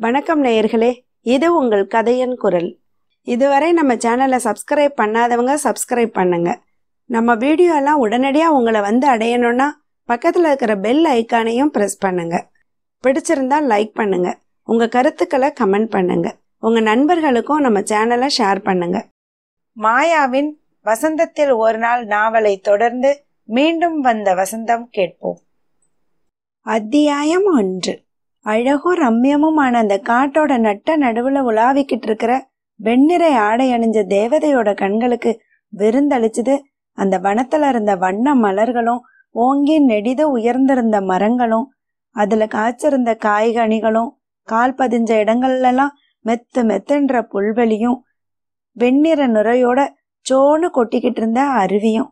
வணக்கம் நேயர்களே இது உங்கள் கதையின் குரல். இதுவரை நம்ம சேனலை சப்ஸ்கிரைப் பண்ணாதவங்க சப்ஸ்கிரைப் பண்ணுங்க. நம்ம வீடியோலாம் உடனடியாக உங்களை வந்து அடையணும்னா பக்கத்தில் இருக்கிற பெல் ஐக்கானையும் ப்ரெஸ் பண்ணுங்க. பிடிச்சிருந்தா லைக் பண்ணுங்க. உங்க கருத்துக்களை கமெண்ட் பண்ணுங்க. உங்க நண்பர்களுக்கும் நம்ம சேனலை ஷேர் பண்ணுங்க. மாயாவின் வசந்தத்தில் ஒரு நாள் நாவலை தொடர்ந்து மீண்டும் வந்த வசந்தம் கேட்போம். அத்தியாயம் ஒன்று. அழகும் ரம்யமுமான அந்த காட்டோட நட்ட நடுவுல உலாவிக்கிட்டு இருக்கிற வெண்ணிறை ஆடை அணிஞ்ச தேவதையோட கண்களுக்கு விருந்தளிச்சது. அந்த வனத்துல இருந்த வண்ண மலர்களும் ஓங்கி நெடித உயர்ந்திருந்த மரங்களும் அதுல காய்ச்சிருந்த காய்கனிகளும் கால் பதிஞ்ச இடங்கள்லாம் மெத்து மெத்துன்ற புல்வெளியும் வெண்ணிற நுரையோட சோன்னு கொட்டிக்கிட்டு இருந்த அருவியும்.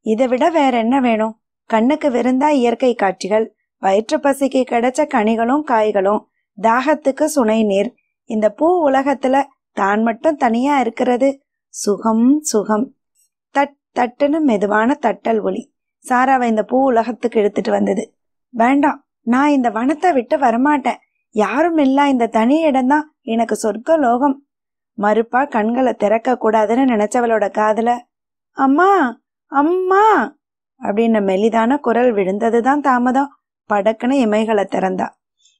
இதை விட வேற என்ன வேணும்? கண்ணுக்கு விருந்தா இயற்கை காட்சிகள். வயிற்று பசிக்கு கிடைச்ச கனிகளும் காய்களும் தாகத்துக்கு சுனை நீர். இந்த பூ உலகத்துல தான் மட்டும் தனியா இருக்கிறது. சுகம் சுகம். தட் தட்டுன்னு மெதுவான தட்டல் ஒலி. சாராவை இந்த பூ உலகத்துக்கு எடுத்துட்டு வந்தது. வேண்டாம் நான் இந்த வனத்தை விட்டு வரமாட்டேன். யாரும் இல்ல இந்த தனி இடம்தான் எனக்கு சொர்க்க லோகம். மறுப்பா கண்களை திறக்க கூடாதுன்னு நினைச்சவளோட காதுல அம்மா அம்மா! அப்படின்னு மெலிதான குரல் விழுந்ததுதான் தாமதம். படக்குன்னு இமைகளை திறந்தா.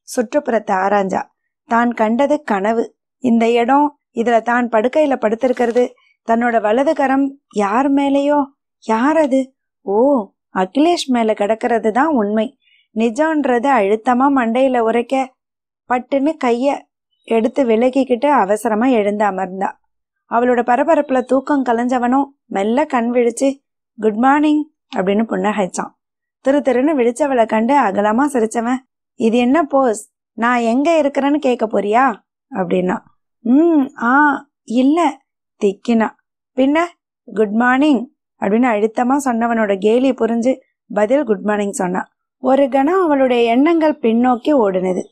சுற்றுப்புறத்தை ஆராய்ஞ்சா தான் கண்டது கனவு. இந்த இடம் இதுல தான் படுக்கையில படுத்திருக்கிறது. தன்னோட வலது கரம் யார் மேலேயோ? யார் அது? ஓ அகிலேஷ் மேல கிடக்கிறது தான் உண்மை. நிஜம்ன்றது அழுத்தமா மண்டையில உரைக்க பட்டுன்னு கைய எடுத்து விலகிக்கிட்டு அவசரமா எழுந்து அமர்ந்தா. அவளோட பரபரப்புல தூக்கம் கலைஞ்சவனும் மெல்ல கண் விழிச்சு குட் மார்னிங் அப்படின்னு புன்னகைச்சான். திரு திருன்னு விழிச்சவளை கண்டு அகலமா சிரிச்சவன் இது என்ன போஸ்? நான் எங்க இருக்கிறேன்னு கேட்க போறியா? அப்படின்னா ம் ஆ இல்ல திக்கினா. பின்ன குட் மார்னிங் அப்படின்னு அழுத்தமா சொன்னவனோட கேலி புரிஞ்சு பதில் குட் மார்னிங் சொன்னான் ஒரு கணம் அவளுடைய எண்ணங்கள் பின்னோக்கி ஓடுனது.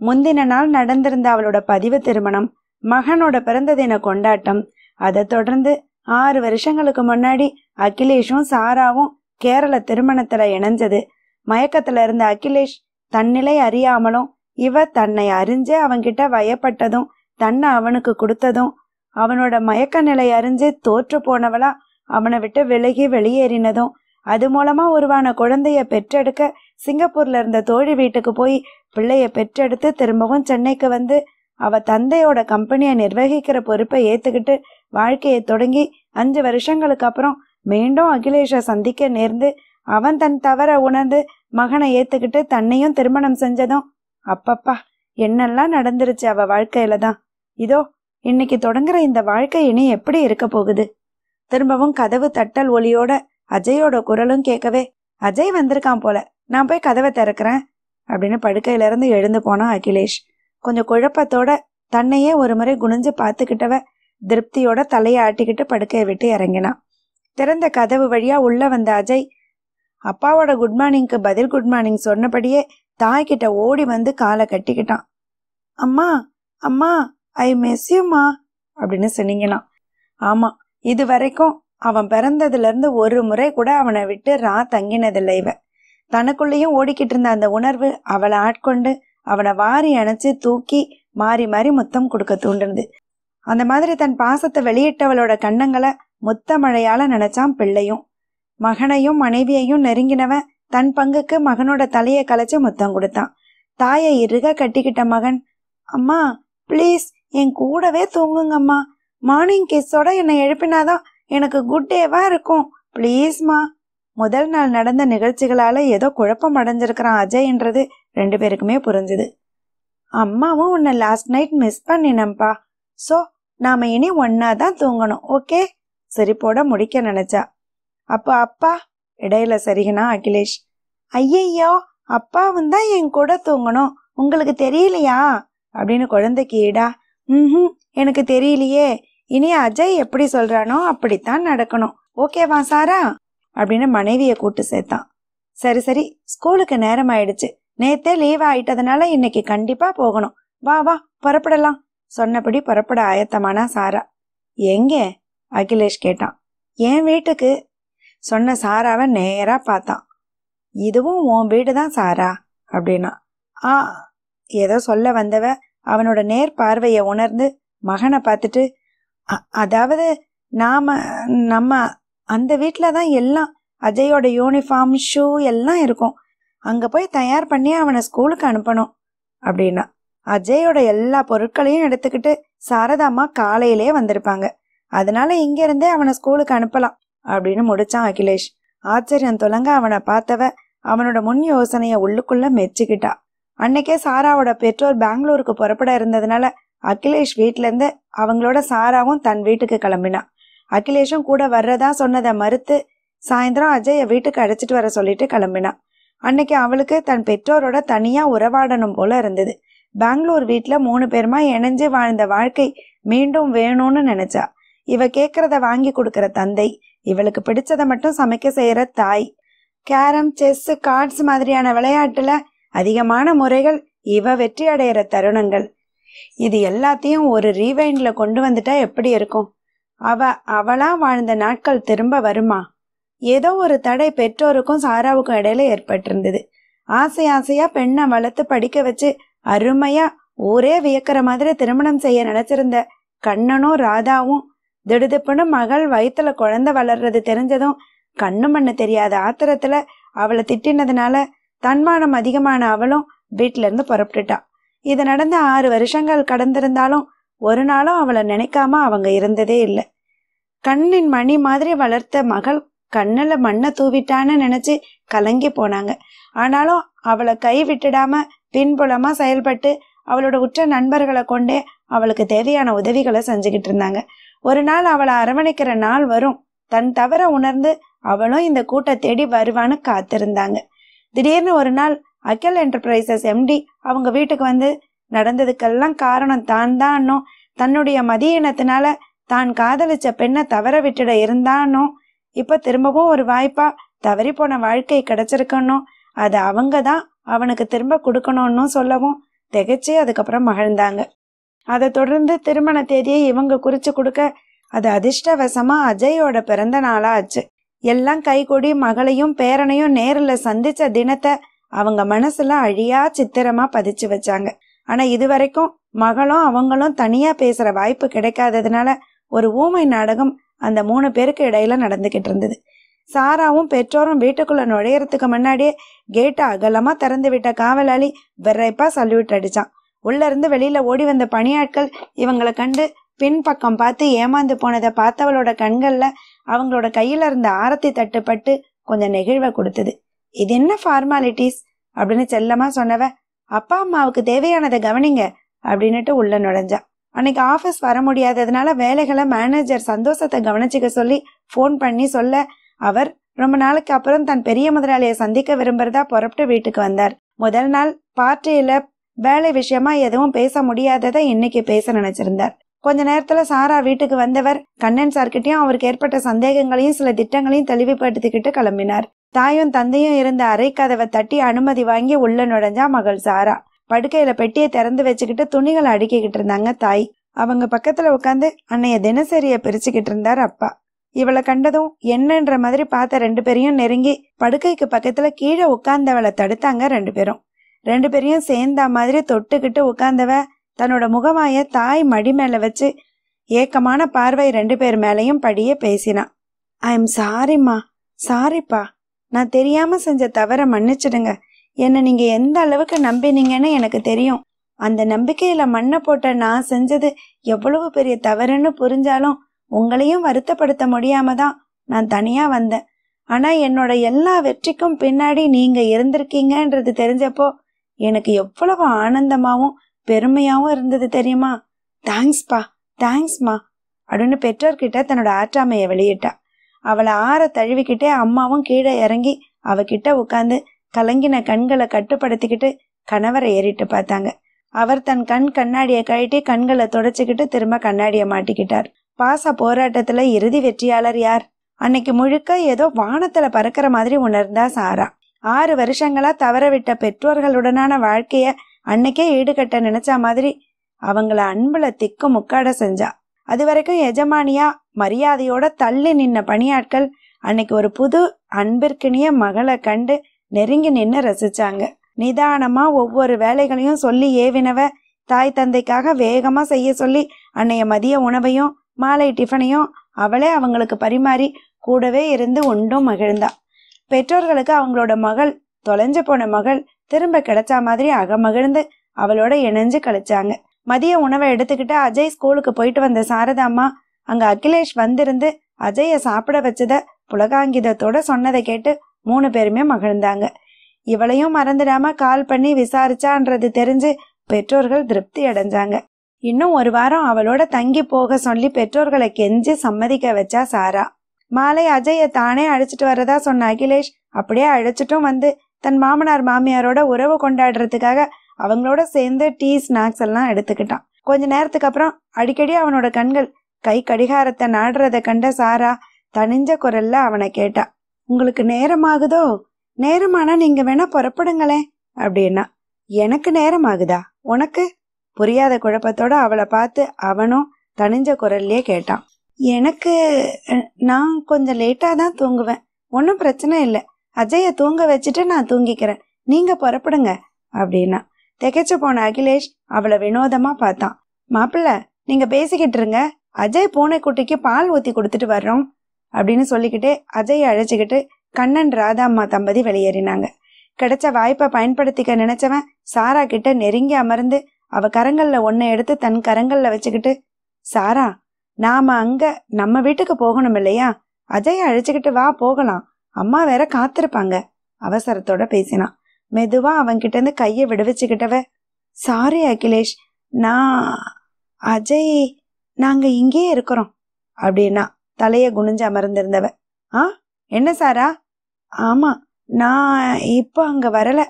முந்தின நாள் நடந்திருந்த அவளோட பதிவு திருமணம் மகனோட பிறந்த தின கொண்டாட்டம் அதை தொடர்ந்து ஆறு வருஷங்களுக்கு முன்னாடி அகிலேஷும் சாராவும் கேரள திருமணத்துல இணைஞ்சது. மயக்கத்துல இருந்த அகிலேஷ் தன்னிலை அறியாமலும் இவ தன்னை அறிஞ்சே அவன்கிட்ட வயப்பட்டதும் தன்னை அவனுக்கு கொடுத்ததும் அவனோட மயக்க நிலை அறிஞ்சு தோற்று போனவளா அவனை விட்டு விலகி வெளியேறினதும் அது மூலமா உருவான குழந்தைய பெற்றெடுக்க சிங்கப்பூர்ல இருந்த தோழி வீட்டுக்கு போய் பிள்ளைய பெற்றெடுத்து திரும்பவும் சென்னைக்கு வந்து அவ தந்தையோட கம்பெனியை நிர்வகிக்கிற பொறுப்பை ஏத்துக்கிட்டு வாழ்க்கையை தொடங்கி அஞ்சு வருஷங்களுக்கு அப்புறம் மீண்டும் அகிலேஷை சந்திக்க நேர்ந்து அவன் தன் தவற உணர்ந்து மகனை ஏத்துக்கிட்டு தன்னையும் திருமணம் செஞ்சதும் அப்பப்பா என்னெல்லாம் நடந்துருச்சு அவ வாழ்க்கையில தான். இதோ இன்னைக்கு தொடங்குற இந்த வாழ்க்கை இனி எப்படி இருக்க போகுது? திரும்பவும் கதவு தட்டல் ஒலியோட அஜயோட குரலும் கேட்கவே அஜய் வந்திருக்கான் போல. நான் போய் கதவை திறக்கிறேன். அப்படின்னு படுக்கையில இருந்து எழுந்து போனான் அகிலேஷ். கொஞ்சம் குழப்பத்தோட தன்னையே ஒரு முறை குனிஞ்சு பார்த்துக்கிட்டவ திருப்தியோட தலையை ஆட்டிக்கிட்டு படுக்கையை விட்டு இறங்கினான். திறந்த கதவு வழியா உள்ள வந்த அஜய் அப்பாவோட குட் மார்னிங்க்கு பதில் குட் மார்னிங் சொன்னபடியே தாய்கிட்ட ஓடி வந்து காலை கட்டிக்கிட்டான். அம்மா அம்மா ஐ மிஸ் யூமா அப்படின்னு சொன்னீங்களாம். ஆமா இது வரைக்கும் அவன் பிறந்ததுல இருந்து ஒரு முறை கூட அவனை விட்டு ரா தங்கினதில்லை இவ. தனக்குள்ளேயும் ஓடிக்கிட்டு இருந்த அந்த உணர்வு அவளை ஆட்கொண்டு அவனை வாரி அணைச்சு தூக்கி மாறி மாறி முத்தம் கொடுக்க தூண்டுனது. அந்த மாதிரி தன் பாசத்தை வெளியிட்டவளோட கண்ணங்களை முத்த மழையால நினைச்சான் பிள்ளையும். மகனையும் மனைவியையும் நெருங்கினவன் தன் பங்குக்கு மகனோட தலையை கலைச்சு முத்தம் கொடுத்தான். தாயை இறுக கட்டிக்கிட்ட மகன் அம்மா ப்ளீஸ் என் கூடவே தூங்குங்கம்மா. மார்னிங் கிஸ்ஸோட என்னை எழுப்பினாதான் எனக்கு குட் டேவா இருக்கும். ப்ளீஸ்மா முதல் நாள் நடந்த நிகழ்ச்சிகளால ஏதோ குழப்பம் அடைஞ்சிருக்கிறான் அஜய்ன்றது ரெண்டு பேருக்குமே புரிஞ்சுது. அம்மாவும் உன்னை லாஸ்ட் நைட் மிஸ் பண்ணினப்பா ஸோ நாம இனி ஒன்னா தான் தூங்கணும் ஓகே சிரிப்போட முடிக்க நினைச்சா. அப்போ அப்பா இடையில சரிகனா அகிலேஷ் ஐயையோ அப்பாவும் தான் என் கூட தூங்கணும். உங்களுக்கு தெரியலையா? அப்படின்னு குழந்தைக்கு ஈடா ம் எனக்கு தெரியலையே. இனி அஜய் எப்படி சொல்றானோ அப்படித்தான் நடக்கணும். ஓகேவா சாரா? அப்படின்னு மனைவியை கூட்டு சேர்த்தான். சரி சரி ஸ்கூலுக்கு நேரம் ஆயிடுச்சு நேத்தே லீவ் ஆயிட்டதுனால இன்னைக்கு கண்டிப்பா போகணும். வா வா புறப்படலாம். சொன்னபடி புறப்பட ஆயத்தமானா சாரா. எங்கே? அகிலேஷ் கேட்டான். என் வீட்டுக்கு? சொன்ன சாராவை நேராக பார்த்தான். இதுவும் உன் வீடு தான் சாரா? அப்படின்னா. ஆ. ஏதோ சொல்ல வந்தவ அவனோட நேர் பார்வையை உணர்ந்து மகனை பார்த்துட்டு "அ- அதாவது நாம நம்ம அந்த வீட்டில் தான் எல்லாம் அஜயோட யூனிஃபார்ம் ஷூ எல்லாம் இருக்கும். அங்கே போய் தயார் பண்ணி அவனை ஸ்கூலுக்கு அனுப்பணும். அப்படின்னா. அஜயோட எல்லா பொருட்களையும் எடுத்துக்கிட்டு சாரதாம்மா காலையிலே வந்திருப்பாங்க. அதனால இங்கிருந்தே அவனை ஸ்கூலுக்கு அனுப்பலாம் அப்படின்னு முடிச்சான் அகிலேஷ். ஆச்சரியம் தொலங்க அவனை பார்த்தவ அவனோட முன் யோசனைய உள்ளுக்குள்ள மெச்சுக்கிட்டா. அன்னைக்கே சாராவோட பெற்றோர் பெங்களூருக்கு புறப்பட இருந்ததுனால அகிலேஷ் வீட்ல இருந்து அவங்களோட சாராவும் தன் வீட்டுக்கு கிளம்பினான் அகிலேஷும் கூட வர்றதா சொன்னதை மறுத்து சாயந்தரம் அஜய வீட்டுக்கு அழைச்சிட்டு வர சொல்லிட்டு கிளம்பினான் அன்னைக்கு அவளுக்கு தன் பெற்றோரோட தனியா உறவாடணும் போல இருந்தது. பெங்களூர் வீட்டில் மூணு பேருமா இணைஞ்சு வாழ்ந்த வாழ்க்கை மீண்டும் வேணும்னு நினைச்சா. இவ கேக்குறத வாங்கி கொடுக்கற தந்தை இவளுக்கு பிடிச்சதை மட்டும் சமைக்க செய்யற தாய். கேரம் செஸ் கார்ட்ஸ் மாதிரியான விளையாட்டுல அதிகமான முறைகள் இவ வெற்றி அடையிற தருணங்கள். இது எல்லாத்தையும் ஒரு ரீவைண்ட்ல கொண்டு வந்துட்டா எப்படி இருக்கும்? அவ அவளா வாழ்ந்த நாட்கள் திரும்ப வருமா? ஏதோ ஒரு தடை பெற்றோருக்கும் சாராவுக்கும் இடையில ஏற்பட்டிருந்தது. ஆசை ஆசையா பெண்ணை வளர்த்து படிக்க வச்சு அருமையா ஊரே வியக்கிற மாதிரி திருமணம் செய்ய நினைச்சிருந்த கண்ணனும் ராதாவும் திடுதிப்புன்னு மகள் வயித்துல குழந்தை வளர்றது தெரிஞ்சதும் கண்ணு மண்ணு தெரியாத ஆத்திரத்துல அவளை திட்டினதுனால தன்மானம் அதிகமான அவளும் வீட்டில இருந்து புறப்பட்டுட்டா. இது நடந்து ஆறு வருஷங்கள் கடந்திருந்தாலும் ஒரு நாளும் அவளை நினைக்காம அவங்க இருந்ததே இல்லை. கண்ணின் மணி மாதிரி வளர்த்த மகள் கண்ணுல மண்ணை தூவிட்டான்னு நினைச்சு கலங்கி போனாங்க. ஆனாலும் அவளை கை விட்டுடாம பின்புலமா செயல்பட்டு அவளோட உற்ற நண்பர்களை கொண்டே அவளுக்கு தேவையான உதவிகளை செஞ்சுக்கிட்டு இருந்தாங்க. ஒரு நாள் அவளை அரவணைக்கிற நாள் வரும். தன் தவற உணர்ந்து அவளும் இந்த கூட்ட தேடி வருவான்னு காத்திருந்தாங்க. திடீர்னு ஒரு நாள் அகில் என்டர்பிரைசஸ் எம்டி அவங்க வீட்டுக்கு வந்து நடந்ததுக்கெல்லாம் காரணம் தான் தானோ தன்னுடைய மதியினத்தினால தான் காதலிச்ச பெண்ணை தவற விட்டுட இருந்தானோ இப்ப திரும்பவும் ஒரு வாய்ப்பா தவறி போன வாழ்க்கை கிடைச்சிருக்கணும் அது அவங்க தான் அவனுக்கு திரும்ப கொடுக்கணும்னு சொல்லவும் திகைச்சு அதுக்கப்புறம் மகிழ்ந்தாங்க. அதை தொடர்ந்து திருமண தேதியை இவங்க குறிச்சு கொடுக்க அது அதிர்ஷ்டவசமா அஜயோட பிறந்த நாளா ஆச்சு. எல்லாம் கைகூடி மகளையும் பேரனையும் நேரில் சந்திச்ச தினத்தை அவங்க மனசுல அழியா சித்திரமா பதிச்சு வச்சாங்க. ஆனா இதுவரைக்கும் மகளும் அவங்களும் தனியா பேசுற வாய்ப்பு கிடைக்காததுனால ஒரு ஊமை நாடகம் அந்த மூணு பேருக்கு இடையில நடந்துகிட்டு இருந்தது. சாராவும் பெற்றோரும் வீட்டுக்குள்ள நுழையறதுக்கு முன்னாடியே கேட்டை அகலமா திறந்து விட்ட காவலாளி விரைப்பா சல்யூட் அடிச்சான். உள்ள இருந்து வெளியில ஓடி வந்த பணியாட்கள் இவங்களை கண்டு பின்பக்கம் பார்த்து ஏமாந்து போனதை பார்த்தவளோட கண்கள்ல அவங்களோட கையில இருந்த ஆரத்தி தட்டுப்பட்டு கொஞ்சம் நெகிழ்வை கொடுத்தது. இது என்ன ஃபார்மாலிட்டிஸ் அப்படின்னு செல்லமா சொன்னவ அப்பா அம்மாவுக்கு தேவையானதை கவனிங்க அப்படின்னுட்டு உள்ள நுழைஞ்சா. அன்னைக்கு ஆஃபீஸ் வர முடியாததுனால வேலைகளை மேனேஜர் சந்தோஷத்தை கவனிச்சுக்க சொல்லி ஃபோன் பண்ணி சொல்ல அவர் ரொம்ப நாளுக்கு அப்புறம் தன் பெரிய முதலாளியை சந்திக்க விரும்புறதா புறப்பட்டு வீட்டுக்கு வந்தார். முதல் நாள் பார்ட்டியில வேலை விஷயமா எதுவும் பேச முடியாததை இன்னைக்கு பேச நினைச்சிருந்தார். கொஞ்ச நேரத்துல சாரா வீட்டுக்கு வந்தவர் கண்ணன் சார்கிட்டயும் அவருக்கு ஏற்பட்ட சந்தேகங்களையும் சில திட்டங்களையும் தெளிவுபடுத்திக்கிட்டு கிளம்பினார். தாயும் தந்தையும் இருந்த அறை கதவை தட்டி அனுமதி வாங்கி உள்ள நுழைஞ்சா மகள் சாரா. படுக்கையில பெட்டியை திறந்து வச்சுக்கிட்டு துணிகளை அடுக்கிக்கிட்டு இருந்தாங்க தாய். அவங்க பக்கத்துல உட்காந்து அன்னைய தினசரிய பிரிச்சுக்கிட்டு இருந்தார் அப்பா. இவளை கண்டதும் என்னன்ற மாதிரி பார்த்த ரெண்டு பேரையும் நெருங்கி படுக்கைக்கு பக்கத்துல கீழே உட்கார்ந்தவளை தடுத்தாங்க ரெண்டு பேரும். ரெண்டு பேரையும் சேர்ந்தா மாதிரி தொட்டுக்கிட்டு உட்காந்தவ தன்னோட முகமாய தாய் மடி மேல வச்சு ஏக்கமான பார்வை ரெண்டு பேர் மேலையும் படியே பேசினான் ஐ எம் சாரிம்மா சாரிப்பா நான் தெரியாம செஞ்ச தவற மன்னிச்சிடுங்க. என்னை நீங்க எந்த அளவுக்கு நம்பினீங்கன்னு எனக்கு தெரியும். அந்த நம்பிக்கையில மண்ணை போட்ட நான் செஞ்சது எவ்வளவு பெரிய தவறுன்னு புரிஞ்சாலும் உங்களையும் வருத்தப்படுத்த முடியாம தான் நான் தனியா வந்தேன். ஆனா என்னோட எல்லா வெற்றிக்கும் பின்னாடி நீங்க இருந்திருக்கீங்கன்றது தெரிஞ்சப்போ எனக்கு எவ்வளவு ஆனந்தமாவும் பெருமையாவும் இருந்தது தெரியுமா? தேங்க்ஸ்பா தேங்க்ஸ்மா அப்படின்னு பெற்றோர்கிட்ட தன்னோட ஆற்றாமையை வெளியிட்டா. அவளை ஆற தழுவிக்கிட்டே அம்மாவும் கீழே இறங்கி அவகிட்ட உட்காந்து கலங்கின கண்களை கட்டுப்படுத்திக்கிட்டு கணவரை ஏறிட்டு பார்த்தாங்க. அவர் தன் கண் கண்ணாடியை கழட்டி கண்களை தொடச்சிக்கிட்டு திரும்ப கண்ணாடியை மாட்டிக்கிட்டார். பாச போராட்டத்துல இறுதி வெற்றியாளர் யார்? அன்னைக்கு முழுக்க ஏதோ வானத்துல பறக்கிற மாதிரி உணர்ந்தா சாரா. ஆறு வருஷங்களா தவறவிட்ட பெற்றோர்களுடனான வாழ்க்கைய அன்னைக்கே ஈடுகட்ட நினைச்ச மாதிரி அவங்கள அன்புல திக்கு முக்காட செஞ்சா. அது வரைக்கும் எஜமானியா மரியாதையோட தள்ளி நின்ன பணியாட்கள் அன்னைக்கு ஒரு புது அன்பிற்கினிய மகளை கண்டு நெருங்கி நின்று ரசிச்சாங்க. நிதானமா ஒவ்வொரு வேலைகளையும் சொல்லி ஏவினவ தாய் தந்தைக்காக வேகமா செய்ய சொல்லி அன்னைய மதிய உணவையும் மாலை டிஃபனையும் அவளே அவங்களுக்கு பரிமாறி கூடவே இருந்து உண்டும் மகிழ்ந்தா. பெற்றோர்களுக்கு அவங்களோட மகள் தொலைஞ்சு போன மகள் திரும்ப கிடைச்சா மாதிரி அகமகிழ்ந்து அவளோட இணைஞ்சு கழிச்சாங்க. மதிய உணவை எடுத்துக்கிட்டு அஜய் ஸ்கூலுக்கு போயிட்டு வந்த சாரதாம்மா அங்க அகிலேஷ் வந்திருந்து அஜய சாப்பிட வச்சத புலகாங்கிதத்தோட சொன்னதை கேட்டு மூணு பேருமே மகிழ்ந்தாங்க. இவளையும் மறந்துடாம கால் பண்ணி விசாரிச்சான்றது தெரிஞ்சு பெற்றோர்கள் திருப்தி அடைஞ்சாங்க. இன்னும் ஒரு வாரம் அவளோட தங்கி போக சொல்லி பெற்றோர்களை கெஞ்சி சம்மதிக்க வச்சா சாரா. மாலை அஜயை தானே அழைச்சிட்டு வரதா சொன்ன அகிலேஷ் அப்படியே அழைச்சிட்டும் வந்து தன் மாமனார் மாமியாரோட உறவு கொண்டாடுறதுக்காக அவங்களோட சேர்ந்து டீ ஸ்நாக்ஸ் எல்லாம் எடுத்துக்கிட்டான். கொஞ்ச நேரத்துக்கு அப்புறம் அடிக்கடி அவனோட கண்கள் கை கடிகாரத்தை நாடுறத கண்ட சாரா தனிஞ்ச குரல்ல அவனை கேட்டா உங்களுக்கு நேரமாகுதோ? நேரமானா நீங்க வேணா புறப்படுங்களேன் அப்படின்னா எனக்கு நேரம் ஆகுதா உனக்கு? புரியாத குழப்பத்தோட அவளை பார்த்து அவனும் தனிஞ்ச குரல்லையே கேட்டான். எனக்கு நான் கொஞ்சம் லேட்டாக தான் தூங்குவேன். ஒன்றும் பிரச்சனை இல்லை. அஜயை தூங்க வச்சுட்டு நான் தூங்கிக்கிறேன். நீங்கள் புறப்படுங்க அப்படின்னா. திகைச்சு போன அகிலேஷ் அவளை வினோதமாக பார்த்தான். மாப்பிள்ள நீங்கள் பேசிக்கிட்டு இருங்க. அஜய் பூனைக்குட்டிக்கு பால் ஊற்றி கொடுத்துட்டு வர்றோம் அப்படின்னு சொல்லிக்கிட்டே அஜயை அழைச்சிக்கிட்டு கண்ணன் ராதா அம்மா தம்பதி வெளியேறினாங்க. கிடைச்ச வாய்ப்பை பயன்படுத்திக்க நினைச்சவன் சாரா கிட்ட நெருங்கி அமர்ந்து அவ கரங்கள்ல ஒன்னை எடுத்து தன் கரங்கள்ல வச்சுக்கிட்டு சாரா நாம அங்க நம்ம வீட்டுக்கு போகணும் இல்லையா? அஜயை அழைச்சிக்கிட்டு வா போகலாம். அம்மா வேற காத்திருப்பாங்க. அவசரத்தோட பேசினான் மெதுவா அவன்கிட்ட இருந்து கையை விடுவிச்சுக்கிட்டவ சாரி அகிலேஷ். நான் அஜய் நாங்க இங்கேயே இருக்கிறோம். அப்படின்னா தலைய குனிஞ்சு அமர்ந்திருந்தவ ஆ என்ன சாரா? ஆமா நான் இப்போ அங்க வரல.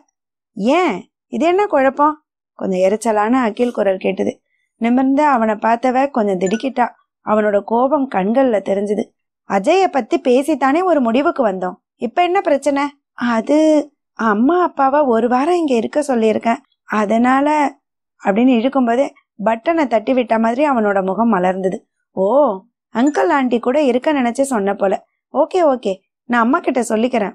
ஏன்? இது என்ன குழப்பம்? கொஞ்சம் எரிச்சலான அகில் குரல் கேட்டது. நிமிர்ந்து அவனை பார்த்தவ கொஞ்சம் திடுக்கிட்டா. அவனோட கோபம் கண்கள்ல தெரிஞ்சுது. அஜய பத்தி பேசித்தானே ஒரு முடிவுக்கு வந்தோம். இப்ப என்ன பிரச்சனை? அது அம்மா அப்பாவை ஒரு வாரம் இங்க இருக்க சொல்லியிருக்கேன். அதனால அப்படின்னு இழுக்கும்போதே பட்டனை தட்டி விட்ட மாதிரி அவனோட முகம் மலர்ந்தது. ஓ அங்கிள் ஆண்டி கூட இருக்க நினைச்சு சொன்ன போல. ஓகே ஓகே நான் அம்மா கிட்ட சொல்லிக்கிறேன்.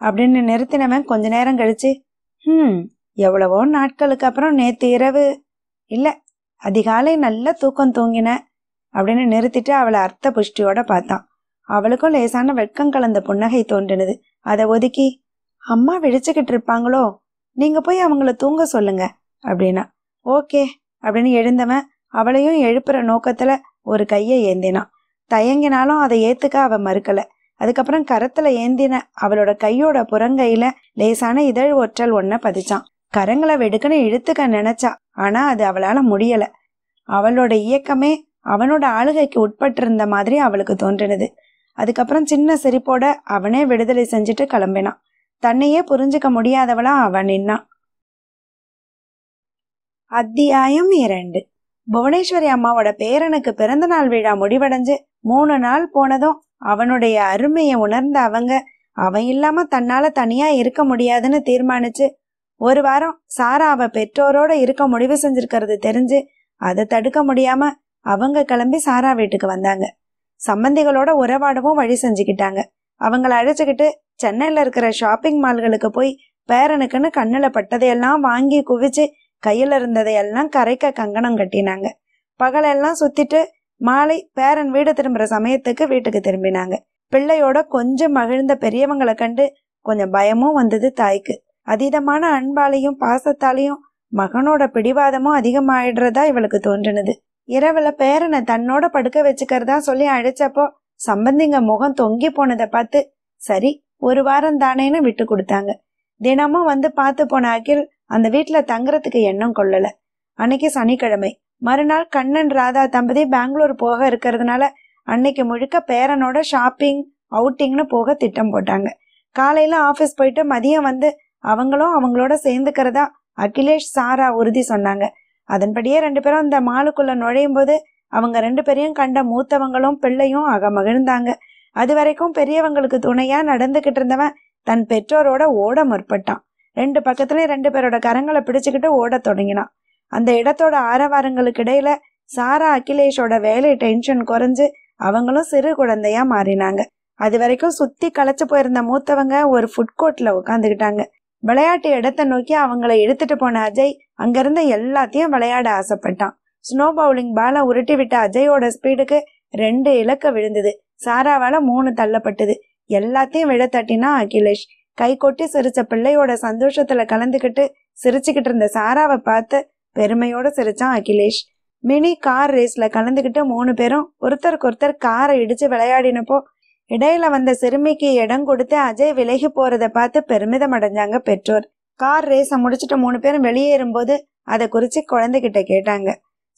அப்படின்னு நிறுத்தினவன் கொஞ்ச நேரம் கழிச்சு ஹம் எவ்வளவோ நாட்களுக்கு அப்புறம் நேத்து இரவு. இல்ல அதிகாலை நல்ல தூக்கம் தூங்கினேன் அப்படின்னு நிறுத்திட்டு அவளை அர்த்த புஷ்டியோட பார்த்தான். அவளுக்கும் லேசான வெட்கம் கலந்த புன்னகை தோன்றினது. அதை ஒதுக்கி அம்மா விழிச்சுக்கிட்டு இருப்பாங்களோ? நீங்க போய் அவங்கள தூங்க சொல்லுங்க அப்படின்னா. ஓகே அப்படின்னு எழுந்தவன் அவளையும் எழுப்புற நோக்கத்துல ஒரு கையை ஏந்தினான். தயங்கினாலும் அதை ஏத்துக்க அவ மறுக்கல. அதுக்கப்புறம் கரத்துல ஏந்தின அவளோட கையோட புறங்கையில லேசான இதழ் ஒற்றல் ஒன்ன பதிச்சான். கரங்களை வெடுக்குன்னு இழுத்துக்க நினைச்சா ஆனா அது அவளால முடியல. அவளோட இயக்கமே அவனோட ஆளுகைக்கு உட்பட்டிருந்த மாதிரி அவளுக்கு தோன்றினது. அதுக்கப்புறம் சின்ன சிரிப்போட அவனே விடுதலை செஞ்சுட்டு கிளம்பினான். தன்னையே புரிஞ்சுக்க முடியாதவளா அவன் நின்னான். அத்தியாயம் இரண்டு. புவனேஸ்வரி அம்மாவோட பேரனுக்கு பிறந்த நாள் விழா முடிவடைஞ்சு மூணு நாள் போனதும் அவனுடைய அருமையை உணர்ந்த அவங்க அவன் இல்லாம தன்னால தனியா இருக்க முடியாதுன்னு தீர்மானிச்சு ஒரு வாரம் சாரா அவ பெற்றோரோட இருக்க முடிவு செஞ்சிருக்கிறது தெரிஞ்சு அதை தடுக்க முடியாம அவங்க கிளம்பி சாரா வீட்டுக்கு வந்தாங்க. சம்பந்திகளோட உறவாடவும் வழி செஞ்சுக்கிட்டாங்க. அவங்கள அழைச்சிக்கிட்டு சென்னையில் இருக்கிற ஷாப்பிங் மால்களுக்கு போய் பேரனுக்குன்னு கண்ணில் பட்டதையெல்லாம் வாங்கி குவிச்சு கையில் இருந்ததையெல்லாம் கரைக்க கங்கணம் கட்டினாங்க. பகலெல்லாம் சுத்திட்டு மாலை பேரன் வீடு திரும்புகிற சமயத்துக்கு வீட்டுக்கு திரும்பினாங்க. பிள்ளையோட கொஞ்சம் மகிழ்ந்த பெரியவங்களை கண்டு கொஞ்சம் பயமும் வந்தது தாய்க்கு. அதீதமான அன்பாலையும் பாசத்தாலையும் மகனோட பிடிவாதமும் அதிகமாயிடுறதா இவளுக்கு தோன்றினது. இரவுல பேரனை தன்னோட படுக்க வச்சுக்கிறதா சொல்லி அழைச்சப்போ சம்பந்திங்க முகம் தொங்கி போனதை பார்த்து சரி ஒரு வாரம் தானேன்னு விட்டு கொடுத்தாங்க. தினமும் வந்து பார்த்து போன அகில் அந்த வீட்டுல தங்குறதுக்கு எண்ணம் கொள்ளல. அன்னைக்கு சனிக்கிழமை. மறுநாள் கண்ணன் ராதா தம்பதி பெங்களூர் போக இருக்கிறதுனால அன்னைக்கு முழுக்க பேரனோட ஷாப்பிங் அவுட்டிங்னு போக திட்டம் போட்டாங்க. காலையில ஆபீஸ் போயிட்டு மதியம் வந்து அவங்களும் அவங்களோட சேர்ந்துக்கிறதா அகிலேஷ் சாரா உறுதி சொன்னாங்க. அதன்படியே ரெண்டு பேரும் அந்த மாலுக்குள்ள நுழையும் போது அவங்க ரெண்டு பேரையும் கண்ட மூத்தவங்களும் பிள்ளையும் அகமகிழ்ந்தாங்க. அது வரைக்கும் பெரியவங்களுக்கு துணையா நடந்துகிட்டு இருந்தவன் தன் பெற்றோரோட ஓட முற்பட்டான். ரெண்டு பக்கத்துலயும் ரெண்டு பேரோட கரங்களை பிடிச்சுக்கிட்டு ஓடத் தொடங்கினான். அந்த இடத்தோட ஆரவாரங்களுக்கு இடையில சாரா அகிலேஷோட வேலை டென்ஷன் குறைஞ்சு அவங்களும் சிறு குழந்தையா மாறினாங்க. அது வரைக்கும் சுத்தி களைச்சு போயிருந்த மூத்தவங்க ஒரு ஃபுட் கோர்ட்ல உட்காந்துக்கிட்டாங்க விளையாட்டு இடத்தை நோக்கி அவங்கள எடுத்துட்டு போன அஜய் அங்கிருந்த எல்லாத்தையும் விளையாட ஆசைப்பட்டான். ஸ்னோ பவுலிங் பால உருட்டி விட்ட அஜயோட ஸ்பீடுக்கு ரெண்டு இலக்க விழுந்தது. சாராவால மூணு தள்ளப்பட்டது. எல்லாத்தையும் விழ தட்டினா அகிலேஷ். கை கொட்டி சிரிச்ச பிள்ளையோட சந்தோஷத்துல கலந்துக்கிட்டு சிரிச்சுக்கிட்டு இருந்த சாராவை பார்த்து பெருமையோட சிரிச்சான் அகிலேஷ். மினி கார் ரேஸ்ல கலந்துக்கிட்டு மூணு பேரும் ஒருத்தருக்கு ஒருத்தர் காரை இடிச்சு விளையாடினப்போ இடையில வந்த சிறுமிக்கு இடம் கொடுத்து அஜய் விலகி போறதை பார்த்து பெருமிதம் அடைஞ்சாங்க பெற்றோர். கார் ரேஸை முடிச்சுட்டு மூணு பேரும் வெளியேறும்போது அதை குறிச்சு குழந்தைகிட்ட கேட்டாங்க.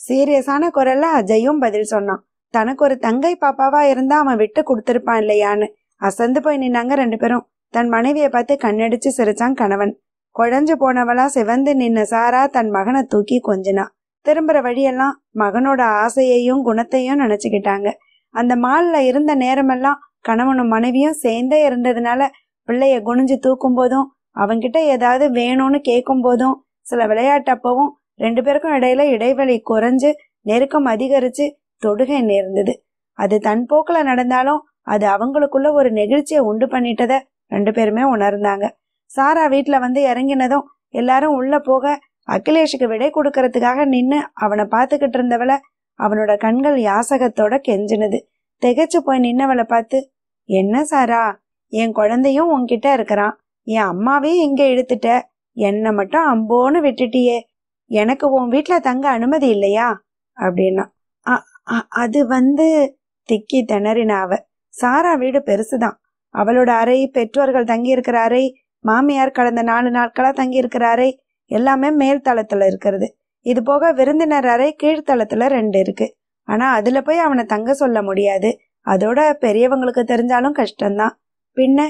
சீரியஸான குரல்ல அஜயும் பதில் சொன்னான். தனக்கு ஒரு தங்கை பாப்பாவா இருந்தா அவன் விட்டு கொடுத்துருப்பான் இல்லையான்னு. அசந்து போய் நின்னாங்க ரெண்டு பேரும். தன் மனைவியை பார்த்து கண்ணடிச்சு சிரிச்சான் கணவன். குழஞ்சு போனவளா சிவந்து நின்ன சாரா தன் மகனை தூக்கி கொஞ்சினா. திரும்புற வழியெல்லாம் மகனோட ஆசையையும் குணத்தையும் நினைச்சுக்கிட்டாங்க. அந்த மால்ல இருந்த நேரமெல்லாம் கணவனும் மனைவியும் சேர்ந்தே இருந்ததுனால பிள்ளைய குனிஞ்சு தூக்கும் போதும் அவங்கிட்ட ஏதாவது வேணும்னு கேட்கும் போதும் சில விளையாட்டப்பவும் ரெண்டு பேருக்கும் இடையில இடைவெளி குறைஞ்சு நெருக்கம் அதிகரிச்சு தொடுகை நேர்ந்தது. அது தன் போக்குல நடந்தாலும் அது அவங்களுக்குள்ள ஒரு நெகிழ்ச்சியை உண்டு பண்ணிட்டத ரெண்டு பேருமே உணர்ந்தாங்க. சாரா வீட்டுல வந்து இறங்கினதும் எல்லாரும் உள்ள போக அகிலேஷுக்கு விடை கொடுக்கறதுக்காக நின்று அவனை பார்த்துக்கிட்டு இருந்தவளை அவனோட கண்கள் யாசகத்தோட கெஞ்சினது. திகைச்சு போய் நின்னவளை பார்த்து என்ன சாரா என் குழந்தையும் உன்கிட்ட இருக்கிறான். என் அம்மாவையும் இங்க இழுத்துட்ட. என்னை மட்டும் அம்போன்னு விட்டுட்டியே. எனக்கு உன் வீட்டில் தங்க அனுமதி இல்லையா? அப்படின்னா "அ- அது வந்து திக்கி திணறின அவ. சாரா வீடு பெருசுதான். அவளோட அறை பெற்றோர்கள் தங்கியிருக்கிற அறை மாமியார் கடந்த நாலு நாட்களா தங்கியிருக்கிற அறை எல்லாமே மேல் தளத்துல இருக்கிறது. இது போக விருந்தினர் அறை கீழ்த்தளத்துல ரெண்டு இருக்கு. ஆனா அதுல போய் அவனை தங்க சொல்ல முடியாது. அதோட பெரியவங்களுக்கு தெரிஞ்சாலும் கஷ்டம்தான். பின்ன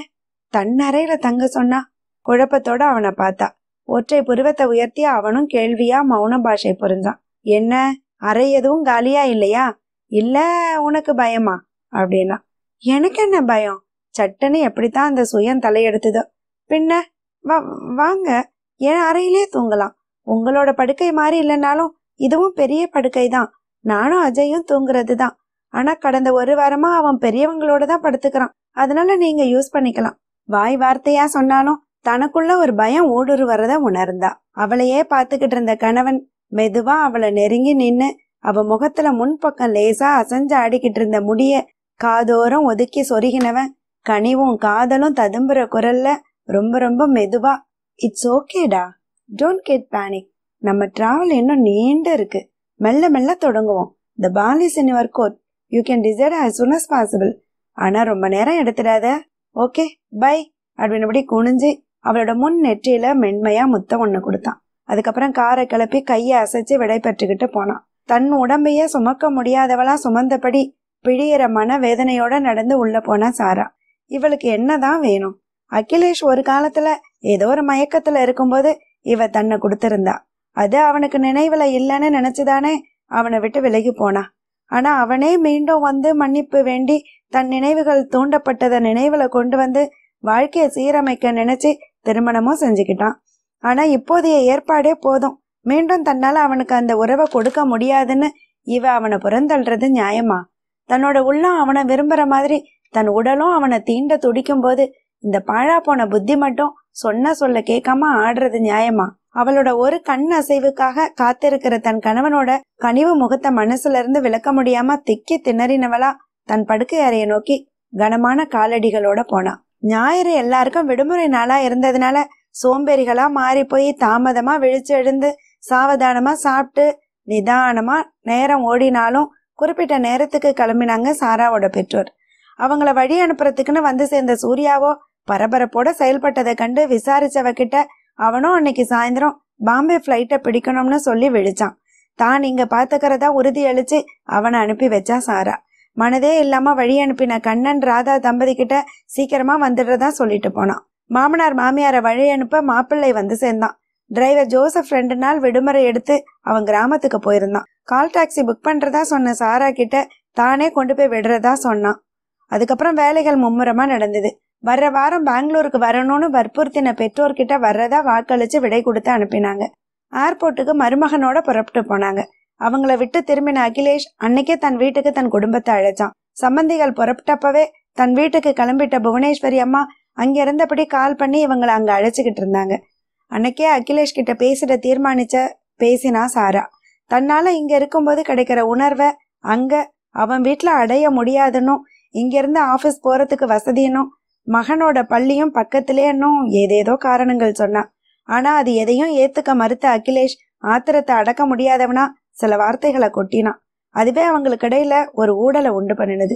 தன் அறையில தங்க சொன்னா குழப்பத்தோட அவனை பார்த்தா. ஒற்றை புருவத்தை உயர்த்தி அவனும் கேள்வியா மௌன பாஷை புரிஞ்சான். என்ன? அறை எதுவும் காலியா இல்லையா? இல்ல உனக்கு பயமா? அப்படின்னா. எனக்கு என்ன பயம்? சட்டுன்னு எப்படித்தான் அந்த சுயம் தலையெடுத்ததோ. பின்ன வா- வாங்க. என் அறையிலே தூங்கலாம். உங்களோட படுக்கை மாதிரி இல்லைனாலும் இதுவும் பெரிய படுக்கை தான் நானும் அஜயும் தூங்குறது தான் ஆனா கடந்த ஒரு வாரமா அவன் பெரியவங்களோட தான் படுத்துக்கிறான். அதனால நீங்க யூஸ் பண்ணிக்கலாம். வாய் வார்த்தையா சொன்னாலும் தனக்குள்ள ஒரு பயம் ஊடுரு வரத உணர்ந்தா. அவளையே பார்த்துக்கிட்டு இருந்த கணவன் மெதுவா அவளை நெருங்கி நின்னு அவ முகத்துல முன்பக்கம் லேசா அசைஞ்சு ஆடிக்கிட்டு இருந்த முடிய காதோரம் ஒதுக்கி சொருகினவன் கனிவும் காதலும் ததும்புற குரல்ல ரொம்ப ரொம்ப மெதுவா இட்ஸ் ஓகேடா டோன்ட் கெட் பேனிக் நம்ம டிராவல் இன்னும் நீண்டு இருக்கு. மெல்ல மெல்ல தொடங்குவோம். The ball is in your court you can decide as soon as possible ஆனா ரொம்ப நேரம் எடுத்துடாத. ஓகே பை அப்படின்னபடி குனிஞ்சு அவளோட முன் நெற்றியில மென்மையா முத்தம் ஒண்ணு கொடுத்தான். அதுக்கப்புறம் காரை கிளப்பி கையை அசைச்சு விடை பெற்றுக்கிட்டு போனான். தன் உடம்பையே சுமக்க முடியாதவளா சுமந்தபடி பிழியிற மன வேதனையோட நடந்து உள்ள போனா சாரா. இவளுக்கு என்னதான் வேணும்? அகிலேஷ் ஒரு காலத்துல ஏதோ ஒரு மயக்கத்துல இருக்கும்போது இவ தன்னை கொடுத்திருந்தா. அது அவனுக்கு நினைவுல இல்லைன்னு நினைச்சுதானே அவனை விட்டு விலகி போனா. ஆனா அவனே மீண்டும் வந்து மன்னிப்பு வேண்டி தன் நினைவுகள் தூண்டப்பட்டதை நினைவுல கொண்டு வந்து வாழ்க்கையை சீரமைக்க நினைச்சு திருமணமும் செஞ்சுக்கிட்டான். ஆனா இப்போதைய ஏற்பாடே போதும். மீண்டும் தன்னால அவனுக்கு அந்த உறவை கொடுக்க முடியாதுன்னு இவ அவனை புறந்தள்ளுறது நியாயமா? தன்னோட உள்ளம் அவனை விரும்புற மாதிரி தன் உடலும் அவனை தீண்ட துடிக்கும் போது இந்த பாழா போன புத்தி மட்டும் சொன்ன சொல்ல கேட்காம ஆடுறது நியாயமா? அவளோட ஒரு கண் அசைவுக்காக காத்திருக்கிற தன் கணவனோட கனிவு முகத்தை மனசுல இருந்து விளக்க முடியாம திக்கி திணறினவளா தன் படுக்கை அறைய நோக்கி கனமான காலடிகளோட போனா. ஞாயிறு எல்லாருக்கும் விடுமுறை நாளா இருந்ததுனால சோம்பேறிகளா மாறி போய் தாமதமா விழிச்சு எழுந்து சாவதானமா சாப்பிட்டு நிதானமா நேரம் ஓடினாலும் குறிப்பிட்ட நேரத்துக்கு கிளம்பினாங்க சாராவோட பெற்றோர். அவங்கள வழி அனுப்புறதுக்குன்னு வந்து சேர்ந்த சூர்யாவோ பரபரப்போட செயல்பட்டதை கண்டு விசாரிச்சவகிட்ட அவனும் அன்னைக்கு சாயந்தரம் பாம்பே ஃப்ளைட்டை பிடிக்கணும்னு சொல்லி விழிச்சான். தான் இங்க பாத்துக்கிறதா உறுதி அளிச்சு அவனை அனுப்பி வச்சா சாரா. மனதே இல்லாம வழி அனுப்பின கண்ணன் ராதா தம்பதி கிட்ட சீக்கிரமா வந்துடுறதா சொல்லிட்டு போனான். மாமனார் மாமியாரை வழி அனுப்ப மாப்பிள்ளை வந்து சேர்ந்தான். டிரைவர் ஜோசப் ரெண்டு நாள் விடுமுறை எடுத்து அவன் கிராமத்துக்கு போயிருந்தான். கால் டாக்ஸி புக் பண்றதா சொன்ன சாரா கிட்ட தானே கொண்டு போய் விடுறதா சொன்னான். அதுக்கப்புறம் வேலைகள் மும்முரமா நடந்தது. வர்ற வாரம் பெங்களூருக்கு வரணும்னு வற்புறுத்தின பெற்றோர்கிட்ட வர்றதா வாக்களிச்சு விடை கொடுத்து அனுப்பினாங்க. ஏர்போர்ட்டுக்கு மருமகனோட புறப்பட்டு போனாங்க. அவங்கள விட்டு திரும்பின அகிலேஷ் அன்னைக்கே தன் வீட்டுக்கு தன் குடும்பத்தை அழைச்சான். சம்பந்திகள் புறப்பட்டப்பவே தன் வீட்டுக்கு கிளம்பிட்ட புவனேஸ்வரி அம்மா அங்க இருந்தபடி கால் பண்ணி இவங்களை அங்க அழைச்சுக்கிட்டு இருந்தாங்க. அன்னைக்கே அகிலேஷ் கிட்ட பேசிட தீர்மானிச்ச பேசினா சாரா. தன்னால இங்க இருக்கும்போது கிடைக்கிற உணர்வை அங்க அவன் வீட்டில் அடைய முடியாதுன்னும் இங்கிருந்து ஆஃபீஸ் ஆபீஸ் போறதுக்கு வசதினும் மகனோட பள்ளியும் பக்கத்திலேன்னும் ஏதேதோ காரணங்கள் சொன்னான். ஆனா அது எதையும் ஏத்துக்க மறுத்த அகிலேஷ் ஆத்திரத்தை அடக்க முடியாதவனா சில வார்த்தைகளை கொட்டினான். அதுவே அவங்களுக்கு இடையில ஒரு ஊடலை உண்டு பண்ணினது.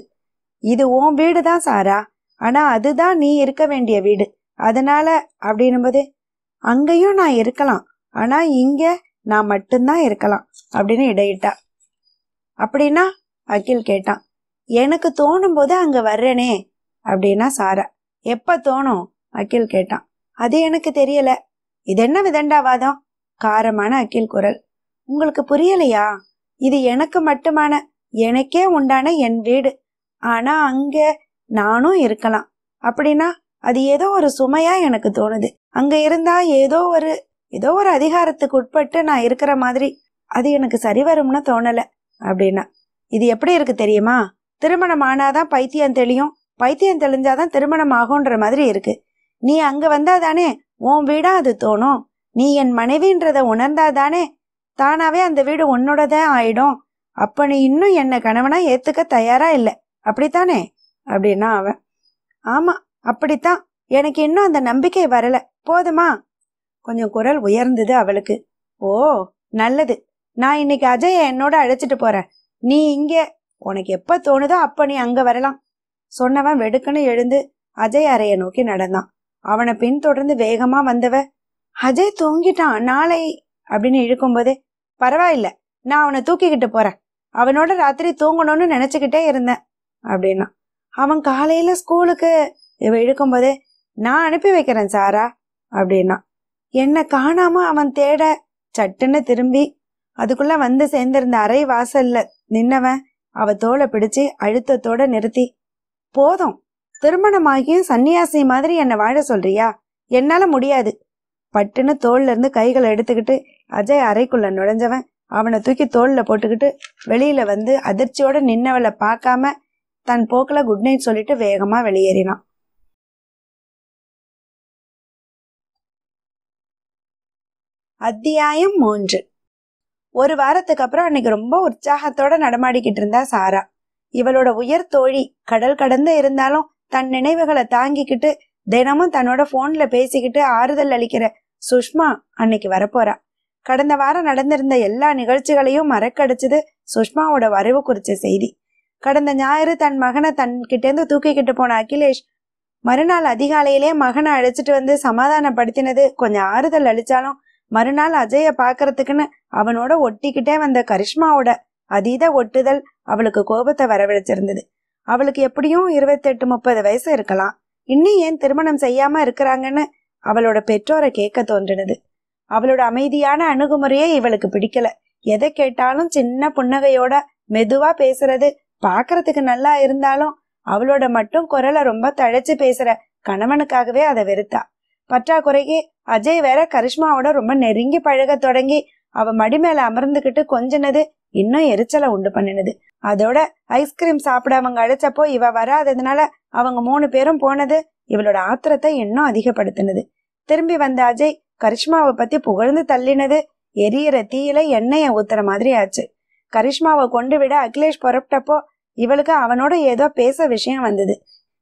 இது உன் வீடு தான் சாரா. ஆனா அதுதான் நீ இருக்க வேண்டிய வீடு. அதனால அப்படின்னும்போது அங்கேயும் நான் இருக்கலாம். ஆனா இங்க நான் மட்டும்தான் இருக்கலாம் அப்படின்னு இடையிட்டா. அப்படின்னா அகில் கேட்டான் எனக்கு தோணும் போது அங்க வர்றேனே அப்படின்னா சாரா. எப்ப தோணும்? அகில் கேட்டான். அது எனக்கு தெரியல. இது என்ன விதண்டாவாதம் காரமான அகில் குரல். உங்களுக்கு புரியலையா? இது எனக்கு மட்டுமான எனக்கே உண்டான என் வீடு. ஆனா அங்க நானும் இருக்கலாம். அப்படின்னா அது ஏதோ ஒரு சுமையா எனக்கு தோணுது. அங்க இருந்தா ஏதோ ஒரு ஏதோ ஒரு அதிகாரத்துக்கு உட்பட்டு நான் இருக்கிற மாதிரி அது எனக்கு சரி வரும்னு தோணல. அப்படின்னா இது எப்படி இருக்கு தெரியுமா? திருமணம் ஆனாதான் பைத்தியம் தெளியும் பைத்தியம் தெளிஞ்சாதான் திருமணம் ஆகுன்ற மாதிரி இருக்கு. நீ அங்க வந்தாதானே உன் வீடா அது தோணும். நீ என் மனைவின்றத உணர்ந்தாதானே தானாவே அந்த வீடு உன்னோடதான் ஆயிடும். அப்ப நீ இன்னும் என்னை கணவனா ஏத்துக்க தயாரா இல்ல. அப்படித்தானே? அப்படின்னா அவன். ஆமா அப்படித்தான். எனக்கு இன்னும் அந்த நம்பிக்கை வரல. போதுமா? கொஞ்சம் குரல் உயர்ந்தது அவளுக்கு. ஓ நல்லது. நான் இன்னைக்கு அஜய என்னோட அழைச்சிட்டு போறேன். நீ இங்கே உனக்கு எப்ப தோணுதோ அப்ப நீ அங்க வரலாம். சொன்னவன் வெடுக்குன்னு எழுந்து அஜய் அறைய நோக்கி நடந்தான். அவனை பின்தொடர்ந்து வேகமா வந்தவ அஜய் தூங்கிட்டான் நாளை அப்படின்னு இழுக்கும்போதே பரவாயில்ல நான் அவனை தூக்கிக்கிட்டு போறேன். அவனோட ராத்திரி தூங்கணும்னு நினைச்சுக்கிட்டே இருந்தேன் அப்படின்னா. அவன் காலையில ஸ்கூலுக்கு இவ இழுக்கும்போதே நான் அனுப்பி வைக்கிறேன் சாரா அப்படின்னா. என்ன காணாம அவன் தேட சட்டுன்னு திரும்பி அதுக்குள்ள வந்து சேர்ந்திருந்த அறை வாசல்ல நின்னவன் அவ தோலை பிடிச்சு அழுத்தத்தோட நிறுத்தி போதும். திருமணமாகியும் சன்னியாசி மாதிரி என்னை வாழ சொல்றியா? என்னால முடியாது. பட்டுன்னு தோல்ல இருந்து கைகளை எடுத்துக்கிட்டு அஜய் அறைக்குள்ள நுழைஞ்சவன் அவனை தூக்கி தோல்ல போட்டுக்கிட்டு வெளியில வந்து அதிர்ச்சியோட நின்னவளை பார்க்காம தன் போக்கில் குட் நைட் சொல்லிட்டு வேகமா வெளியேறினான். அத்தியாயம் மூன்று. ஒரு வாரத்துக்கு அப்புறம் அன்னைக்கு ரொம்ப உற்சாகத்தோட நடமாடிக்கிட்டு இருந்தா சாரா. இவளோட உயர் தோழி கடல் கடந்து இருந்தாலும் தன் நினைவுகளை தாங்கிக்கிட்டு தினமும் தன்னோட போன்ல பேசிக்கிட்டு ஆறுதல் அளிக்கிற சுஷ்மா அன்னைக்கு வரப்போறா. கடந்த வாரம் நடந்திருந்த எல்லா நிகழ்ச்சிகளையும் மறக்கடிச்சது சுஷ்மாவோட வரவு குறிச்ச செய்தி. கடந்த ஞாயிறு தன் மகனை தன்கிட்டேருந்து தூக்கிக்கிட்டு போன அகிலேஷ் மறுநாள் அதிகாலையிலே மகனை அழைச்சிட்டு வந்து சமாதானப்படுத்தினது. கொஞ்சம் ஆறுதல் அளிச்சாலும் மறுநாள் அஜய பாக்குறதுக்குன்னு அவனோட ஒட்டிக்கிட்டே வந்த கரிஷ்மாவோட அதீத ஒட்டுதல் அவளுக்கு கோபத்தை வரவழைச்சிருந்தது. அவளுக்கு எப்படியும் இருபத்தெட்டு முப்பது வயசு இருக்கலாம். இன்னும் ஏன் திருமணம் செய்யாம இருக்கிறாங்கன்னு அவளோட பெற்றோரை கேட்க தோன்றினது. அவளோட அமைதியான அணுகுமுறையே இவளுக்கு பிடிக்கல. எதை கேட்டாலும் சின்ன புன்னகையோட மெதுவா பேசுறது பாக்குறதுக்கு நல்லா இருந்தாலும் அவளோட மட்டும் குரலை ரொம்ப தழைச்சு பேசுற கணவனுக்காகவே அதை வெறுத்தா. பற்றாக்குறைக்கு அஜய் வேற கரிஷ்மாவோட ரொம்ப நெருங்கி பழக தொடங்கி அவ மடி மேல அமர்ந்துகிட்டு கொஞ்சினது இன்னும் எரிச்சலை உண்டு பண்ணினது. அதோட ஐஸ்கிரீம் சாப்பிட அவங்க அழைச்சப்போ இவ வராததுனால அவங்க மூணு பேரும் போனது இவளோட ஆத்திரத்தை இன்னும் அதிகப்படுத்தினது. திரும்பி வந்த அஜய் கரிஷ்மாவை பத்தி புகழ்ந்து தள்ளினது எரியற தீயில எண்ணெய ஊத்துற மாதிரி ஆச்சு. கரிஷ்மாவை கொண்டு விட அகிலேஷ் புறப்பட்டப்போ இவளுக்கு அவனோட ஏதோ பேச விஷயம் வந்தது.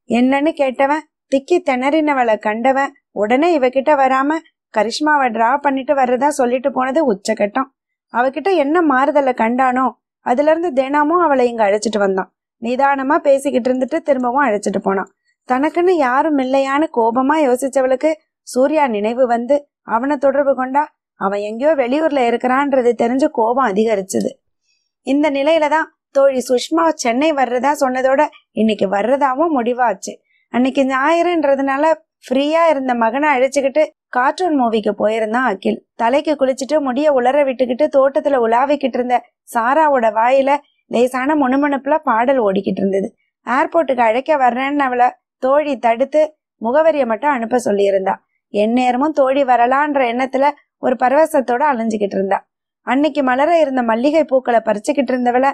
என்னன்னு கேட்டவன் திக்கி திணறினவளை கண்டவன் உடனே இவகிட்ட வராம கரிஷ்மாவை டிரா பண்ணிட்டு வர்றதா சொல்லிட்டு போனது உச்சகட்டம். அவகிட்ட என்ன மாறுதலை கண்டானோ அதுலேருந்து தினமும் அவளை இங்கே அழைச்சிட்டு வந்தான். நிதானமாக பேசிக்கிட்டு இருந்துட்டு திரும்பவும் அழைச்சிட்டு போனான். தனக்குன்னு யாரும் இல்லையான்னு கோபமாக யோசிச்சவளுக்கு சூர்யா நினைவு வந்து அவனை தொடர்பு கொண்டா அவன் எங்கேயோ வெளியூர்ல இருக்கிறான்றது தெரிஞ்சு கோபம் அதிகரிச்சது. இந்த நிலையில தான் தோழி சுஷ்மா சென்னை வர்றதா சொன்னதோட இன்னைக்கு வர்றதாவும் முடிவாச்சு. அன்னைக்கு ஞாயிறுன்றதுனால ஃப்ரீயா இருந்த மகனை அழைச்சிக்கிட்டு கார்ட்டூன் மூவிக்கு போயிருந்தான் அகில். தலைக்கு குளிச்சுட்டு முடிய உலர விட்டுக்கிட்டு தோட்டத்துல உலாவிக்கிட்டு இருந்த சாராவோட வாயில லேசான முணுமுணுப்புல பாடல் ஓடிக்கிட்டு இருந்தது. ஏர்போர்ட்டுக்கு அழைக்க வர்றேன்னு அவளை தோழி தடுத்து முகவரியை மட்டும் அனுப்ப சொல்லியிருந்தா. எந்நேரமும் தோழி வரலான்ற எண்ணத்துல ஒரு பரவசத்தோட அலைஞ்சுக்கிட்டு இருந்தா. அன்னைக்கு மலர இருந்த மல்லிகை பூக்களை பறிச்சுக்கிட்டு இருந்தவள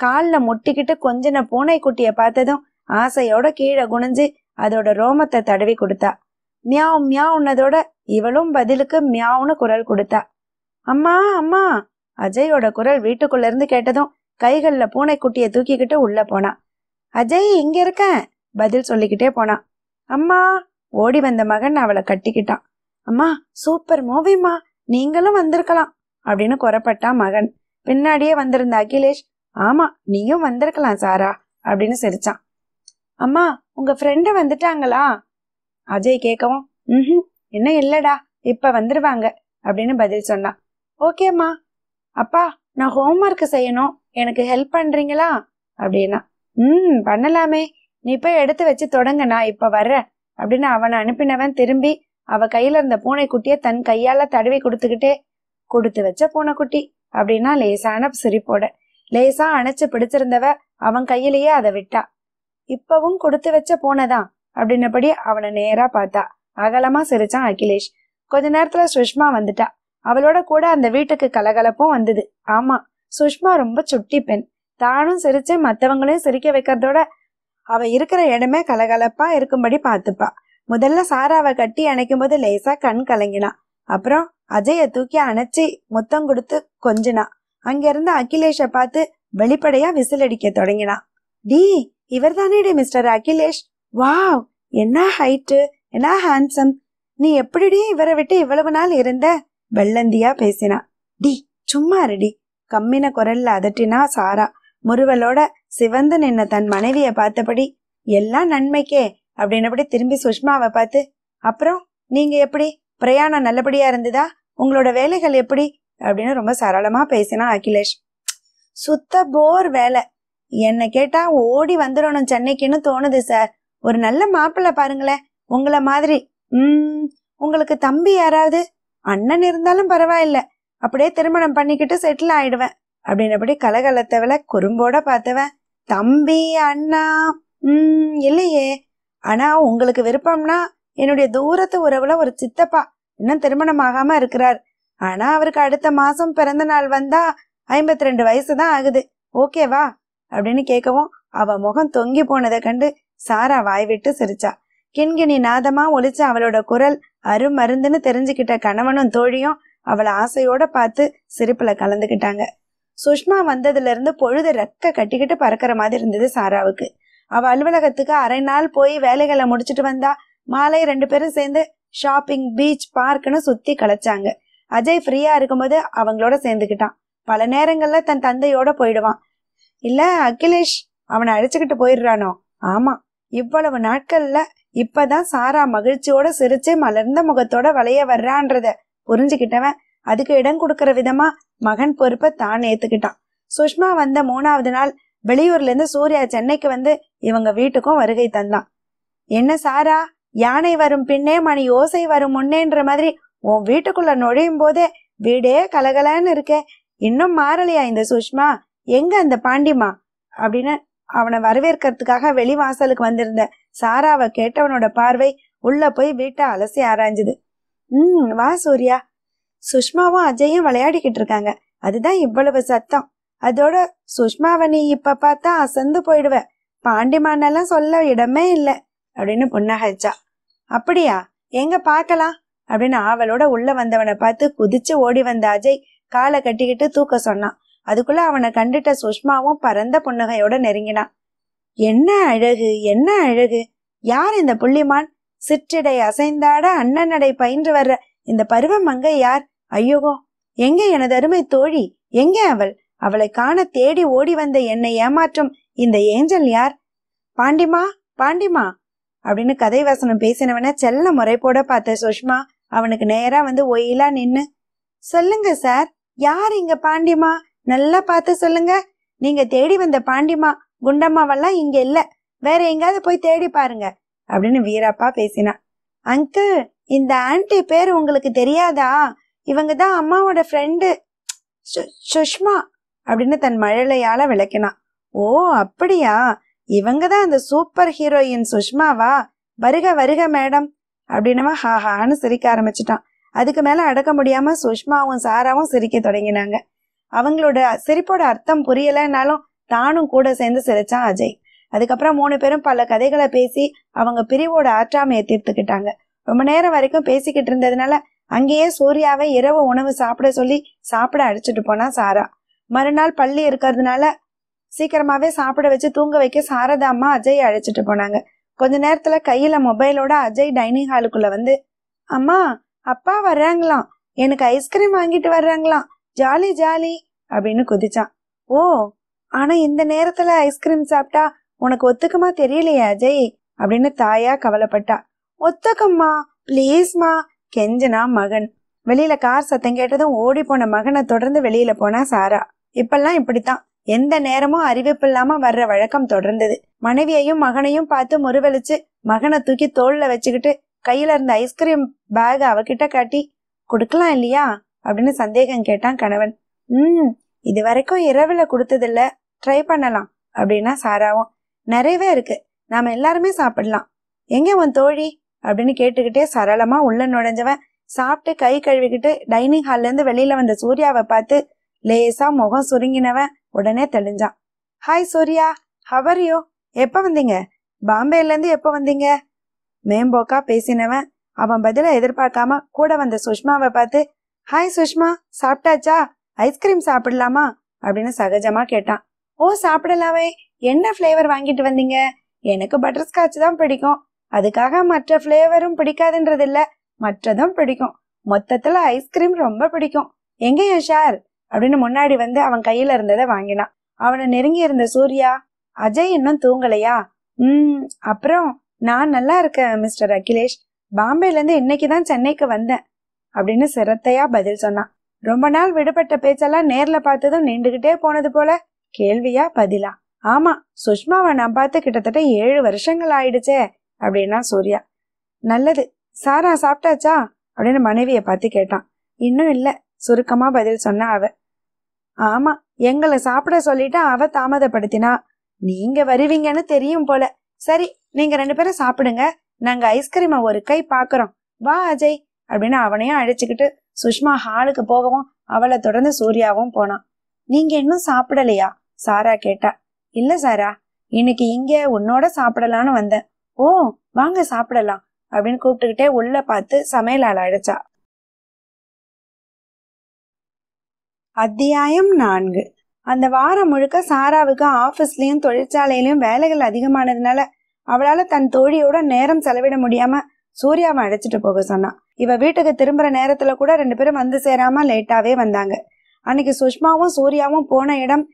காலில் முட்டிக்கிட்டு கொஞ்சின பூனை குட்டியை பார்த்ததும் ஆசையோட கீழே குனிஞ்சு அதோட ரோமத்தை தடவி கொடுத்தா. மியாவ் மியாவுன்னதோட இவளும் பதிலுக்கு மியாவுன்னு குரல் கொடுத்தா. அம்மா அம்மா அஜயோட குரல் வீட்டுக்குள்ள இருந்து கேட்டதும் கைகள்ல பூனைக்குட்டிய தூக்கிக்கிட்டு உள்ள போனான் அஜய் இங்க இருக்கேன் பதில் சொல்லிக்கிட்டே போனான் அம்மா ஓடி வந்த மகன் அவளை கட்டிக்கிட்டான் அம்மா சூப்பர் மூவிமா நீங்களும் வந்திருக்கலாம் அப்படின்னு குறப்பட்டான் மகன். பின்னாடியே வந்திருந்த அகிலேஷ் ஆமா நீயும் வந்திருக்கலாம் சாரா அப்படின்னு சிரிச்சான். அம்மா உங்க ஃப்ரெண்டு வந்துட்டாங்களா? அஜய் கேட்கவும் ம் இன்னும் இல்லடா இப்ப வந்துருவாங்க அப்படின்னு பதில் சொன்னான். ஓகேம்மா அப்பா நான் ஹோம்ஒர்க் செய்யணும். எனக்கு ஹெல்ப் பண்றீங்களா? அப்படின்னா ம் பண்ணலாமே. நீ போய் எடுத்து வச்சு தொடங்க நான் இப்ப வர்றேன் அப்படின்னு அவனை அனுப்பினவன் திரும்பி அவ கையில இருந்த பூனைக்குட்டிய தன் கையால தடவி கொடுத்துக்கிட்டே கொடுத்து வச்ச பூனைக்குட்டி அப்படின்னா லேசான சிரிப்போட. லேசா அணைச்சு பிடிச்சிருந்தவ அவன் கையிலேயே அதை விட்டா. இப்பவும் கொடுத்து வச்ச பூனைதான் அப்படின்னபடி அவனை நேரா பார்த்தா. அகலமா சிரிச்சான் அகிலேஷ். கொஞ்ச நேரத்துல சுஷ்மா வந்துட்டா. அவளோட கூட அந்த வீட்டுக்கு கலகலப்பும் வந்தது. ஆமா சுஷ்மா ரொம்ப சுட்டி பெண். தானும் சிரிச்சு மத்தவங்களையும் சிரிக்க வைக்கிறதோட அவ இருக்கிற இடமே கலகலப்பா இருக்கும்படி பார்த்துப்பா. முதல்ல சாராவை கட்டி அணைக்கும் போது லேசா கண் கலங்கினா. அப்புறம் அஜய தூக்கி அணைச்சி முத்தம் கொடுத்து கொஞ்சினா. அங்கிருந்து அகிலேஷ பார்த்து வெளிப்படையா விசில் அடிக்க தொடங்கினா. டி இவர் தானேடி மிஸ்டர் அகிலேஷ்? வாவ் என்ன ஹைட்டு என்ன ஹேண்ட்ஸம் நீ எப்படிடி இவரை விட்டு இவ்வளவு நாள் இருந்த? வெள்ளந்தியா பேசினா. டி சும்மா இருடி. கம்மின குரல்ல அதட்டினா சாரா. முருவலோட சிவந்து நின்ன தன் மனைவிய பார்த்தபடி எல்லாம் நன்மைக்கே அப்படின்னபடி திரும்பி சுஷ்மாவை பார்த்து அப்புறம் நீங்க எப்படி? பிரயாணம் நல்லபடியா இருந்ததா? உங்களோட வேலைகள் எப்படி? அப்படின்னு ரொம்ப சரளமா பேசினா அகிலேஷ். சுத்த போர் வேலை. என்ன கேட்டா ஓடி வந்துடணும் சென்னைக்குன்னு தோணுது சார். ஒரு நல்ல மாப்பிள்ளை பாருங்களேன் உங்களை மாதிரி. உம் உங்களுக்கு தம்பி யாராவது? அண்ணன் இருந்தாலும் பரவாயில்ல. அப்படியே திருமணம் பண்ணிக்கிட்டு செட்டில் ஆயிடுவேன். அப்படின்னபடி கலகலத்தவள குறும்போட பார்த்தவன் தம்பி அண்ணா. உம் இல்லையே. ஆனா உங்களுக்கு விருப்பம்னா என்னுடைய தூரத்து உறவுல ஒரு சித்தப்பா. இன்னும் திருமணம் ஆகாம இருக்கிறார். ஆனா அவருக்கு அடுத்த மாசம் பிறந்த நாள் வந்தா ஐம்பத்தி ரெண்டு வயசு தான் ஆகுது. ஓகேவா? அப்படின்னு கேட்கவும் அவ முகம் தொங்கி போனதை கண்டு சாரா வாய் விட்டு சிரிச்சா. கிண்கிணி நாதமா ஒழிச்ச அவளோட குரல் அருமருந்துன்னு தெரிஞ்சுக்கிட்ட கணவனும் தோழியும் அவளை ஆசையோட பார்த்து சிரிப்புல கலந்துக்கிட்டாங்க. சுஷ்மா வந்ததுல இருந்து பொழுது ரெக்க கட்டிக்கிட்டு பறக்கிற மாதிரி இருந்தது சாராவுக்கு. அவ அலுவலகத்துக்கு அரை நாள் போய் வேலைகளை முடிச்சிட்டு வந்தா மாலை ரெண்டு பேரும் சேர்ந்து ஷாப்பிங் பீச் பார்க்னு சுத்தி களைச்சாங்க அஜய் ஃப்ரீயா இருக்கும்போது அவங்களோட சேர்ந்துக்கிட்டான். பல நேரங்கள்ல தன் தந்தையோட போயிடுவான். இல்ல அகிலேஷ் அவனை அழைச்சுக்கிட்டு போயிடுறானோ? ஆமா. இவ்வளவு நாட்கள்ல இப்பதான் சாரா மகிழ்ச்சியோட சிரிச்சு மலர்ந்த முகத்தோட வளைய வர்றான்றத புரிஞ்சுக்கிட்டவன் அதுக்கு இடம் கொடுக்கற விதமா மகன் பொறுப்பை தான் ஏத்துக்கிட்டான். சுஷ்மா வந்த மூணாவது நாள் வெளியூர்ல இருந்து சூர்யா சென்னைக்கு வந்து இவங்க வீட்டுக்கும் வருகை தந்தான். என்ன சாரா யானை வரும் பின்னே மணி ஓசை வரும் முன்னேன்ற மாதிரி உன் வீட்டுக்குள்ள நுழையும் போதே வீடே கலகலன்னு இருக்கே இன்னும் மாறலையா இந்த சுஷ்மா? எங்க அந்த பாண்டிமா அப்படின்னு அவனை வரவேற்கிறதுக்காக வெளிவாசலுக்கு வந்திருந்த சாராவை கேட்டவனோட பார்வை உள்ள போய் வீட்டை அலசி ஆராய்ஞ்சுது. ம் வா சூர்யா. சுஷ்மாவும் அஜயும் விளையாடிக்கிட்டு இருக்காங்க. அதுதான் இவ்வளவு சத்தம். அதோட சுஷ்மாவை நீ இப்ப பார்த்தா அசந்து போயிடுவ. பாண்டிமானெல்லாம் சொல்ல இடமே இல்லை அப்படின்னு புன்னகைச்சா. அப்படியா? எங்க பார்க்கலாம்? அப்படின்னு ஆவலோட உள்ள வந்தவனை பார்த்து குதிச்சு ஓடி வந்த அஜய் காலை கட்டிக்கிட்டு தூக்க சொன்னான். அதுக்குள்ள அவனை கண்டுட்ட சுஷ்மாவும் பரந்த புன்னகையோட நெருங்கினான் என்ன அழகு என்ன அழகு? யார் இந்த புள்ளிமான்? சிற்றடை அசைந்தாட அண்ணனடை பயின்று வர்ற இந்த பருவ மங்கை யார்? ஐயோகோ எங்கே எனது அருமை தோழி? எங்கே அவள்? அவளை காண தேடி ஓடி வந்த என்னை ஏமாற்றும் இந்த ஏஞ்சல் யார்? பாண்டிமா பாண்டிமா! அப்படின்னு கதை வசனம் பேசினவன செல்ல முறைப்போட பார்த்த சுஷ்மா அவனுக்கு நேரா வந்து ஒயிலா நின்னு சொல்லுங்க சார் யார் இங்க பாண்டிமா? நல்லா பார்த்து சொல்லுங்க. நீங்க தேடி வந்த பாண்டிமா குண்டம்மாவெல்லாம் இங்க இல்ல. வேற எங்காவது போய் தேடி பாருங்க அப்படின்னு வீரப்பா பேசினா. அங்கிள் இந்த ஆன்ட்டி பேர் உங்களுக்கு தெரியாதா? இவங்க தான் அம்மாவோட ஃப்ரெண்டு சுஷ்மா அப்படின்னு தன் மழலையால விளக்கினான் ஓ அப்படியா? இவங்க தான் அந்த சூப்பர் ஹீரோயின் சுஷ்மாவா? வருக வருக மேடம் அப்படின்னவன் ஹாஹான்னு சிரிக்க ஆரம்பிச்சிட்டான். அதுக்கு மேல அடக்க முடியாம சுஷ்மாவும் சாராவும் சிரிக்க தொடங்கினாங்க. அவங்களோட சிரிப்போட அர்த்தம் புரியலைன்னாலும் தானும் கூட சேர்ந்து சிரிச்சான் அஜய். அதுக்கப்புறம் மூணு பேரும் பல கதைகளை பேசி அவங்க பிரிவோட ஆற்றாமையை தீர்த்துக்கிட்டாங்க. ரொம்ப நேரம் வரைக்கும் பேசிக்கிட்டு இருந்ததுனால அங்கேயே சூர்யாவை இரவு உணவு சாப்பிட சொல்லி சாப்பிட அழைச்சிட்டு போனா சாரா. மறுநாள் பள்ளி இருக்கிறதுனால சீக்கிரமாவே சாப்பிட வச்சு தூங்க வைக்க சாரதா அம்மா அஜய் அழைச்சிட்டு போனாங்க. கொஞ்ச நேரத்துல கையில மொபைலோட அஜய் டைனிங் ஹாலுக்குள்ள வந்து அம்மா அப்பா வர்றாங்களாம். எனக்கு ஐஸ்கிரீம் வாங்கிட்டு வர்றாங்களாம். ஜாலி ஜாலி அப்படின்னு குதிச்சான். ஓ ஆனா இந்த நேரத்துல ஐஸ்கிரீம் சாப்பிட்டா உனக்கு ஒத்துக்குமா தெரியலையா அஜய்? அப்படின்னு தாயா கவலைப்பட்டா. ஒத்துக்கம்மா ப்ளீஸ்மா கெஞ்சனா மகன். வெளியில கார் சத்தம் கேட்டதும் ஓடி போன மகனை தொடர்ந்து வெளியில போனா சாரா. இப்பெல்லாம் இப்படித்தான். எந்த நேரமும் அறிவிப்பு இல்லாம வர்ற வழக்கம் தொடர்ந்தது. மனைவியையும் மகனையும் பார்த்து முறுவலிச்சு மகனை தூக்கி தோல்ல வச்சுக்கிட்டு கையில இருந்த ஐஸ்கிரீம் பேக் அவகிட்ட காட்டி கொடுக்கலாம் இல்லையா? அப்படின்னு சந்தேகம் கேட்டான் கணவன். ம் இது வரைக்கும் இரவுல கொடுத்ததில்ல. ட்ரை பண்ணலாம் அப்படின்னா சாராவும். நிறையவே இருக்கு. நாம எல்லாருமே சாப்பிடலாம். எங்க உன் தோழி? அப்படின்னு கேட்டுக்கிட்டே சரளமா உள்ள நுழைஞ்சவன் சாப்பிட்டு கை கழுவிக்கிட்டு டைனிங் ஹால்ல இருந்து வெளியில வந்த சூர்யாவை பார்த்து லேசா முகம் சுருங்கினவன் உடனே தெளிஞ்சான். Hi Surya how are you எப்ப வந்தீங்க? பாம்பேல இருந்து எப்ப வந்தீங்க? மேம்போக்கா பேசினவன். அவன் பதில எதிர்பார்க்காம கூட வந்த சுஷ்மாவை பார்த்து ஹாய் சுஷ்மா சாப்பிட்டாச்சா? ஐஸ்கிரீம் சாப்பிடலாமா? அப்படின்னு சகஜமா கேட்டான். ஓ சாப்பிடலாமே. என்ன ஃப்ளேவர் வாங்கிட்டு வந்தீங்க? எனக்கு பட்டர்ஸ்காட்ச் தான் பிடிக்கும். அதுக்காக மற்ற ஃப்ளேவரும் பிடிக்காதுன்றது இல்ல மற்றதும் பிடிக்கும். மொத்தத்துல ஐஸ்கிரீம் ரொம்ப பிடிக்கும். எங்க என் அப்படின்னு முன்னாடி வந்து அவன் கையில இருந்ததை வாங்கினான். அவனை நெருங்கி இருந்த சூர்யா அஜய் இன்னும் தூங்கலையா? ம் அப்புறம் நான் நல்லா இருக்கேன் மிஸ்டர் அகிலேஷ். பாம்பேல இருந்து இன்னைக்குதான் சென்னைக்கு வந்தேன். அப்படின்னு சிரத்தையா பதில் சொன்னான். ரொம்ப நாள் விடுபட்ட பேச்செல்லாம் நேர்ல பார்த்ததும் நீண்டுகிட்டே போனது போல கேள்வியா பதிலா. ஆமா சுஷ்மாவை நான் பார்த்து கிட்டத்தட்ட ஏழு வருஷங்கள் ஆயிடுச்சே அப்படின்னா சூர்யா. நல்லது சாரா சாப்பிட்டாச்சா அப்படின்னு மனைவிய பார்த்து கேட்டான். இன்னும் இல்ல சுருக்கமா பதில் சொன்ன அவ. ஆமா எங்களை சாப்பிட சொல்லிட்டு அவ தாமதப்படுத்தினா நீங்க வருவீங்கன்னு தெரியும் போல. சரி நீங்க ரெண்டு பேரும் சாப்பிடுங்க நாங்க ஐஸ்கிரீமை ஒரு கை பாக்குறோம். வா அஜய். அப்படின்னு அவனையும் அழைச்சிக்கிட்டு சுஷ்மா ஹாலுக்கு போகவும் அவளை தொடர்ந்து சூர்யாவும் போனான். நீங்க இன்னும் சாப்பிடலையா? சாரா கேட்டா. இல்ல சாரா இன்னைக்கு இங்க உன்னோட சாப்பிடலான்னு வந்தேன். ஓ வாங்க சாப்பிடலாம் அப்படின்னு கூப்பிட்டுக்கிட்டே உள்ள பார்த்து சமையலாள அழைச்சா. அத்தியாயம் நான்கு. அந்த வாரம் முழுக்க சாராவுக்கு ஆபீஸ்லயும் தொழிற்சாலையிலயும் வேலைகள் அதிகமானதுனால அவளால தன் தோழியோட நேரம் செலவிட முடியாம சூர்யாவை அழைச்சிட்டு போக சொன்னான் இவ வீட்டுக்கு திரும்புற நேரத்துல கூட ரெண்டு பேரும் வந்து சேராம லேட்டாவே வந்தாங்க. அன்னைக்கு சுஷ்மாவும் சூர்யாவும் போன இடம்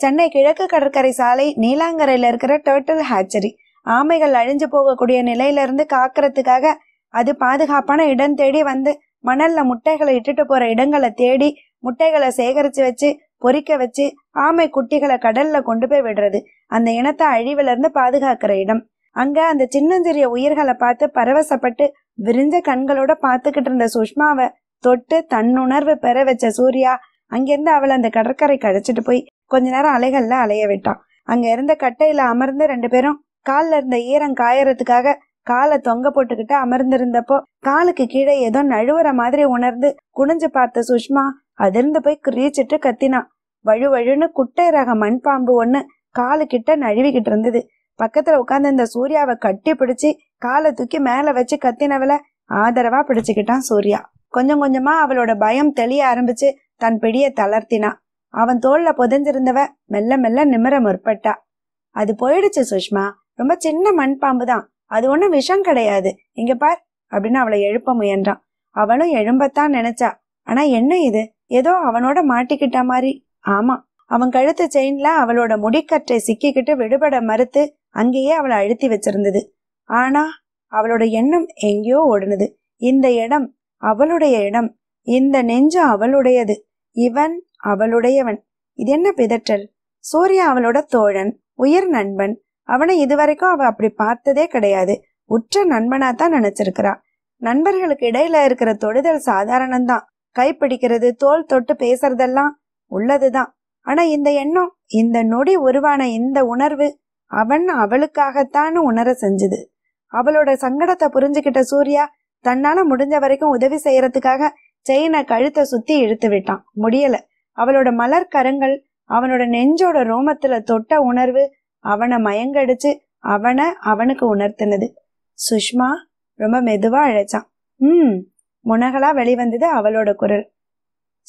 சென்னை கிழக்கு கடற்கரை சாலை நீலாங்கரையில இருக்கிற டேர்ட்டில் ஹேச்சரி ஆமைகள் அழிஞ்சு போகக்கூடிய நிலையில இருந்து காக்கிறதுக்காக அது பாதுகாப்பான இடம் தேடி வந்து மணல்ல முட்டைகளை இட்டுட்டு போற இடங்களை தேடி முட்டைகளை சேகரிச்சு வச்சு பொறிக்க வச்சு ஆமை குட்டிகளை கடல்ல கொண்டு போய் விடுறது. அந்த இனத்தை அழிவுல இருந்து பாதுகாக்கிற இடம். அங்க அந்த சின்னஞ்சிறிய உயிர்களை பார்த்து பரவசப்பட்டு விரிஞ்ச கண்களோட பார்த்துக்கிட்டு இருந்த சுஷ்மாவை தொட்டு தன்னுணர்வு பெற வச்ச சூர்யா அங்கிருந்து அவளை அந்த கடற்கரை கழிச்சிட்டு போய் கொஞ்ச நேரம் அலைகள்ல அலைய விட்டான். அங்க இருந்த கட்டையில அமர்ந்து ரெண்டு பேரும் கால்ல இருந்த ஈரம் காயறதுக்காக காலை தொங்க போட்டுக்கிட்டு அமர்ந்திருந்தப்போ காலுக்கு கீழே ஏதோ நழுவுற மாதிரி உணர்ந்து குனிஞ்சு பார்த்த சுஷ்மா அதிர்ந்து போய் கிரீச்சிட்டு கத்தினான். வழு வழுன்னு குட்டை ரக மண்பாம்பு ஒண்ணு காலுக்கிட்ட நழுவிக்கிட்டு இருந்தது. பக்கத்துல உட்காந்து இந்த சூர்யாவை கட்டி பிடிச்சு காலை தூக்கி மேல வச்சு கத்தினவள ஆதரவா பிடிச்சுக்கிட்டான் சூர்யா. கொஞ்சம் கொஞ்சமா அவளோட பயம் தெளிய ஆரம்பிச்சு தன் பிடிய தளர்த்தினா. அவன் தோல்ல புதைஞ்சிருந்தவ மெல்ல மெல்ல நிமிர முற்பட்டா. அது போயிடுச்சு சுஷ்மா. ரொம்ப சின்ன மண் பாம்பு தான். அது ஒண்ணும் விஷம் கிடையாது. இங்க பார் அப்படின்னு அவளை எழுப்ப முயன்றான். அவளும் எழும்பத்தான் நினைச்சா. ஆனா என்ன இது? ஏதோ அவனோட மாட்டிக்கிட்ட மாதிரி. ஆமா. அவன் கழுத்து செயின்ல அவளோட முடிக்கற்றை சிக்கிக்கிட்டு விடுபட மறுத்து அங்கேயே அவளை அழுத்தி வச்சிருந்தது. ஆனா அவளோட எண்ணம் எங்கேயோ ஓடுனது. இந்த இடம் அவளுடைய இடம். இந்த நெஞ்சு அவளுடையது. இவன் அவளுடையவன். இது என்ன பிதற்றல்? சூர்யா அவளோட தோழன் உயர் நண்பன். அவனை இதுவரைக்கும் அவ அப்படி பார்த்ததே கிடையாது. உற்ற நண்பனா தான் நினைச்சிருக்கிறா. நண்பர்களுக்கு இடையில இருக்கிற தொடுதல் சாதாரணம்தான். கைப்பிடிக்கிறது தோல் தொட்டு பேசுறதெல்லாம் உள்ளதுதான். ஆனா இந்த எண்ணம் இந்த நொடி உருவான இந்த உணர்வு அவன் அவளுக்காகத்தான் உணர செஞ்சது. அவளோட சங்கடத்தை புரிஞ்சுக்கிட்ட சூர்யா தன்னால முடிஞ்ச வரைக்கும் உதவி செய்யறதுக்காக செயினை கழுத்தை சுத்தி இழுத்து விட்டான். முடியல. அவளோட மலர் கரங்கள் அவனோட நெஞ்சோட ரோமத்துல தொட்ட உணர்வு அவனை மயங்கடிச்சு அவனை அவனுக்கு உணர்த்தினது. சுஷ்மா ரொம்ப மெதுவா அழைச்சான். ம். முனகலா வெளிவந்தது அவளோட குரல்.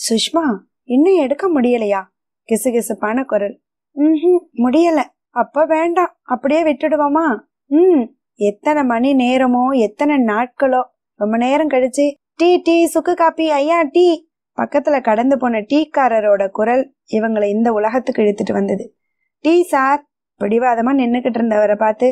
சுஷ்மா இன்னும் எடுக்க முடியலையா? கிசுகிசுப்பான குரல். ம் முடியலை. அப்ப வேண்டாம் அப்படியே விட்டுடுவோமா? ம் எத்தனை மணி நேரமோ எத்தனை நாட்களோ. ரொம்ப நேரம் கழிச்சு டீ டீ சுக்கு காப்பி ஐயா டீ. பக்கத்துல கடந்து போன டீக்காரரோட குரல் இவங்களை இந்த உலகத்துக்கு இழுத்துட்டு வந்தது. டீ சார் பிடிவாதமா நின்னுக்கிட்டு இருந்தவரை பார்த்து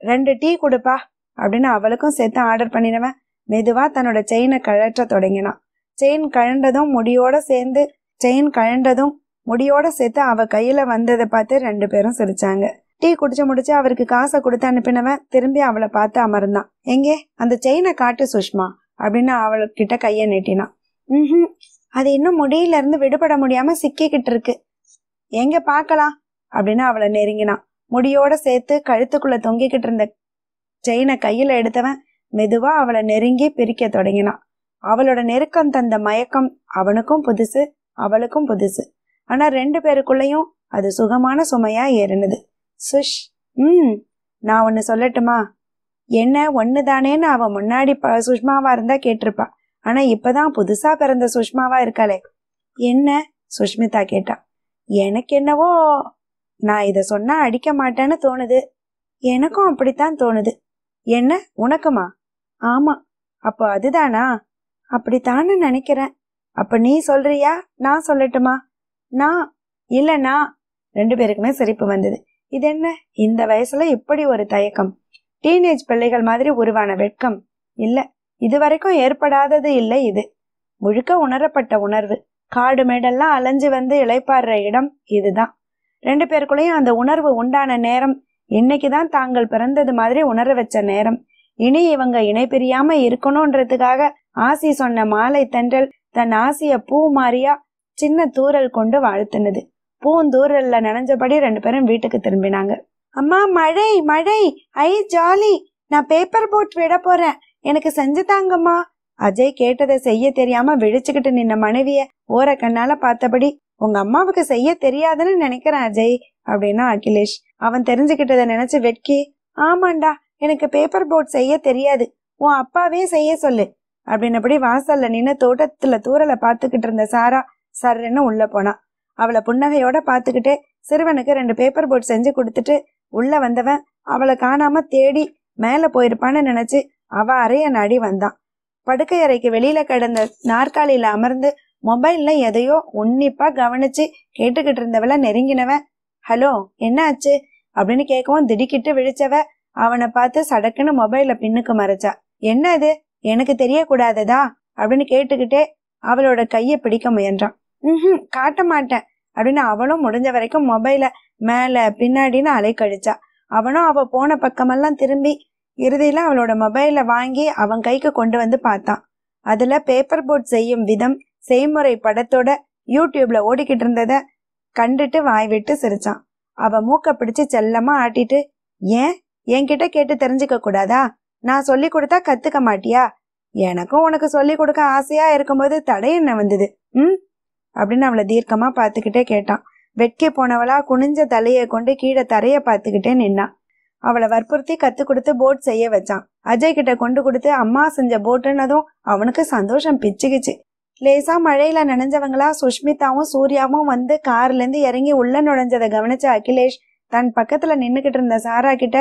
ரெண்டு டீ கொடுப்பா அப்படின்னு அவளுக்கும் சேர்த்து ஆர்டர் பண்ணினவன் மெதுவா தன்னோட செயினை கழற்ற தொடங்கினான். செயின் கழண்டதும் முடியோட சேர்ந்து செயின் கழண்டதும் முடியோட சேர்த்து அவ கையில வந்ததை பார்த்து ரெண்டு பேரும் சிரிச்சாங்க. டீ குடிச்சு முடிச்சு அவருக்கு காசை கொடுத்து அனுப்பினவன் திரும்பி அவளை பார்த்து அமர்ந்தான். எங்கே? அந்த செயினை காட்டு சுஷ்மா அப்படின்னு அவள்கிட்ட கையை நீட்டினான். ம் அது இன்னும் முடியில இருந்து விடுபட முடியாம சிக்கிக்கிட்டு இருக்கு. எங்க பார்க்கலாம்? அப்படின்னு அவளை நெருங்கினான். முடியோட சேர்த்து கழுத்துக்குள்ள தொங்கிக்கிட்டு இருந்த செயினை கையில எடுத்தவன் மெதுவா அவளை நெருங்கி பிரிக்க தொடங்கினான். அவளோட நெருக்கம் தந்த மயக்கம் அவனுக்கும் புதுசு அவளுக்கும் புதுசு. ஆனா ரெண்டு பேருக்குள்ளயும் அது சுகமான சுமையா ஏறினது. சுஷ் ம் நான் ஒன்று சொல்லட்டுமா? என்ன ஒண்ணுதானேன்னு அவன் முன்னாடி ப- சுஷ்மாவா இருந்தா கேட்டிருப்பா. ஆனா இப்பதான் புதுசா பிறந்த சுஷ்மாவா இருக்காளே. என்ன? சுஷ்மிதா கேட்டா. எனக்கு என்னவோ நான் இத சொன்னா அடிக்க மாட்டேன்னு தோணுது. எனக்கும் அப்படித்தான் தோணுது. என்ன உனக்குமா? ஆமா அப்போ அதுதானா? அப்படித்தான்னு நினைக்கிறேன். அப்ப நீ சொல்றியா? நான் சொல்லட்டுமா? நான் இல்லைனா ரெண்டு பேருக்குமே சிரிப்பு வந்தது. இது என்ன? இந்த வயசுல இப்படி ஒரு தயக்கம். டீனேஜ் பிள்ளைகள் மாதிரி உருவான வெட்கம். இல்ல இதுவரைக்கும் ஏற்படாதது இல்லை இது. முழுக்க உணரப்பட்ட உணர்வு. காடு மேடெல்லாம் அலைஞ்சு வந்து இளைப்பாடுற இடம் இதுதான். ரெண்டு பேருக்குள்ளேயும் அந்த உணர்வு உண்டான நேரம். இன்னைக்குதான் தாங்கள் பிறந்தது மாதிரி உணர வச்ச நேரம். இனி இவங்க இணை பிரியாம இருக்கணும்ன்றதுக்காக ஆசி சொன்ன மாலை தென்றல் தன் ஆசிய பூ மாறியா சின்ன தூரல் கொண்டு வாழ்த்துனது. பூந்தூரல்ல நனைஞ்சபடி ரெண்டு பேரும் வீட்டுக்கு திரும்பினாங்க. அம்மா மழை மழை! ஐ ஜாலி! நான் பேப்பர் போட் விட போறேன். எனக்கு செஞ்சு தாங்கம்மா. அஜய் கேட்டதை செய்ய தெரியாம விழிச்சுக்கிட்டு நின்ன மனைவிய ஓர கண்ணால பார்த்தபடி உங்க அம்மாவுக்கு செய்ய தெரியாதுன்னு நினைக்கிறேன் அஜய் அப்படின்னா அகிலேஷ். அவன் தெரிஞ்சுக்கிட்டதை நினைச்சு வெட்கி ஆமாண்டா எனக்கு பேப்பர் போட் செய்ய தெரியாது. உன் அப்பாவே செய்ய சொல்லு அப்படின்னபடி வாசல்ல நின்னு தோட்டத்துல தூரலை பார்த்துக்கிட்டு இருந்த சாரா சர்ன்னு உள்ள போனான் அவளை புன்னகையோட பார்த்துக்கிட்டே சிறுவனுக்கு ரெண்டு பேப்பர் போட் செஞ்சு கொடுத்துட்டு உள்ள வந்தவன் அவளை காணாம தேடி மேல போயிருப்பான்னு நினைச்சு அவ அறைய நாடி வந்தான். படுக்கை அறைக்கு வெளியில கிடந்த நாற்காலியில அமர்ந்து மொபைல்ல எதையோ உன்னிப்பா கவனிச்சு கேட்டுக்கிட்டு இருந்தவள நெருங்கினவன் ஹலோ என்ன ஆச்சு அப்படின்னு கேட்கவும் திடுக்கிட்டு விழிச்சவ அவனை பார்த்து சடக்குன்னு மொபைல பின்னுக்கு மறைச்சா. என்ன இது எனக்கு தெரியக்கூடாததா? அப்படின்னு கேட்டுக்கிட்டே அவளோட கையை பிடிக்க முயன்றான். ம் காட்ட மாட்டேன். அப்படின்னு அவளும் முடிஞ்ச வரைக்கும் மொபைல மேல பின்னாடின்னு அலைக்கழிச்சா. அவனும் அவ போன பக்கமெல்லாம் திரும்பி இறுதியில அவளோட மொபைல வாங்கி அவன் கைக்கு கொண்டு வந்து பார்த்தான். அதுல பேப்பர் போட் செய்யும் விதம் செய்முறை படத்தோட யூடியூப்ல ஓடிக்கிட்டு இருந்தத கண்டுட்டு வாய் விட்டு சிரிச்சான். அவ மூக்க பிடிச்சு செல்லமா ஆட்டிட்டு ஏன்? என்கிட்ட கேட்டு தெரிஞ்சுக்க கூடாதா? நான் சொல்லி கொடுத்தா கத்துக்க மாட்டியா? எனக்கும் உனக்கு சொல்லி கொடுக்க ஆசையா இருக்கும்போது தடை என்ன வந்தது? ம்? அப்படின்னு அவளை தீர்க்கமா பார்த்துக்கிட்டே கேட்டான். வெட்கி போனவளா குனிஞ்ச தலையை கொண்டு கீழே தரைய பார்த்துக்கிட்டே நின்னான் அவளை வற்புறுத்தி கத்து கொடுத்து போட் செய்ய வச்சான். அஜய் கிட்ட கொண்டு கொடுத்து அம்மா செஞ்ச போட்டுன்னதும் அவனுக்கு சந்தோஷம் பிச்சுக்கிச்சு. லேசா மழையில நனைஞ்சவங்களா சுஷ்மிதாவும் சூர்யாவும் வந்து கார்ல இருந்து இறங்கி உள்ள நுழைஞ்சதை கவனிச்ச அகிலேஷ் தன் பக்கத்துல நின்னுகிட்டு இருந்த சாரா கிட்ட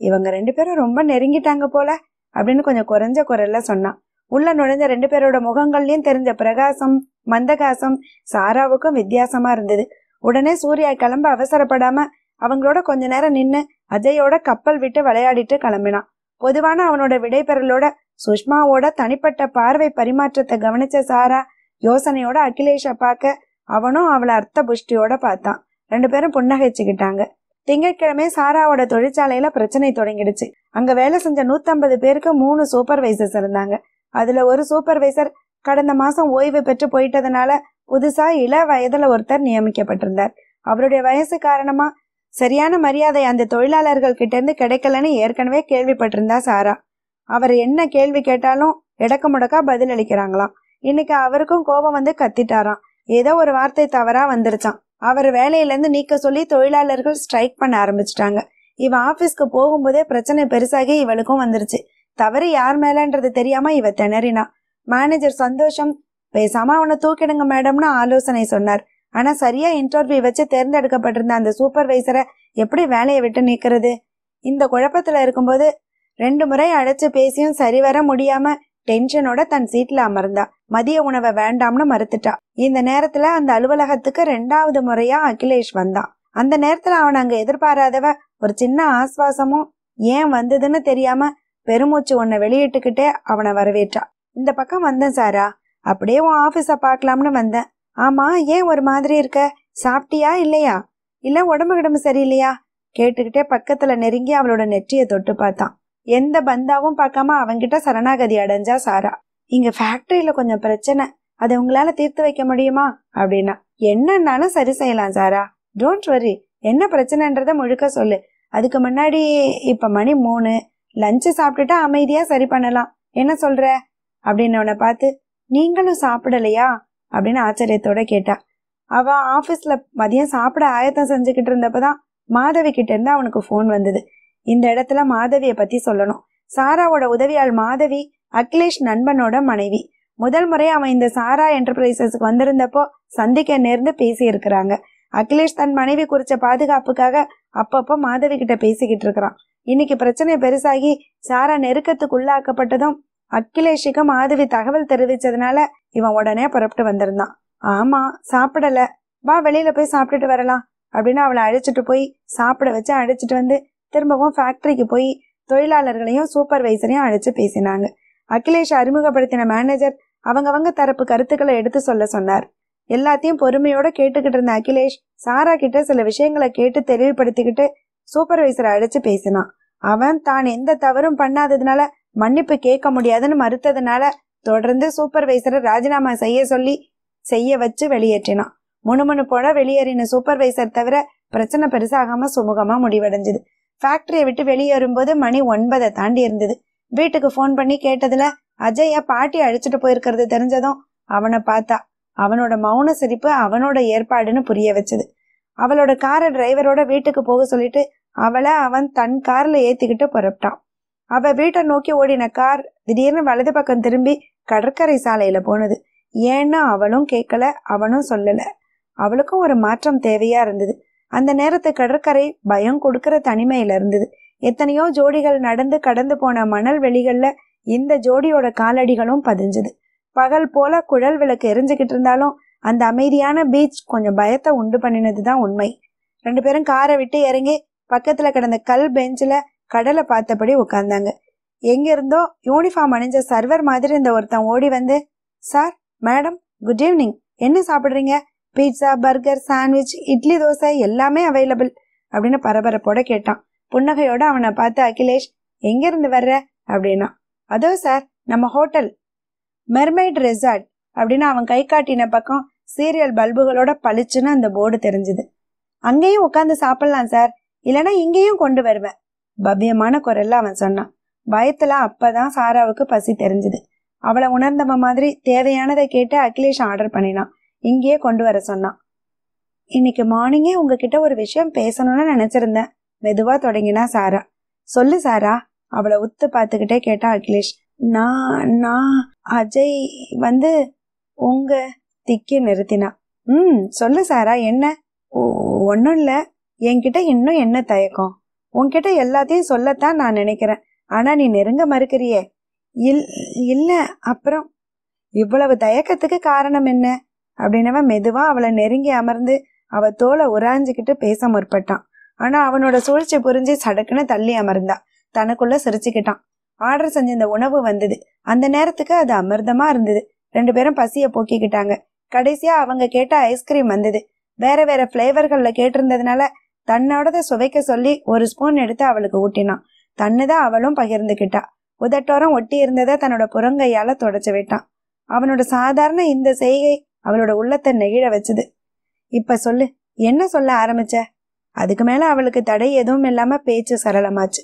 இவங்க ரெண்டு பேரும் ரொம்ப நெருங்கிட்டாங்க போல அப்படின்னு கொஞ்சம் குறைஞ்ச குரல்ல சொன்னான். உள்ள நுழைஞ்ச ரெண்டு பேரோட முகங்கள்லயும் தெரிஞ்ச பிரகாசம் மந்தகாசம் சாராவுக்கும் வித்தியாசமா இருந்தது. உடனே சூர்யா கிளம்ப அவசரப்படாம அவங்களோட கொஞ்ச நேரம் நின்னு அஜயோட கப்பல் விட்டு விளையாடிட்டு கிளம்பினான் பொதுவான அவனோட விடைபெறலோட சுஷ்மாவோட தனிப்பட்ட பார்வை பரிமாற்றத்தை கவனிச்ச சாரா யோசனையோட அகிலேஷ பார்க்க அவனும் அவளை அர்த்த புஷ்டியோட பார்த்தான். ரெண்டு பேரும் புன்னகைச்சுக்கிட்டாங்க. திங்கட்கிழமை சாராவோட தொழிற்சாலையில பிரச்சனை தொடங்கிடுச்சு. அங்க வேலை செஞ்ச 150 பேருக்கு மூணு சூப்பர்வைசர்ஸ் இருந்தாங்க. அதுல ஒரு சூப்பர்வைசர் கடந்த மாசம் ஓய்வு பெற்று போயிட்டதுனால புதுசா இள வயதுல ஒருத்தர் நியமிக்கப்பட்டிருந்தார். அவருடைய வயசு காரணமா சரியான மரியாதை அந்த தொழிலாளர்கள் கிட்ட இருந்து கிடைக்கலன்னு ஏற்கனவே கேள்விப்பட்டிருந்தா சாரா. அவர் என்ன கேள்வி கேட்டாலும் எடக்க முடக்கா பதில் அளிக்கிறாங்களாம். இன்னைக்கு அவருக்கும் கோபம் வந்து கத்திட்டாராம். ஏதோ ஒரு வார்த்தை தவறா வந்துருச்சான் அவர் வேலையில இருந்து நீக்க சொல்லி தொழிலாளர்கள் ஸ்ட்ரைக் பண்ண ஆரம்பிச்சிட்டாங்க. இவ ஆபீஸ்க்கு போகும்போதே பிரச்சனை பெருசாகி இவளுக்கும் வந்துருச்சு. தவறு யார் மேலன்றது தெரியாம இவ திணறினா. மேனேஜர் சந்தோஷம். பேசாம அவனை தூக்கிடுங்க மேடம்னு ஆலோசனை சொன்னார். ஆனா சரியா இன்டர்வியூ வச்சு தேர்ந்தெடுக்கப்பட்டிருந்த அந்த சூப்பர்வைசரை எப்படி வேலையை விட்டு நீக்கிறது? இந்த குழப்பத்துல இருக்கும்போது ரெண்டு முறை அழைச்சு பேசியும் சரிவர முடியாம டென்ஷனோட தன் சீட்ல அமர்ந்தா. மதிய உணவை வேண்டாம்னு மறுத்துட்டா. இந்த நேரத்துல அந்த அலுவலகத்துக்கு ரெண்டாவது முறையா அகிலேஷ் வந்தான் அந்த நேரத்துல அவன் அங்க எதிர்பாராதவ ஒரு சின்ன ஆஸ்வாசமும் ஏன் வந்ததுன்னு தெரியாம பெருமூச்சு உன்னை வெளியிட்டுக்கிட்டே அவனை வரவேற்றா. இந்த பக்கம் வந்தேன் சாரா. அப்படியே உன் ஆஃபீஸை பார்க்கலாம்னு வந்தேன். ஆமா ஏன் ஒரு மாதிரி இருக்க? சாப்பிட்டியா இல்லையா? இல்ல உடம்பு கிடம்பு சரியில்லையா? கேட்டுக்கிட்டே பக்கத்துல நெருங்கி அவளோட நெற்றியை தொட்டு பார்த்தான். எந்த பந்தாவும் பார்க்காம அவங்கிட்ட சரணாகதி அடைஞ்சா சாரா. இங்க ஃபேக்டரியில கொஞ்சம் பிரச்சனை. அதை உங்களால தீர்த்து வைக்க முடியுமா? அப்படின்னா என்னன்னாலும் சரி செய்யலாம் சாரா. டோன்ட் வரி என்ன பிரச்சனைன்றத முழுக்க சொல்லு. அதுக்கு முன்னாடி இப்ப மணி மூணு. லஞ்சு சாப்பிட்டுட்டா அமைதியா சரி பண்ணலாம். என்ன சொல்ற? அப்படின்னு அவனை பார்த்து நீங்களும் சாப்பிடலையா? அப்படின்னு ஆச்சரியத்தோட கேட்டா. அவ ஆஃபீஸ்ல மதியம் சாப்பிட ஆயத்தம் செஞ்சுக்கிட்டு இருந்தப்பதான் மாதவி கிட்ட இருந்து அவனுக்கு ஃபோன் வந்தது. இந்த இடத்துல மாதவிய பத்தி சொல்லணும். சாராவோட உதவியாள் மாதவி அகிலேஷ் நண்பனோட மனைவி. முதல் முறை அவன் இந்த சாரா என்டர்பிரைசஸ்க்கு வந்திருந்தப்போ சந்திக்க நேர்ந்து பேசி இருக்கிறாங்க அகிலேஷ் தன் மனைவி குறிச்ச பாதுகாப்புக்காக அப்பப்போ மாதவி கிட்ட பேசிக்கிட்டு இருக்கிறான். இன்னைக்கு பிரச்சனை பெருசாகி சாரா நெருக்கத்துக்குள்ளாக்கப்பட்டதும் அகிலேஷுக்கு மாதவி தகவல் தெரிவிச்சதுனால இவன் உடனே புறப்பட்டு வந்திருந்தான். ஆமா சாப்பிடல. வா வெளியில போய் சாப்பிட்டுட்டு வரலாம் அப்படின்னு அவளை அழைச்சிட்டு போய் சாப்பிட வச்சு அழைச்சிட்டு வந்து திரும்பவும் ஃபேக்டரிக்கு போய் தொழிலாளர்களையும் சூப்பர்வைசரையும் அழைச்சு பேசினாங்க. அகிலேஷ் அறிமுகப்படுத்தின மேனேஜர் அவங்கவங்க தரப்பு கருத்துக்களை எடுத்து சொல்ல சொன்னார். எல்லாத்தையும் பொறுமையோட கேட்டுக்கிட்டு இருந்த அகிலேஷ் சாரா கிட்ட சில விஷயங்களை கேட்டு தெளிவுபடுத்திக்கிட்டு சூப்பர்வைசரை அழைச்சு பேசினான். அவன் தான் எந்த தவறும் பண்ணாததுனால மன்னிப்பு கேட்க முடியாதுன்னு மறுத்ததுனால தொடர்ந்து சூப்பர்வைசரை ராஜினாமா செய்ய சொல்லி செய்ய வச்சு வெளியேற்றினான். முணுமுணுப்போட வெளியேறின சூப்பர்வைசர் தவிர பிரச்சனை பெருசாகாம சுமூகமா முடிவடைஞ்சது. ஃபேக்டரியை விட்டு வெளியேறும்போது மணி ஒன்பதை தாண்டி இருந்தது. வீட்டுக்கு ஃபோன் பண்ணி கேட்டதுல அஜய பாட்டி அழிச்சிட்டு போயிருக்கிறது தெரிஞ்சதும் அவனை பார்த்தா. அவனோட மௌன சிரிப்பு அவனோட ஏற்பாடுன்னு புரிய வச்சது. அவளோட காரை டிரைவரோட வீட்டுக்கு போக சொல்லிட்டு அவளை அவன் தன் கார்ல ஏத்திக்கிட்டு புறப்பட்டான். அவ வீட்டை நோக்கி ஓடின கார் திடீர்னு வலது பக்கம் திரும்பி கடற்கரை சாலையில போனது. ஏன்னா அவளும் கேட்கல அவனும் சொல்லல. அவளுக்கும் ஒரு மாற்றம் தேவையா இருந்தது. அந்த நேரத்து கடற்கரை பயம் கொடுக்கிற தனிமையில இருந்தது. எத்தனையோ ஜோடிகள் நடந்து கடந்து போன மணல் வெளிகள்ல இந்த ஜோடியோட காலடிகளும் பதிஞ்சுது. பகல் போல குழல் விளக்கு எரிஞ்சுக்கிட்டு இருந்தாலும் அந்த அமைதியான பீச் கொஞ்சம் பயத்தை உண்டு பண்ணினதுதான் உண்மை. ரெண்டு பேரும் காரை விட்டு இறங்கி பக்கத்துல கிடந்த கல் பெஞ்சில் கடலை பார்த்தபடி உட்கார்ந்தாங்க எங்க இருந்தோ யூனிஃபார்ம் அணிஞ்ச சர்வர் மாதிரி இந்த ஒருத்தன் ஓடி வந்து சார் மேடம் குட் ஈவினிங் என்ன சாப்பிடுறீங்க? Pizza burger sandwich idli dosa எல்லாமே அவைலபிள் அப்படின்னு பரபரப்போட கேட்டான். புன்னகையோட அவனை பார்த்து அகிலேஷ் எங்க இருந்து வர்ற? அப்படின்னா அதோ சார் நம்ம ஹோட்டல் மெர்மைட் ரெசார்ட் அப்படின்னு அவன் கை காட்டின பக்கம் சீரியல் பல்புகளோட பளிச்சுன்னு அந்த போர்டு தெரிஞ்சுது. அங்கேயும் உட்காந்து சாப்பிடலாம் சார் இல்லைன்னா இங்கேயும் கொண்டு வருவேன். பவ்யமான குரல்ல அவன் சொன்னான். பயத்துல அப்பதான் சாராவுக்கு பசி தெரிஞ்சுது. அவளை உணர்ந்தவ மாதிரி தேவையானதை கேட்டு அகிலேஷ் ஆர்டர் பண்ணினான். இங்கேயே கொண்டு வர சொன்னான். இன்னைக்கு மார்னிங்கே உங்ககிட்ட ஒரு விஷயம் பேசணும்னு நினைச்சிருந்தேன். மெதுவா தொடங்கினா சாரா. சொல்லு சாரா. அவளை உத்து பார்த்துக்கிட்டே கேட்டா அகிலேஷ். நான் நான் அஜய் வந்து உங்க திக்கி நிறுத்தினா. ம் சொல்லு சாரா. என்ன? ஒன்றும் இல்லை. என்கிட்ட இன்னும் என்ன தயக்கம்? உன்கிட்ட எல்லாத்தையும் சொல்லத்தான் நான் நினைக்கிறேன். ஆனா நீ நெருங்க மறுக்கிறியே. இல் இல்ல அப்புறம் இவ்வளவு தயக்கத்துக்கு காரணம் என்ன? அப்படின்னவன் மெதுவா அவளை நெருங்கி அமர்ந்து அவ தோலை உராஞ்சிக்கிட்டு பேச முற்பட்டான். ஆனா அவனோட சூழ்ச்சி புரிஞ்சு சடக்குன்னு தள்ளி அமர்ந்தா. தனக்குள்ள சிரிச்சுக்கிட்டான். ஆர்டர் செஞ்ச இந்த உணவு வந்தது. அந்த நேரத்துக்கு அது அமிர்தமா இருந்தது. ரெண்டு பேரும் பசிய போக்கிக்கிட்டாங்க. கடைசியா அவங்க கேட்ட ஐஸ்கிரீம் வந்தது. வேற வேற பிளேவர்கள்ல கேட்டிருந்ததுனால தன்னோடத சுவைக்க சொல்லி ஒரு ஸ்பூன் எடுத்து அவளுக்கு ஊட்டினான் தன்னுதான் அவளும் பகிர்ந்துக்கிட்டா உதட்டோரம் ஒட்டி இருந்ததை தன்னோட புறங்கையால தொடச்சு விட்டான். அவனோட சாதாரண இந்த செய்கை அவளோட உள்ளத்தை நெகிழ வச்சுது. இப்ப சொல்லு என்ன சொல்ல ஆரம்பிச்ச? அதுக்கு மேல அவளுக்கு தடை எதுவும் இல்லாம பேச்சு சரளமாச்சு.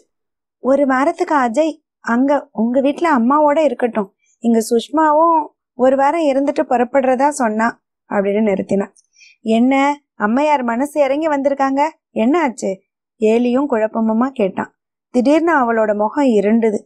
ஒரு வாரத்துக்கு அஜய் அங்க உங்க வீட்டுல அம்மாவோட இருக்கட்டும். இங்க சுஷ்மாவும் ஒரு வாரம் இருந்துட்டு புறப்படுறதா சொன்னா அப்படின்னு நிறுத்தினான் என்ன? அம்மையார் மனசு இறங்கி வந்திருக்காங்க. என்ன ஆச்சு? ஏலியும் குழப்பமுமா கேட்டான். திடீர்னு அவளோட முகம் இருண்டுது.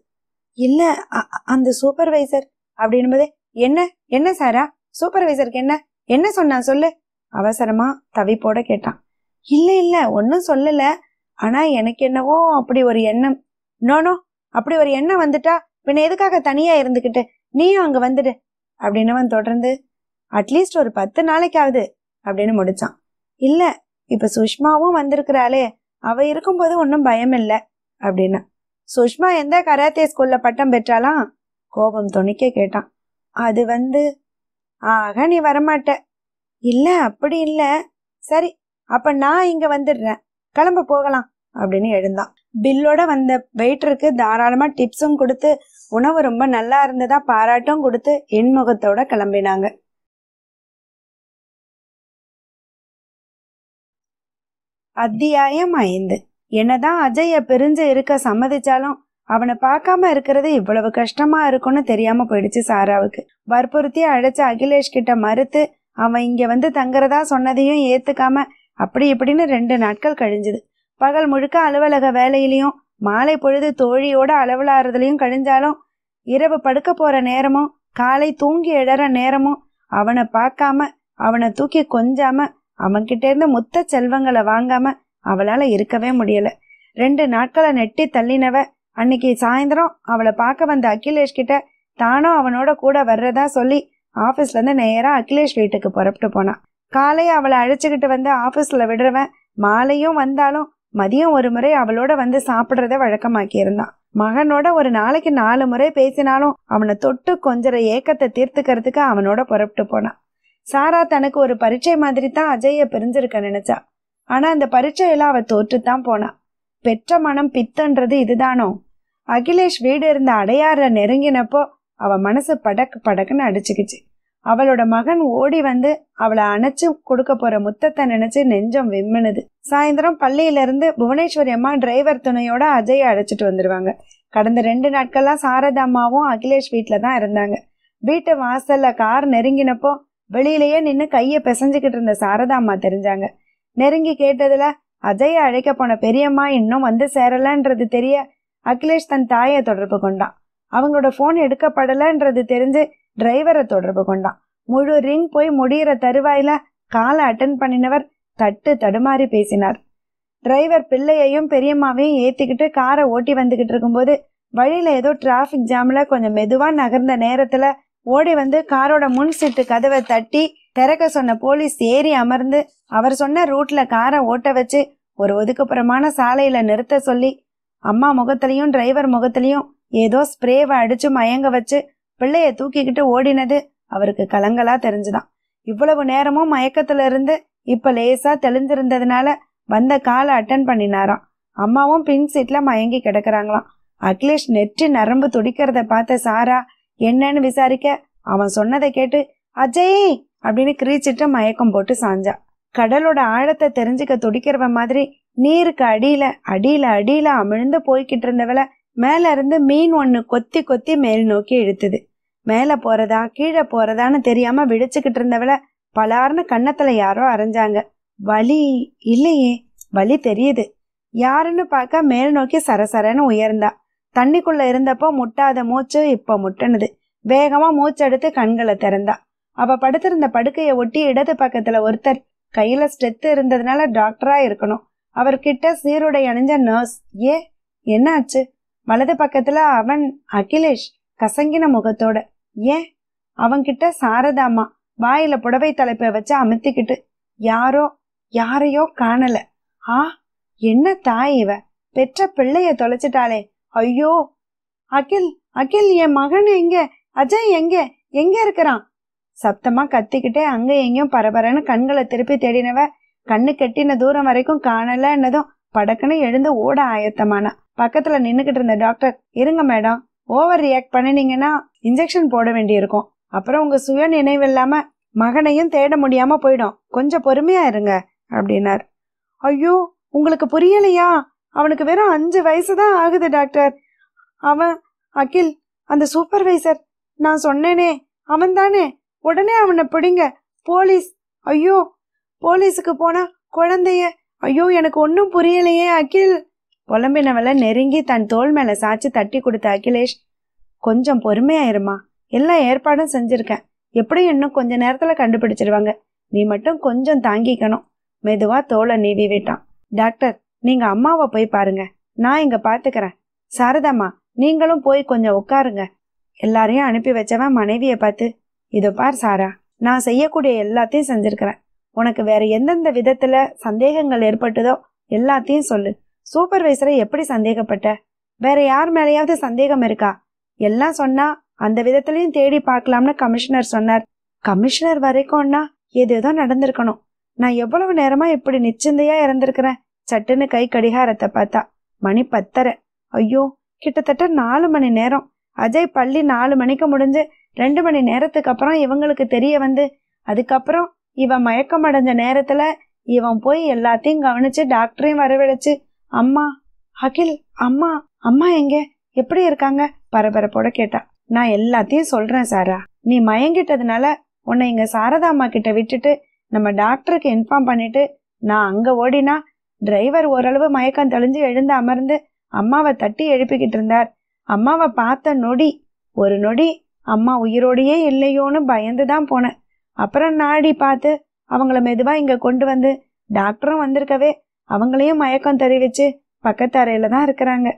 இல்ல அ- அந்த சூப்பர்வைசர் அப்படின்போது என்ன என்ன சாரா? சூப்பர்வைசருக்கு என்ன? என்ன சொன்னான் சொல்லு? அவசரமா தவிப்போட கேட்டான். இல்ல இல்ல ஒன்னும் சொல்லல. ஆனா எனக்கு என்னவோ அப்படி ஒரு எண்ணம். நோனோ அப்படி ஒரு எண்ணம் வந்துட்டா பின்ன எதுக்காக தனியா இருந்துகிட்டு? நீயும் அங்க வந்துடு அப்படின்னு அவன் தொடர்ந்து அட்லீஸ்ட் ஒரு பத்து நாளைக்காவது அப்படின்னு முடிச்சான். இல்லை இப்ப சுஷ்மாவும் வந்திருக்கிறாளே அவ இருக்கும்போது ஒன்றும் பயம் இல்லை அப்படின்னா. சுஷ்மா எந்த கராத்தே ஸ்கூல்ல பட்டம் பெற்றாலாம்? கோபம் துணிக்க கேட்டான். அது வந்து ஆக நீ வரமாட்ட. இல்ல அப்படி இல்ல. சரி அப்ப நான் இங்க வந்துடுறேன். கிளம்ப போகலாம் அப்படின்னு எழுந்தான். பில்லோட வந்த வெயிட்டருக்கு தாராளமா டிப்ஸும் கொடுத்து உணவு ரொம்ப நல்லா இருந்ததா பாராட்டும் கொடுத்து எண்முகத்தோட கிளம்பினாங்க. அத்தியாயம் ஐந்து. என்னதான் அஜய பிரிஞ்சு இருக்க சம்மதிச்சாலும் அவனை பார்க்காம இருக்கிறது இவ்வளவு கஷ்டமா இருக்கும்னு தெரியாம போயிடுச்சு சாராவுக்கு. வற்புறுத்தி அழைச்ச அகிலேஷ் கிட்ட மறுத்து அவன் இங்க வந்து தங்குறதா சொன்னதையும் ஏத்துக்காம அப்படி இப்படின்னு ரெண்டு நாட்கள் கழிஞ்சுது. பகல் முழுக்க அலுவலக வேலையிலையும் மாலை பொழுது தோழியோட அளவலாறுதலையும் கழிஞ்சாலும் இரவு படுக்க போற நேரமும் காலை தூங்கி எழற நேரமும் அவனை பார்க்காம அவனை தூக்கி கொஞ்சாம அவன்கிட்ட இருந்து முத்த செல்வங்களை வாங்காம அவளால இருக்கவே முடியல. ரெண்டு நாட்களை நெட்டி தள்ளினவ அன்னைக்கு சாயந்தரம் அவளை பார்க்க வந்த அகிலேஷ் கிட்ட தானும் அவனோட கூட வர்றதா சொல்லி ஆபீஸ்ல இருந்து நேரா அகிலேஷ் வீட்டுக்கு புறப்பட்டு போனான் காலையை அவளை அழைச்சுக்கிட்டு வந்து ஆபீஸ்ல விடுறவன் மாலையும் வந்தாலும் மதியம் ஒரு முறை அவளோட வந்து சாப்பிடுறத வழக்கமாக்கி இருந்தான் மகனோட ஒரு நாளைக்கு நாலு முறை பேசினாலும் அவனை தொட்டு கொஞ்சம் ஏக்கத்தை தீர்த்துக்கிறதுக்கு அவனோட புறப்பட்டு போனான் சாரா தனக்கு ஒரு பரீட்சை மாதிரி தான் அஜய பிரிஞ்சிருக்க நினைச்சா. ஆனா அந்த பரீட்சையில அவ தோற்றுத்தான் போனா. பெற்ற மனம் பித்தன்றது இதுதானோ? அகிலேஷ் வீடு இருந்த அடையாற நெருங்கினப்போ அவ மனசு படக்கு படக்குன்னு அடிச்சுக்கிச்சு. அவளோட மகன் ஓடி வந்து அவளை அணைச்சு கொடுக்க போற முத்தத்தை நினைச்சு நெஞ்சம் விம்முனுது. சாயந்தரம் பள்ளியில இருந்து புவனேஸ்வரி அம்மா டிரைவர் துணையோட அஜய அழைச்சிட்டு வந்துருவாங்க. கடந்த ரெண்டு நாட்களா சாரதா அம்மாவும் அகிலேஷ் வீட்ல தான் இருந்தாங்க. வீட்டு வாசல்ல கார் நெருங்கினப்போ வெளியிலேயே நின்று கையை பிசைஞ்சுக்கிட்டு இருந்த சாரதாம்மா தெரிஞ்சாங்க. நெருங்கி கேட்டதுல அஜய அழைக்க போன பெரியம்மா இன்னும் வந்து சேரலன்றது தெரிய அகிலேஷ் தன் தாயை தொடர்பு கொண்டான். அவங்களோட ஃபோன் எடுக்கப்படலைன்றது தெரிஞ்சு டிரைவரை தொடர்பு கொண்டான். முழு ரிங் போய் முடியிற தருவாயில காலை அட்டன் பண்ணினவர் தட்டு தடுமாறி பேசினார். டிரைவர் பிள்ளையையும் பெரியம்மாவையும் ஏத்திக்கிட்டு காரை ஓட்டி வந்துகிட்டு இருக்கும்போது வழியில ஏதோ டிராஃபிக் ஜாம்ல கொஞ்சம் மெதுவா நகர்ந்த நேரத்துல ஓடி வந்து காரோட முன் சீட்டு கதவை தட்டி திறக்க சொன்ன போலீஸ் ஏறி அமர்ந்து அவர் சொன்ன ரூட்ல காரை ஓட்ட வச்சு ஒரு ஒதுக்குப்புறமான சாலையில நிறுத்த சொல்லி அம்மா முகத்திலையும் டிரைவர் முகத்திலையும் ஏதோ ஸ்ப்ரேவை அடிச்சு மயங்க வச்சு பிள்ளைய தூக்கிக்கிட்டு ஓடினது அவருக்கு கலங்கலா தெரிஞ்சுதான். இவ்வளவு நேரமும் மயக்கத்துல இருந்து இப்ப லேசா தெளிஞ்சிருந்ததுனால வந்த காலை அட்டன் பண்ணினாராம். அம்மாவும் பின் சீட்ல மயங்கி கிடக்குறாங்களாம். அகிலேஷ் நெற்றி நரம்பு துடிக்கிறத பார்த்த சாரா என்னன்னு விசாரிக்க அவன் சொன்னதை கேட்டு அஜய்! அப்படின்னு கிரீச்சிட்டு மயக்கம் போட்டு சாஞ்சா. கடலோட ஆழத்தை தெரிஞ்சுக்க துடிக்கிறவ மாதிரி நீருக்கு அடியில அடியில அடியில அமிழ்ந்து போய்கிட்டு இருந்தவள மேல இருந்து மீன் ஒண்ணு கொத்தி கொத்தி மேல் நோக்கி இழுத்துது. மேல போறதா கீழே போறதான்னு தெரியாம விழிச்சுக்கிட்டு இருந்தவள பலார்னு கன்னத்துல யாரோ அரைஞ்சாங்க. வலி இல்லையே வலி தெரியுது. யாருன்னு பார்க்க மேல் நோக்கி சரசரன்னு உயர்ந்தா. தண்ணிக்குள்ள இருந்தப்போ முட்டாத மூச்சு இப்ப முட்டுனுது. வேகமா மூச்செடுத்து கண்களை திறந்தா. அவ படுத்திருந்த படுக்கைய ஒட்டி இடது பக்கத்துல ஒருத்தர் கையில ஸ்டெத்து இருந்ததுனால டாக்டரா இருக்கணும். அவர்கிட்ட சீருடை அணிஞ்ச நர்ஸ் ஏ என்னாச்சு? வலது பக்கத்துல அவன் அகிலேஷ் கசங்கின முகத்தோட ஏன் அவன்கிட்ட சாரதாமா வாயில புடவை தலைப்பை வச்சு அமுத்திக்கிட்டு யாரோ யாரையோ காணல. ஆ என்ன தாய் இவ? பெற்ற பிள்ளைய தொலைச்சிட்டாளே. ஐயோ அகில் அகில் என் மகன் எங்க? அஜய் எங்க? எங்க இருக்கிறான்? சப்தமா கத்திக்கிட்டே அங்க எங்கேயும் பரபரன்னு கண்களை திருப்பி தேடினவ கண்ணு கெட்டின தூரம் வரைக்கும் காணலன்னதும் படக்குன்னு எழுந்து ஓட ஆயத்தமானா. பக்கத்துல நின்னுக்கிட்டு இருந்த டாக்டர் இருங்க மேடம் ஓவர் ரியாக்ட் பண்ணினீங்கன்னா இன்ஜெக்ஷன் போட வேண்டியிருக்கும். அப்புறம் உங்க சுய நினைவு இல்லாம மகனையும் தேட முடியாம போயிடும். கொஞ்சம் பொறுமையா இருங்க அப்படின்னார். ஐயோ உங்களுக்கு புரியலையா? அவனுக்கு வெறும் அஞ்சு வயசு தான் ஆகுது டாக்டர். அவன் அகில் அந்த சூப்பர்வைசர் நான் சொன்னேனே அவன் தானே. உடனே அவனை பிடிங்க. போலீஸ் ஐயோ போலீஸுக்கு போனா குழந்தைய ஐயோ எனக்கு ஒன்றும் புரியலையே அகில். புலம்பினவள நெருங்கி தன் தோல் மேலே சாச்சு தட்டி கொடுத்த அகிலேஷ் கொஞ்சம் பொறுமையாயிருமா? எல்லா ஏற்பாடும் செஞ்சுருக்கேன். எப்படியும் இன்னும் கொஞ்ச நேரத்தில் கண்டுபிடிச்சிருவாங்க. நீ மட்டும் கொஞ்சம் தாங்கிக்கணும். மெதுவாக தோலை நீவி விட்டான் டாக்டர் நீங்க அம்மாவை போய் பாருங்க. நான் இங்க பாத்துக்கிறேன். சாரதாம்மா நீங்களும் போய் கொஞ்சம் உட்காருங்க. எல்லாரையும் அனுப்பி வச்சவன் மனைவியை பார்த்து இதோ பார் சாரா நான் செய்யக்கூடிய எல்லாத்தையும் செஞ்சிருக்கிறேன். உனக்கு வேற எந்தெந்த விதத்துல சந்தேகங்கள் ஏற்பட்டதோ எல்லாத்தையும் சொல்லு. சூப்பர்வைசரை எப்படி சந்தேகப்பட்ட? வேற யார் மேலேயாவது சந்தேகம் இருக்கா? எல்லாம் சொன்னா அந்த விதத்திலையும் தேடி பார்க்கலாம்னு கமிஷனர் சொன்னார். கமிஷனர் வரைக்கும்னா ஏதேதோ நடந்திருக்கணும். நான் எவ்வளவு நேரமா இப்படி நிச்சந்தையா இறந்திருக்கிறேன். சட்டுன்னு கை கடிகாரத்தை பார்த்தா மணி பத்தரை. ஐயோ கிட்டத்தட்ட நாலு மணி நேரம். அஜய் பள்ளி நாலு மணிக்கு முடிஞ்சு ரெண்டு மணி நேரத்துக்கு அப்புறம் இவங்களுக்கு தெரிய வந்து அதுக்கப்புறம் இவன் மயக்கம் அடைஞ்ச நேரத்துல இவன் போய் எல்லாத்தையும் கவனிச்சு டாக்டரையும் வரவழைச்சு அம்மா அகில் அம்மா அம்மா எங்க? எப்படி இருக்காங்க? பரபரப்போட கேட்டா. நான் எல்லாத்தையும் சொல்றேன் சாரா. நீ மயங்கிட்டதுனால உன்னை இங்க சாரதா அம்மா கிட்ட விட்டுட்டு நம்ம டாக்டருக்கு இன்ஃபார்ம் பண்ணிட்டு நான் அங்க ஓடினா டிரைவர் ஓரளவு மயக்கம் தெளிஞ்சு எழுந்து அமர்ந்து அம்மாவை தட்டி எழுப்பிக்கிட்டு இருந்தார். அம்மாவை பார்த்த நொடி ஒரு நொடி அம்மா உயிரோடையே இல்லையோன்னு பயந்து தான் போனேன். அப்புறம் நாடி பார்த்து அவங்கள மெதுவாக இங்கே கொண்டு வந்து டாக்டரும் வந்திருக்கவே அவங்களையும் மயக்கம் தெரிவிச்சு பக்கத்து அறையில தான் இருக்கிறாங்க.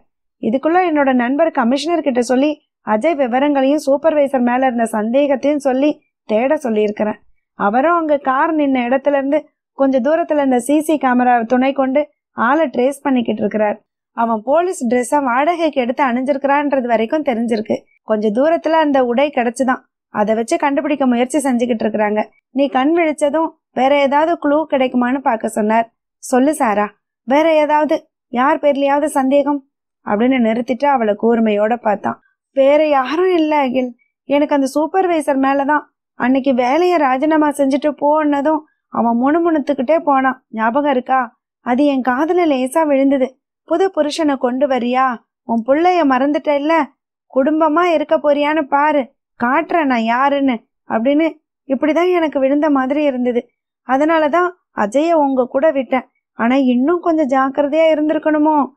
இதுக்குள்ள என்னோட நண்பர் கமிஷனர் கிட்ட சொல்லி அஜய் விவரங்களையும் சூப்பர்வைசர் மேல இருந்த சந்தேகத்தையும் சொல்லி தேட சொல்லியிருக்கிறேன். அவரும் அங்க கார் நின்ன இடத்துல இருந்து கொஞ்ச தூரத்துல இந்த சிசி கேமரா துணை கொண்டு ஆளை ட்ரேஸ் பண்ணிக்கிட்டு இருக்கிறார். அவன் போலீஸ் ட்ரெஸ்ஸை வாடகைக்கு எடுத்து அணிஞ்சிருக்கிறான்றது வரைக்கும் தெரிஞ்சிருக்கு. கொஞ்ச தூரத்துல அந்த உடை கிடைச்சுதான். அதை வச்சு கண்டுபிடிக்க முயற்சி செஞ்சுக்கிட்டு இருக்கிறாங்க. நீ கண் விழிச்சதும் வேற ஏதாவது குளூ கிடைக்குமான்னு பார்க்க சொன்னார். சொல்லு சாரா. வேற ஏதாவது? யார் பேர்லயாவது சந்தேகம்? அப்படின்னு நிறுத்திட்டு அவளை கூர்மையோட பார்த்தான். வேற யாரும் இல்ல அகில். எனக்கு அந்த சூப்பர்வைசர் மேலதான் அன்னைக்கு வேலையை ராஜினாமா செஞ்சுட்டு போனதும் அவன் முணுமுணுத்துக்கிட்டே போனான். ஞாபகம் இருக்கா? அது என் காதல லேசா விழுந்தது. புது புருஷனை கொண்டு வரியா? உன் பிள்ளைய மறந்துட்ட இல்ல குடும்பமா இருக்க போறியான்னு பாரு. காட்டுறேன் நான் யாருன்னு. அப்படின்னு இப்படிதான் எனக்கு விழுந்த மாதிரி இருந்தது. அதனாலதான் அஜய உங்க கூட விட்டேன். ஆனா இன்னும் கொஞ்சம் ஜாக்கிரதையா இருந்திருக்கணுமோ?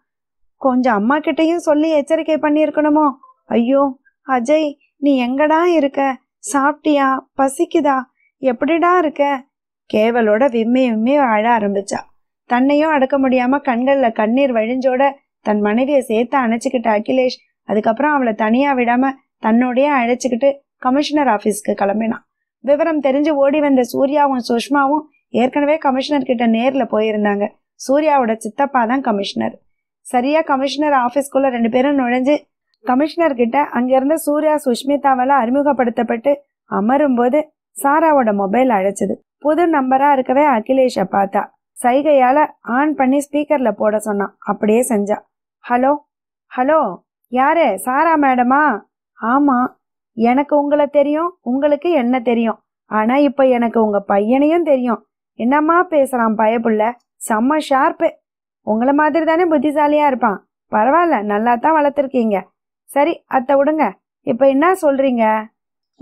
கொஞ்சம் அம்மா கிட்டையும் சொல்லி எச்சரிக்கை பண்ணியிருக்கணுமோ? ஐயோ அஜய் நீ எங்கடா இருக்க? சாப்பிட்டியா? பசிக்குதா? எப்படிடா இருக்க? கேவலோட விம்மி விம்மி அழ ஆரம்பிச்சா. தன்னையும் அடக்க முடியாம கண்கள்ல கண்ணீர் வழிஞ்சோட தன் மனைவியை சேர்த்து அணைச்சிக்கிட்ட அகிலேஷ் அதுக்கப்புறம் அவளை தனியா விடாம தன்னோடையே அழைச்சிக்கிட்டு கமிஷனர் ஆபீஸ்க்கு கிளம்பினான். விவரம் தெரிஞ்சு ஓடி வந்த சூர்யாவும் சுஷ்மாவும் ஏற்கனவே கமிஷனர் கிட்ட நேர்ல போயிருந்தாங்க. சூர்யாவோட சித்தப்பா தான் கமிஷனர். சரியா கமிஷனர் ஆபீஸ்க்குள்ள ரெண்டு பேரும் நுழைஞ்சு கமிஷனர் கிட்ட அங்கிருந்த சூர்யா சுஷ்மிதாவால அறிமுகப்படுத்தப்பட்டு அமரும்போது சாராவோட மொபைல் அழைச்சது. புது நம்பரா இருக்கவே அகிலேஷை பார்த்தா. சைகையால ஆன் பண்ணி ஸ்பீக்கர்ல போட சொன்னான் அப்படியே செஞ்சா. ஹலோ ஹலோ யாரு? சாரா மேடமா? ஆமா எனக்கு உங்களை தெரியும் உங்களுக்கு என்ன தெரியும். ஆனா இப்ப எனக்கு உங்க பையனையும் தெரியும். என்னம்மா பேசுறான் பயப்புள்ள செம்ம ஷார்ப்பு உங்களை மாதிரி தானே புத்திசாலியா இருப்பான். பரவாயில்ல நல்லா தான் வளர்த்துருக்கீங்க. சரி அத்தை விடுங்க. இப்போ என்ன சொல்றீங்க?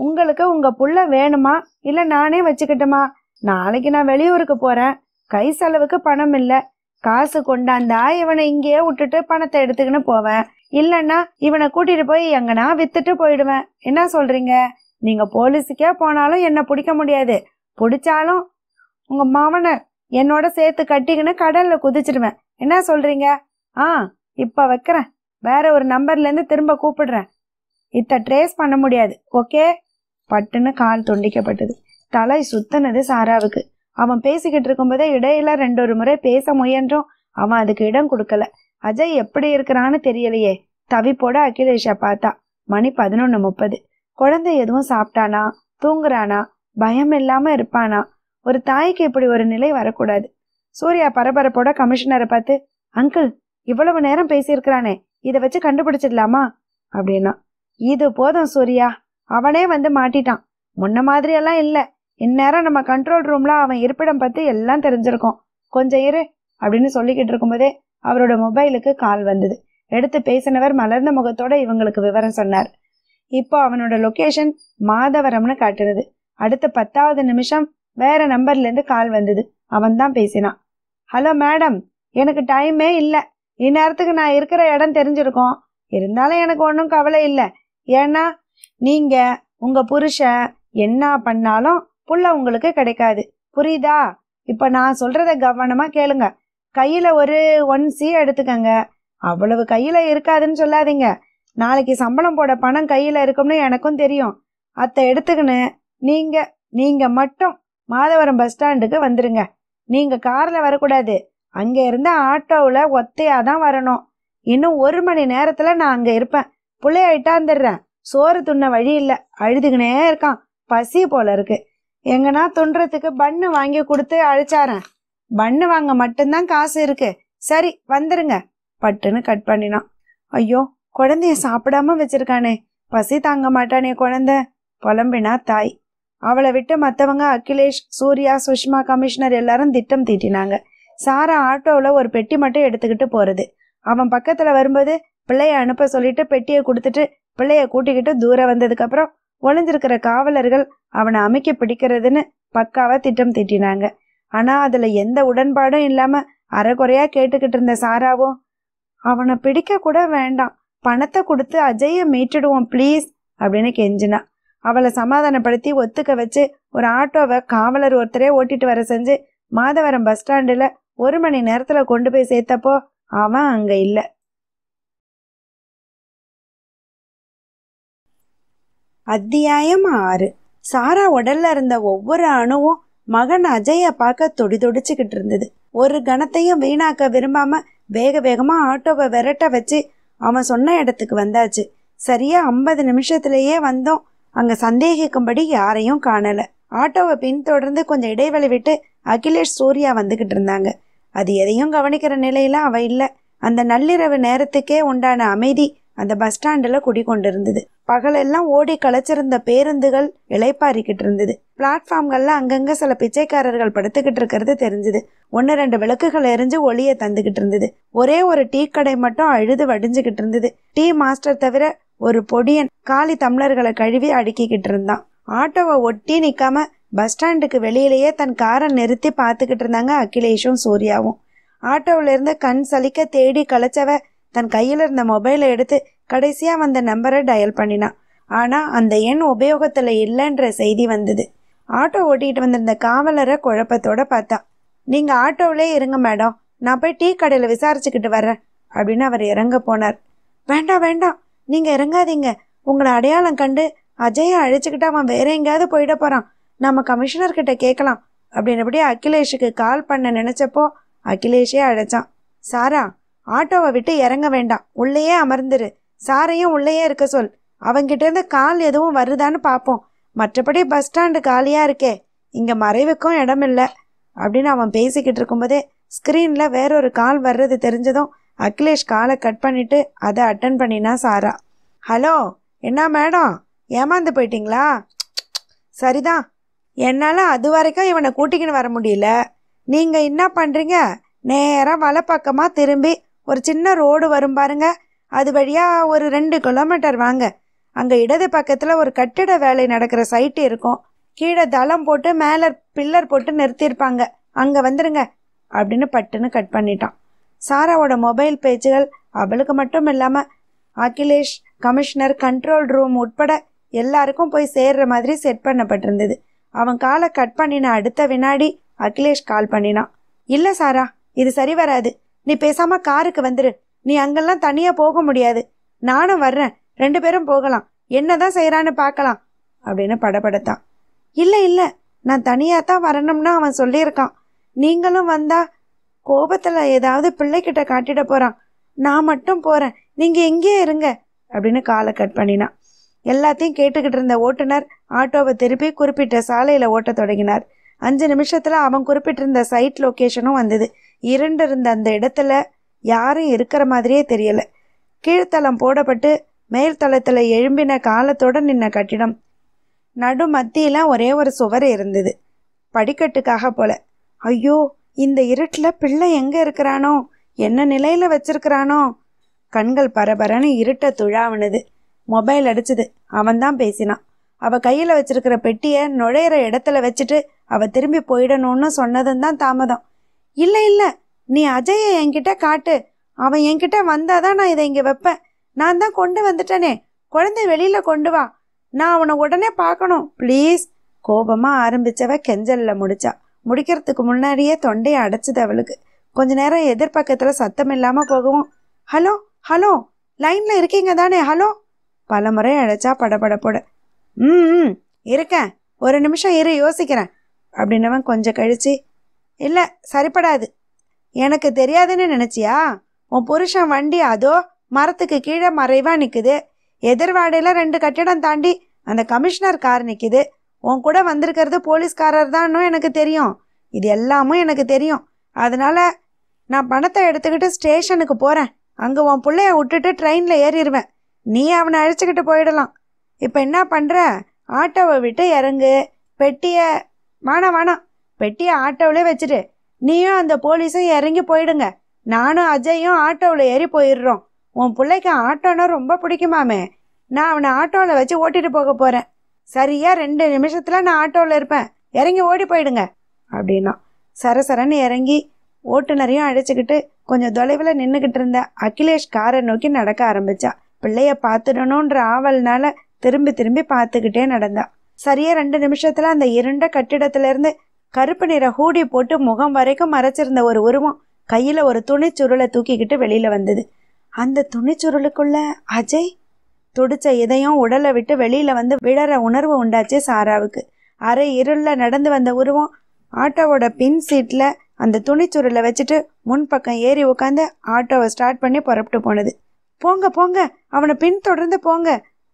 உங்களுக்கு உங்க புள்ள வேணுமா? இல்ல நானே வச்சுக்கிட்டுமா? நாளைக்கு நான் வெளியூருக்கு போறேன். கை செலவுக்கு பணம் இல்லை. காசு கொண்டாந்தா இவனை இங்கேயே விட்டுட்டு பணத்தை எடுத்துக்கின்னு போவேன். இல்லைன்னா இவனை கூட்டிட்டு போய் எங்கன்னா வித்துட்டு போயிடுவேன். என்ன சொல்றீங்க? நீங்க போலீஸுக்கே போனாலும் என்னை பிடிக்க முடியாது. பிடிச்சாலும் உங்க மாமனை என்னோட சேர்த்து கட்டிக்கின்னு கடல்ல குதிச்சிடுவேன். என்ன சொல்றீங்க? ஆ இப்ப வைக்கிறேன். வேற ஒரு நம்பர்ல இருந்து திரும்ப கூப்பிடுறேன். இத்த ட்ரேஸ் பண்ண முடியாது. ஓகே பட்டுன்னு கால் துண்டிக்கப்பட்டது. தலை சுத்தனது சாராவுக்கு. அவன் பேசிக்கிட்டு இருக்கும்போதே இடையில ரெண்டு ஒரு முறை பேச முயன்றும். அவன் அதுக்கு இடம் கொடுக்கல. அஜய் எப்படி இருக்கிறான்னு தெரியலையே. தவிப்போட அகிலேஷா பார்த்தா. மணி பதினொன்னு முப்பது. குழந்தை எதுவும் சாப்பிட்டானா? தூங்குறானா? பயம் இல்லாம இருப்பானா? ஒரு தாய்க்கு இப்படி ஒரு நிலை வரக்கூடாது. சூர்யா பரபரப்போட கமிஷனரை பார்த்து அங்கிள் இவ்வளவு நேரம் பேசியிருக்கிறானே. இதை வச்சு கண்டுபிடிச்சிடலாமா? அப்படின்னா இது போதும் சூர்யா. அவனே வந்து மாட்டிட்டான். முன்ன மாதிரியெல்லாம் இல்லை. இந்நேரம் நம்ம கண்ட்ரோல் ரூம்ல அவன் இருப்பிடம் பத்தி எல்லாம் தெரிஞ்சிருக்கோம். கொஞ்சம் இரு அப்படின்னு சொல்லிக்கிட்டு இருக்கும்போதே அவரோட மொபைலுக்கு கால் வந்தது. எடுத்து பேசினவர் மலர்ந்த முகத்தோட இவங்களுக்கு விவரம் சொன்னார். இப்போ அவனோட லொக்கேஷன் மாதவரம்னு காட்டுறது. அடுத்த பத்தாவது நிமிஷம் வேற நம்பர்ல இருந்து கால் வந்தது. அவன் தான் பேசினான். ஹலோ மேடம் எனக்கு டைமே இல்லை. இந்நேரத்துக்கு நான் இருக்கிற இடம் தெரிஞ்சிருக்கோம். இருந்தாலும் எனக்கு ஒன்றும் கவலை இல்லை. ஏன்னா நீங்க உங்க புருஷன் என்ன பண்ணாலும் புள்ள உங்களுக்கு கிடைக்காது. புரியுதா? இப்ப நான் சொல்றத கவனமா கேளுங்க. கையில ஒரு ஒன் சி எடுத்துக்கங்க. அவ்வளவு கையில இருக்காதுன்னு சொல்லாதீங்க. நாளைக்கு சம்பளம் போட பணம் கையில இருக்கும்னு எனக்கும் தெரியும். அத்தை எடுத்துக்கின்னு நீங்க நீங்க மட்டும் மாதவரம் பஸ் ஸ்டாண்டுக்கு வந்துருங்க. நீங்க கார்ல வரக்கூடாது. அங்க இருந்து ஆட்டோவில் ஒத்தையா தான் வரணும். இன்னும் ஒரு மணி நேரத்துல நான் அங்க இருப்பேன். புள்ளைய இட்டாந்துடுறேன் சோறு துண்ண வழி இல்லை. அழுதுகினே இருக்கான். பசி போல இருக்கு. எங்கன்னா துன்றதுக்கு பண்ணு வாங்கி கொடுத்து அழைச்சாரன். பண்ணு வாங்க மட்டும்தான் காசு இருக்கு. சரி வந்துருங்க. பட்டுன்னு கட் பண்ணினான். ஐயோ குழந்தைய சாப்பிடாம வச்சிருக்கானே. பசி தாங்க மாட்டானே குழந்தை. புலம்பினா தாய். அவளை விட்டு மற்றவங்க அகிலேஷ் சூர்யா சுஷ்மா கமிஷனர் எல்லாரும் திட்டம் தீட்டினாங்க. சாரா ஆட்டோவில் ஒரு பெட்டி மட்டும் எடுத்துக்கிட்டு போறது. அவன் பக்கத்தில் வரும்போது பிள்ளைய அனுப்ப சொல்லிட்டு பெட்டியை கொடுத்துட்டு பிள்ளைய கூட்டிக்கிட்டு தூரம் வந்ததுக்கப்புறம் ஒளிஞ்சிருக்கிற காவலர்கள் அவனை அமைக்க பிடிக்கிறதுன்னு பக்காவா திட்டம் திட்டினாங்க. ஆனா அதுல எந்த உடன்பாடும் இல்லாம அரைக்குறையா கேட்டுக்கிட்டு இருந்த சாராவும் அவனை பிடிக்க கூட வேண்டாம். பணத்தை கொடுத்து அஜய மீட்டுடுவோம் ப்ளீஸ் அப்படின்னு கெஞ்சினா. அவளை சமாதானப்படுத்தி ஒத்துக்க வச்சு ஒரு ஆட்டோவை காவலர் ஒருத்தரே ஓட்டிட்டு வர செஞ்சு மாதவரம் பஸ் ஸ்டாண்டுல ஒரு மணி நேரத்துல கொண்டு போய் சேர்த்தப்போ அவன் அங்க இல்லை. அத்தியாயம் ஆறு. சாரா உடல்ல இருந்த ஒவ்வொரு அணுவும் மகன் அஜய பார்க்க தொடி தொடிச்சுக்கிட்டு இருந்தது. ஒரு கணத்தையும் வீணாக்க விரும்பாம வேக வேகமா ஆட்டோவை விரட்ட வச்சு அவன் சொன்ன இடத்துக்கு வந்தாச்சு. சரியா ஐம்பது நிமிஷத்துலயே வந்தோம். அங்க சந்தேகிக்கும்படி யாரையும் காணல. ஆட்டோவை பின்தொடர்ந்து கொஞ்சம் இடைவெளி விட்டு அகிலேஷ் சூர்யா வந்துகிட்டு இருந்தாங்க. அது எதையும் கவனிக்கிற நிலையில அவ இல்லை. அந்த நள்ளிரவு நேரத்துக்கே உண்டான அமைதி அந்த பஸ் ஸ்டாண்டுல குடிகொண்டிருந்தது. பகலெல்லாம் ஓடி களைச்சிருந்த பேருந்துகள் இளைப்பாறிக்கிட்டு இருந்தது. பிளாட்ஃபார்ம்கள்ல அங்கங்க சில பிச்சைக்காரர்கள் படுத்துக்கிட்டு இருக்கிறது தெரிஞ்சுது. ஒன்னு ரெண்டு விளக்குகள் எரிஞ்சு ஒளியை தந்துகிட்டு இருந்தது. ஒரே ஒரு டீ கடை மட்டும் அழுது வடிஞ்சுக்கிட்டு இருந்தது. டீ மாஸ்டர் தவிர ஒரு பொடியன் காலி தம்ளர்களை கழுவி அடுக்கிக்கிட்டு இருந்தான். ஆட்டோவை ஒட்டி நிக்காம பஸ் ஸ்டாண்டுக்கு வெளியிலேயே தன் காரை நிறுத்தி பார்த்துக்கிட்டு இருந்தாங்க அகிலேஷும் சூர்யாவும். ஆட்டோவிலேருந்து கண் சலிக்க தேடி களைச்சவ தன் கையில் இருந்த மொபைலை எடுத்து கடைசியாக வந்த நம்பரை டயல் பண்ணினான் ஆனால் அந்த எண் உபயோகத்தில் இல்லைன்ற செய்தி வந்தது. ஆட்டோ ஓட்டிகிட்டு வந்திருந்த காவலரை குழப்பத்தோட பார்த்தா. நீங்கள் ஆட்டோவிலே இருங்க மேடம். நான் போய் டீ கடையில் விசாரிச்சுக்கிட்டு வரேன் அப்படின்னு அவர் இறங்க போனார். வேண்டாம் வேண்டாம். நீங்கள் இறங்காதீங்க. உங்களை அடையாளம் கண்டு அஜயை அழைச்சுக்கிட்டு அவன் வேற எங்கேயாவது போயிட போகிறான் நம்ம கமிஷனர்கிட்ட கேட்கலாம் அப்படின்னபடி அகிலேஷுக்கு கால் பண்ண நினச்சப்போ அகிலேஷே அழைச்சான். சாரா ஆட்டோவை விட்டு இறங்க வேண்டாம். உள்ளேயே அமர்ந்துரு. சாரையும் உள்ளேயே இருக்க சொல். அவங்கிட்டேருந்து கால் எதுவும் வருதான்னு பார்ப்போம் மற்றபடி பஸ் ஸ்டாண்டு காலியாக இருக்கே. இங்கே மறைவுக்கும் இடம் இல்லை அப்படின்னு அவன் பேசிக்கிட்டு இருக்கும்போதே ஸ்க்ரீனில் வேறொரு கால் வர்றது தெரிஞ்சதும் அகிலேஷ் காலை கட் பண்ணிவிட்டு அதை அட்டன் பண்ணினா சாரா. ஹலோ என்ன மேடம்? ஏமாந்து போயிட்டீங்களா? சரிதான். என்னால் அது வரைக்கும் இவனை கூட்டிக்கின்னு வர முடியல. நீங்கள் என்ன பண்ணுறீங்க நேராக வலப்பக்கமாக திரும்பி ஒரு சின்ன ரோடு வரும் பாருங்க. அது வழியாக ஒரு ரெண்டு கிலோமீட்டர் வாங்க. அங்கே இடது பக்கத்தில் ஒரு கட்டிட வேலை நடக்கிற சைட்டு இருக்கும். கீழே தளம் போட்டு மேலே பில்லர் போட்டு நிறுத்தியிருப்பாங்க அங்கே வந்துடுங்க அப்படின்னு பட்டுன்னு கட் பண்ணிட்டான். சாராவோட மொபைல் பேச்சுகள் அவளுக்கு மட்டும் இல்லாமல் அகிலேஷ் கமிஷனர் கண்ட்ரோல் ரூம் உட்பட எல்லாருக்கும் போய் சேர்ற மாதிரி செட் பண்ணப்பட்டிருந்தது. அவன் காலை கட் பண்ணின அடுத்த வினாடி அகிலேஷ் கால் பண்ணினான். இல்லை சாரா இது சரி வராது. நீ பேசாம காருக்கு வந்துரு. நீ அங்கெல்லாம் தனியா போக முடியாது. நானும் வர்றேன். ரெண்டு பேரும் போகலாம். என்னதான் செய்யறான்னு பார்க்கலாம் அப்படின்னு படபடத்தான் இல்லை இல்லை. நான் தனியாக தான் வரணும்னு அவன் சொல்லியிருக்கான். நீங்களும் வந்தா கோபத்தில் ஏதாவது பிள்ளைக்கிட்ட காட்டிட போகிறான் நான் மட்டும் போகிறேன் நீங்கள் எங்கேயே இருங்க. அப்படின்னு காலை கட் பண்ணினான் எல்லாத்தையும் கேட்டுக்கிட்டு இருந்த ஓட்டுநர் ஆட்டோவை திருப்பி குறிப்பிட்ட சாலையில் ஓட்ட தொடங்கினார். அஞ்சு நிமிஷத்தில் அவன் குறிப்பிட்டிருந்த சைட் லொக்கேஷனும் வந்தது. இருண்டு இருந்த அந்த இடத்துல யாரும் இருக்கிற மாதிரியே தெரியல. கீழ்த்தளம் போடப்பட்டு மேல் தளத்தில் எழும்பின காலத்தோட நின்ன கட்டிடம். நடு மத்தியில ஒரே ஒரு சுவர் இருந்தது. படிக்கட்டுக்காக போல. ஐயோ இந்த இருட்டில் பிள்ளை எங்கே இருக்கிறானோ? என்ன நிலையில் வச்சிருக்கிறானோ? கண்கள் பரபரன்னு இருட்ட துழாவுனது. மொபைல் அடிச்சது. அவன்தான் பேசினான். அவள் கையில் வச்சிருக்கிற பெட்டியை நுழையிற இடத்துல வச்சுட்டு அவள் திரும்பி போயிடணும்னு சொன்னதும் தான் தாமதம். இல்லை இல்லை நீ அஜயை என்கிட்ட காட்டு. அவன் என்கிட்ட வந்தாதான் நான் இதை இங்கே வைப்பேன். நான் தான் கொண்டு வந்துட்டேனே. குழந்தை வெளியில் கொண்டு வா. நான் அவனை உடனே பார்க்கணும். ப்ளீஸ் கோபமாக ஆரம்பித்தவ கெஞ்சலில் முடிச்சா. முடிக்கிறதுக்கு முன்னாடியே தொண்டையை அடைச்சிது அவளுக்கு. கொஞ்ச நேரம் எதிர்பக்கத்தில் சத்தம் இல்லாமல் போகவும் ஹலோ ஹலோ லைனில் இருக்கீங்க தானே ஹலோ? பல முறை அழைச்சா படபடப்போட. ம் ம் இருக்கேன். ஒரு நிமிஷம் இரு யோசிக்கிறேன். அப்படின்னவன் கொஞ்சம் கழித்து இல்லை சரிப்படாது. எனக்கு தெரியாதுன்னு நினச்சியா? உன் புருஷன் வண்டி அதோ மரத்துக்கு கீழே மறைவாக நிற்குது எதிர்வாடையில் ரெண்டு கட்டிடம் தாண்டி அந்த கமிஷனர் கார் நிற்கிது உன் கூட வந்திருக்கிறது போலீஸ்காரர் தானும் எனக்கு தெரியும். இது எல்லாமும் எனக்கு தெரியும். அதனால நான் பணத்தை எடுத்துக்கிட்டு ஸ்டேஷனுக்கு போகிறேன் அங்கே உன் பிள்ளைய விட்டுட்டு ட்ரெயினில் ஏறிடுவேன் நீ அவனை அழைச்சிக்கிட்டு போயிடலாம். இப்போ என்ன பண்ணுற ஆட்டோவை விட்டு இறங்கு. பெட்டியை வேணாம் வேணாம் பெட்டியை ஆட்டோவிலே வச்சுட்டு நீயும் அந்த போலீஸும் இறங்கி போயிடுங்க. நானும் அஜயும் ஆட்டோவில் ஏறி போயிடுறோம். உன் பிள்ளைக்கு ஆட்டோன்னா ரொம்ப பிடிக்குமாமே. நான் அவனை ஆட்டோவில் வச்சு ஓட்டிட்டு போக போகிறேன் சரியா ரெண்டு நிமிஷத்தில் நான் ஆட்டோவில் இருப்பேன். இறங்கி ஓடி போயிடுங்க. அப்படின்னா சரசரன்னு இறங்கி ஓட்டுநரையும் அழைச்சிக்கிட்டு கொஞ்சம் தொலைவில் நின்றுக்கிட்டு இருந்த அகிலேஷ் காரை நோக்கி நடக்க ஆரம்பித்தா பிள்ளைய பார்த்துடணுன்ற ஆவல்னால திரும்பி திரும்பி பார்த்துக்கிட்டே நடந்தா. சரியா ரெண்டு நிமிஷத்தில் அந்த இருண்ட கட்டிடத்துலேருந்து கருப்பு நிற ஹூடி போட்டு முகம் வரைக்கும் மறைச்சிருந்த ஒரு உருவம் கையில் ஒரு துணிச்சுருளை தூக்கிக்கிட்டு வெளியில் வந்தது. அந்த துணிச்சுருளுக்குள்ள அஜய் துடிச்ச இதயம் உடலை விட்டு வெளியில் வந்து விழற உணர்வு உண்டாச்சு சாராவுக்கு. அரை இருளில் நடந்து வந்த உருவம் ஆட்டோவோட பின் சீட்டில் அந்த துணிச்சுருளை வச்சுட்டு முன்பக்கம் ஏறி உட்காந்து ஆட்டோவை ஸ்டார்ட் பண்ணி புறப்பட்டு போனது. போங்க போங்க அவனை பின் தொடர்ந்து போங்க.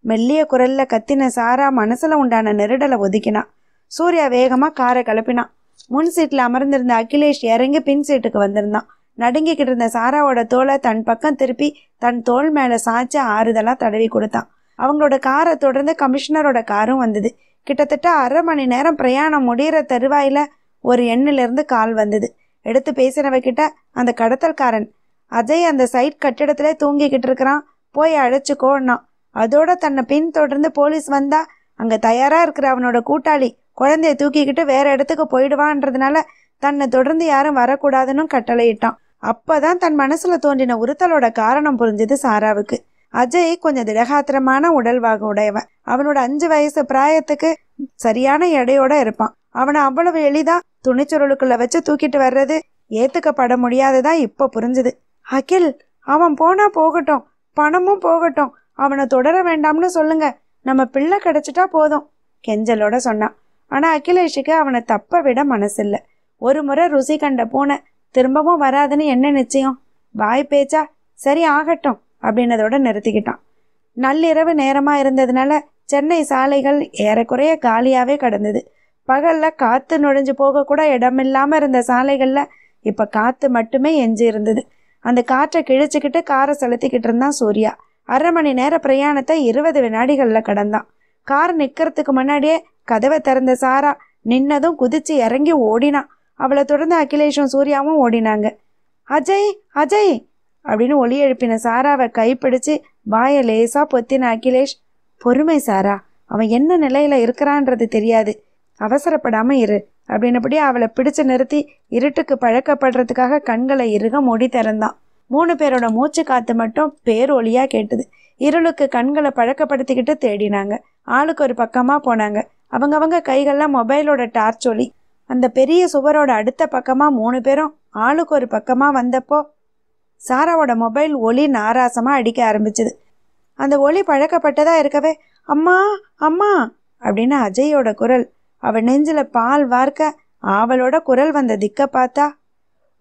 மெல்லிய குரல்ல கத்தின சாரா மனசுல உண்டான நெருடலை ஒதுக்கினான் சூர்யா வேகமாக காரை கிளப்பினான் முன் சீட்டில் அமர்ந்திருந்த அகிலேஷ் இறங்கி பின் சீட்டுக்கு வந்திருந்தான். நடுங்கிக்கிட்டு இருந்த சாராவோட தோலை தன் பக்கம் திருப்பி தன் தோல் மேலே சாய்ச்சி ஆறுதலாக தடவி கொடுத்தான். அவங்களோட காரை தொடர்ந்து கமிஷனரோட காரும் வந்தது. கிட்டத்தட்ட அரை மணி நேரம் பிரயாணம் முடிகிற தருவாயில் ஒரு எண்ணிலிருந்து கால் வந்தது. எடுத்து பேசினவகிட்ட அந்த கடத்தல்காரன் அஜய் அந்த சைட் கட்டிடத்திலே தூங்கிக்கிட்டு இருக்கிறான். போய் அழைச்சிக்கோன்னா அதோட தன்னை பின் தொடர்ந்து போலீஸ் வந்தா அங்கே தயாராக இருக்கிற அவனோட கூட்டாளி குழந்தைய தூக்கிக்கிட்டு வேற இடத்துக்கு போயிடுவான்றதுனால தன்னை தொடர்ந்து யாரும் வரக்கூடாதுன்னு கட்டளையிட்டான். அப்பதான் தன் மனசுல தோன்றின உறுத்தலோட காரணம் புரிஞ்சது சாராவுக்கு. அஜய் கொஞ்சம் திடகாத்திரமான உடல்வாக உடையவன். அவனோட அஞ்சு வயசு பிராயத்துக்கு சரியான எடையோட இருப்பான். அவனை அவ்வளவு எளிதா துணிச்சுருளுக்குள்ள வச்சு தூக்கிட்டு வர்றது ஏத்துக்கப்பட முடியாததா இப்ப புரிஞ்சுது. அகில் அவன் போனா போகட்டும் பணமும் போகட்டும் அவனை தொடர வேண்டாம்னு சொல்லுங்க. நம்ம பிள்ளை கிடைச்சிட்டா போதும் கெஞ்சலோட சொன்னான். ஆனால் அகிலேஷுக்கு அவனை தப்ப விட மனசில்ல. ஒரு முறை ருசி கண்ட பூனை திரும்பவும் வராதுன்னு என்ன நிச்சயம்? வாய் பேச்சா? சரி ஆகட்டும் அப்படின்னதோட நிறுத்திக்கிட்டான். நள்ளிரவு நேரமாக இருந்ததுனால சென்னை சாலைகள் ஏறக்குறைய காலியாகவே கடந்தது. பகலில் காற்று நுழைஞ்சு போக கூட இருந்த சாலைகளில் இப்போ காற்று மட்டுமே எஞ்சி இருந்தது. அந்த காற்றை கிழிச்சுக்கிட்டு காரை செலுத்திக்கிட்டு இருந்தான் சூர்யா. அரை மணி நேர பிரயாணத்தை இருபது வினாடிகளில் கடந்தான். கார் நிற்கிறதுக்கு முன்னாடியே கதவை திறந்த சாரா நின்னதும் குதிச்சு இறங்கி ஓடினான் அவளை தொடர்ந்து அகிலேஷும் சூர்யாவும் ஓடினாங்க. அஜய் அஜய்! அப்படின்னு ஒலி எழுப்பின சாராவை கைப்பிடிச்சு வாயை லேசா பொத்தின அகிலேஷ் பொறுமை சாரா அவன் என்ன நிலையில இருக்கிறான்றது தெரியாது. அவசரப்படாம இரு அப்படின்னபடி அவளை பிடிச்சு நிறுத்தி இருட்டுக்கு பழக்கப்படுறதுக்காக கண்களை இறுக மூடி திறந்தான். மூணு பேரோட மூச்சு காத்து மட்டும் பேரொலியா கேட்டது. இருளுக்கு கண்களை பழக்கப்படுத்திக்கிட்டு தேடினாங்க. ஆளுக்கு ஒரு பக்கமாக போனாங்க. அவங்க அவங்க கைகள்லாம் மொபைலோட டார்ச் ஒளி அந்த பெரிய சுவரோட அடுத்த பக்கமாக மூணு பேரும் ஆளுக்கு ஒரு பக்கமாக வந்தப்போ சாராவோட மொபைல் ஒளி நாராசமாக அடிக்க ஆரம்பிச்சது. அந்த ஒளி பழக்கப்பட்டதாக இருக்கவே அம்மா அம்மா அப்படின்னு அஜயோட குரல் அவள் நெஞ்சில் பால் வார்க்க ஆவலோட குரல் வந்த திக்க பார்த்தா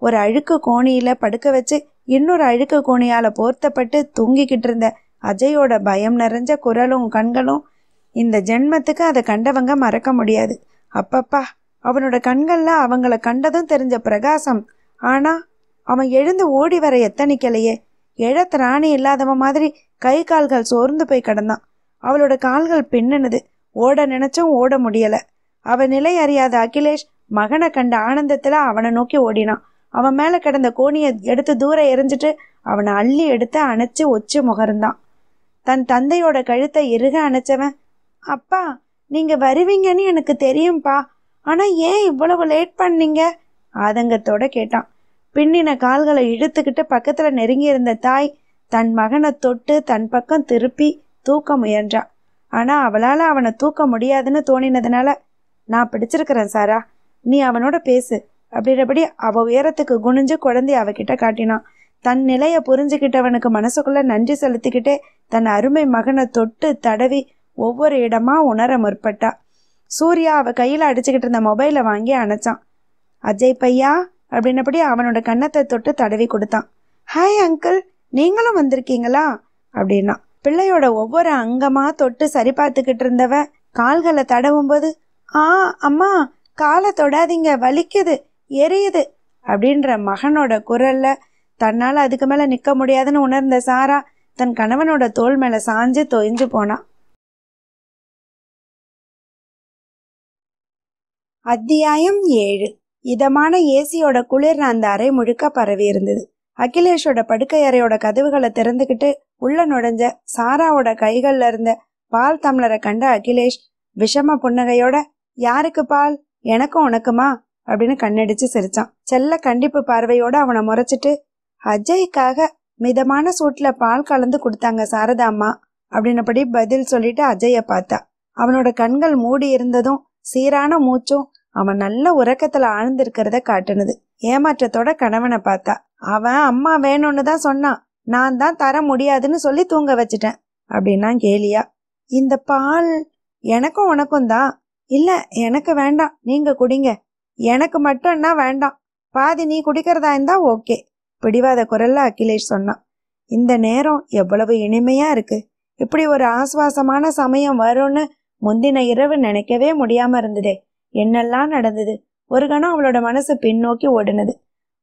ஒரு அழுக்கு கோணியில் படுக்க வச்சு இன்னொரு அழுக்கு கோணியால் போர்த்தப்பட்டு தூங்கிக்கிட்டு இருந்த அஜயோட பயம் நிறைஞ்ச குரலும் கண்களும் இந்த ஜென்மத்துக்கு அதை கண்டவங்க மறக்க முடியாது. அப்பப்பா அவனோட கண்களில் அவங்கள கண்டதும் தெரிஞ்ச பிரகாசம். ஆனால் அவன் எழுந்து ஓடி வர எத்தனிக்கலையே. எழத் ராணி இல்லாதவன் மாதிரி கை கால்கள் சோர்ந்து போய் கிடந்தான். அவளோட கால்கள் பின்னுனது. ஓட நினைச்சும் ஓட முடியல. அவன் நிலை அறியாத அகிலேஷ் மகனை கண்ட ஆனந்தத்தில் அவனை நோக்கி ஓடினான். அவன் மேலே கிடந்த கோணியை எடுத்து தூரம் எரிஞ்சிட்டு அவனை அள்ளி எடுத்து அணைச்சு ஒச்சு முகர்ந்தான். தன் தந்தையோட கழுத்தை இறுக அணைச்சவன் அப்பா நீங்க வருவீங்கன்னு எனக்கு தெரியும்ப்பா ஆனா ஏன் இவ்வளவு லேட் பண்ணீங்க? ஆதங்கத்தோட கேட்டான். பின்னின கால்களை இழுத்துக்கிட்டு பக்கத்துல நெருங்கி இருந்த தாய் தன் மகனை தொட்டு தன் பக்கம் திருப்பி தூக்க முயன்றா. ஆனா அவளால அவனை தூக்க முடியாதுன்னு தோணினதுனால நான் பிடிச்சிருக்கிறேன் சாரா. நீ அவனோட பேசு. அப்படின்றபடி அவ உயரத்துக்கு குனிஞ்சு குழந்தைய அவகிட்ட காட்டினான். தன் நிலையை புரிஞ்சுக்கிட்டவனுக்கு மனசுக்குள்ள நன்றி செலுத்திக்கிட்டே தன் அருமை மகனை தொட்டு தடவி ஒவ்வொரு இடமா உணர முற்பட்டா. சூர்யா அவ கையில அடிச்சுக்கிட்டு இருந்த மொபைலை வாங்கி அணைச்சான். அஜய் பையா அப்படின்னபடி அவனோட கன்னத்தை தொட்டு தடவி கொடுத்தான். ஹாய் அங்கிள் நீங்களும் வந்திருக்கீங்களா? அப்படின்னா. பிள்ளையோட ஒவ்வொரு அங்கமா தொட்டு சரி பார்த்துக்கிட்டு இருந்தவ கால்களை தடவும் போது ஆ அம்மா காலை தொடாதீங்க வலிக்குது எரியுது அப்படின்ற மகனோட குரல்ல தன்னால் அதுக்கு மேலே நிற்க முடியாதுன்னு உணர்ந்த சாரா தன் கணவனோட தோல் மேலே சாஞ்சு தொய்ஞ்சு போனான் அத்தியாயம் ஏழு. இதமான ஏசியோட குளிர் அந்த அறை முழுக்க பரவி இருந்தது. அகிலேஷோட படுக்கை அறையோட கதவுகளை திறந்துக்கிட்டு உள்ள நுழைஞ்ச சாராவோட கைகள்ல இருந்த பால் தம்ளரை கண்ட அகிலேஷ் விஷம புன்னகையோட யாருக்கு பால்? எனக்கும் உனக்குமா? அப்படின்னு கண்ணடிச்சு சிரிச்சான். செல்ல கண்டிப்பு பார்வையோட அவனை முறைச்சிட்டு அஜய்க்காக மிதமான சூட்ல பால் கலந்து கொடுத்தாங்க சாரதா அம்மா. அப்படின்னபடி பதில் சொல்லிட்டு அஜய பார்த்தா. அவனோட கண்கள் மூடி இருந்ததும் சீரான மூச்சும் அவன் நல்ல உறக்கத்துல ஆழ்ந்திருக்கிறத காட்டுனது. ஏமாற்றத்தோட கணவனை பார்த்தா. அவன் அம்மா வேணும்னு தான் சொன்னான். நான் தான் தர முடியாதுன்னு சொல்லி தூங்க வச்சிட்டேன் அப்படின்னா கேலியா. இந்த பால் எனக்கும் உனக்கும் தான். இல்ல எனக்கு வேண்டாம். நீங்க குடிங்க. எனக்கு மட்டும்னா வேண்டாம். பாதி நீ குடிக்கிறதா இருந்தா ஓகே. பிடிவாத குரல்ல அகிலேஷ் சொன்னான் இந்த நேரம் எவ்வளவு இனிமையா இருக்கு. இப்படி ஒரு ஆஸ்வாசமான சமயம் வரும்னு முந்தின இரவு நினைக்கவே முடியாம இருந்ததே. என்னெல்லாம் நடந்தது? ஒரு கணம் அவளோட மனசு பின்னோக்கி ஓடுனது.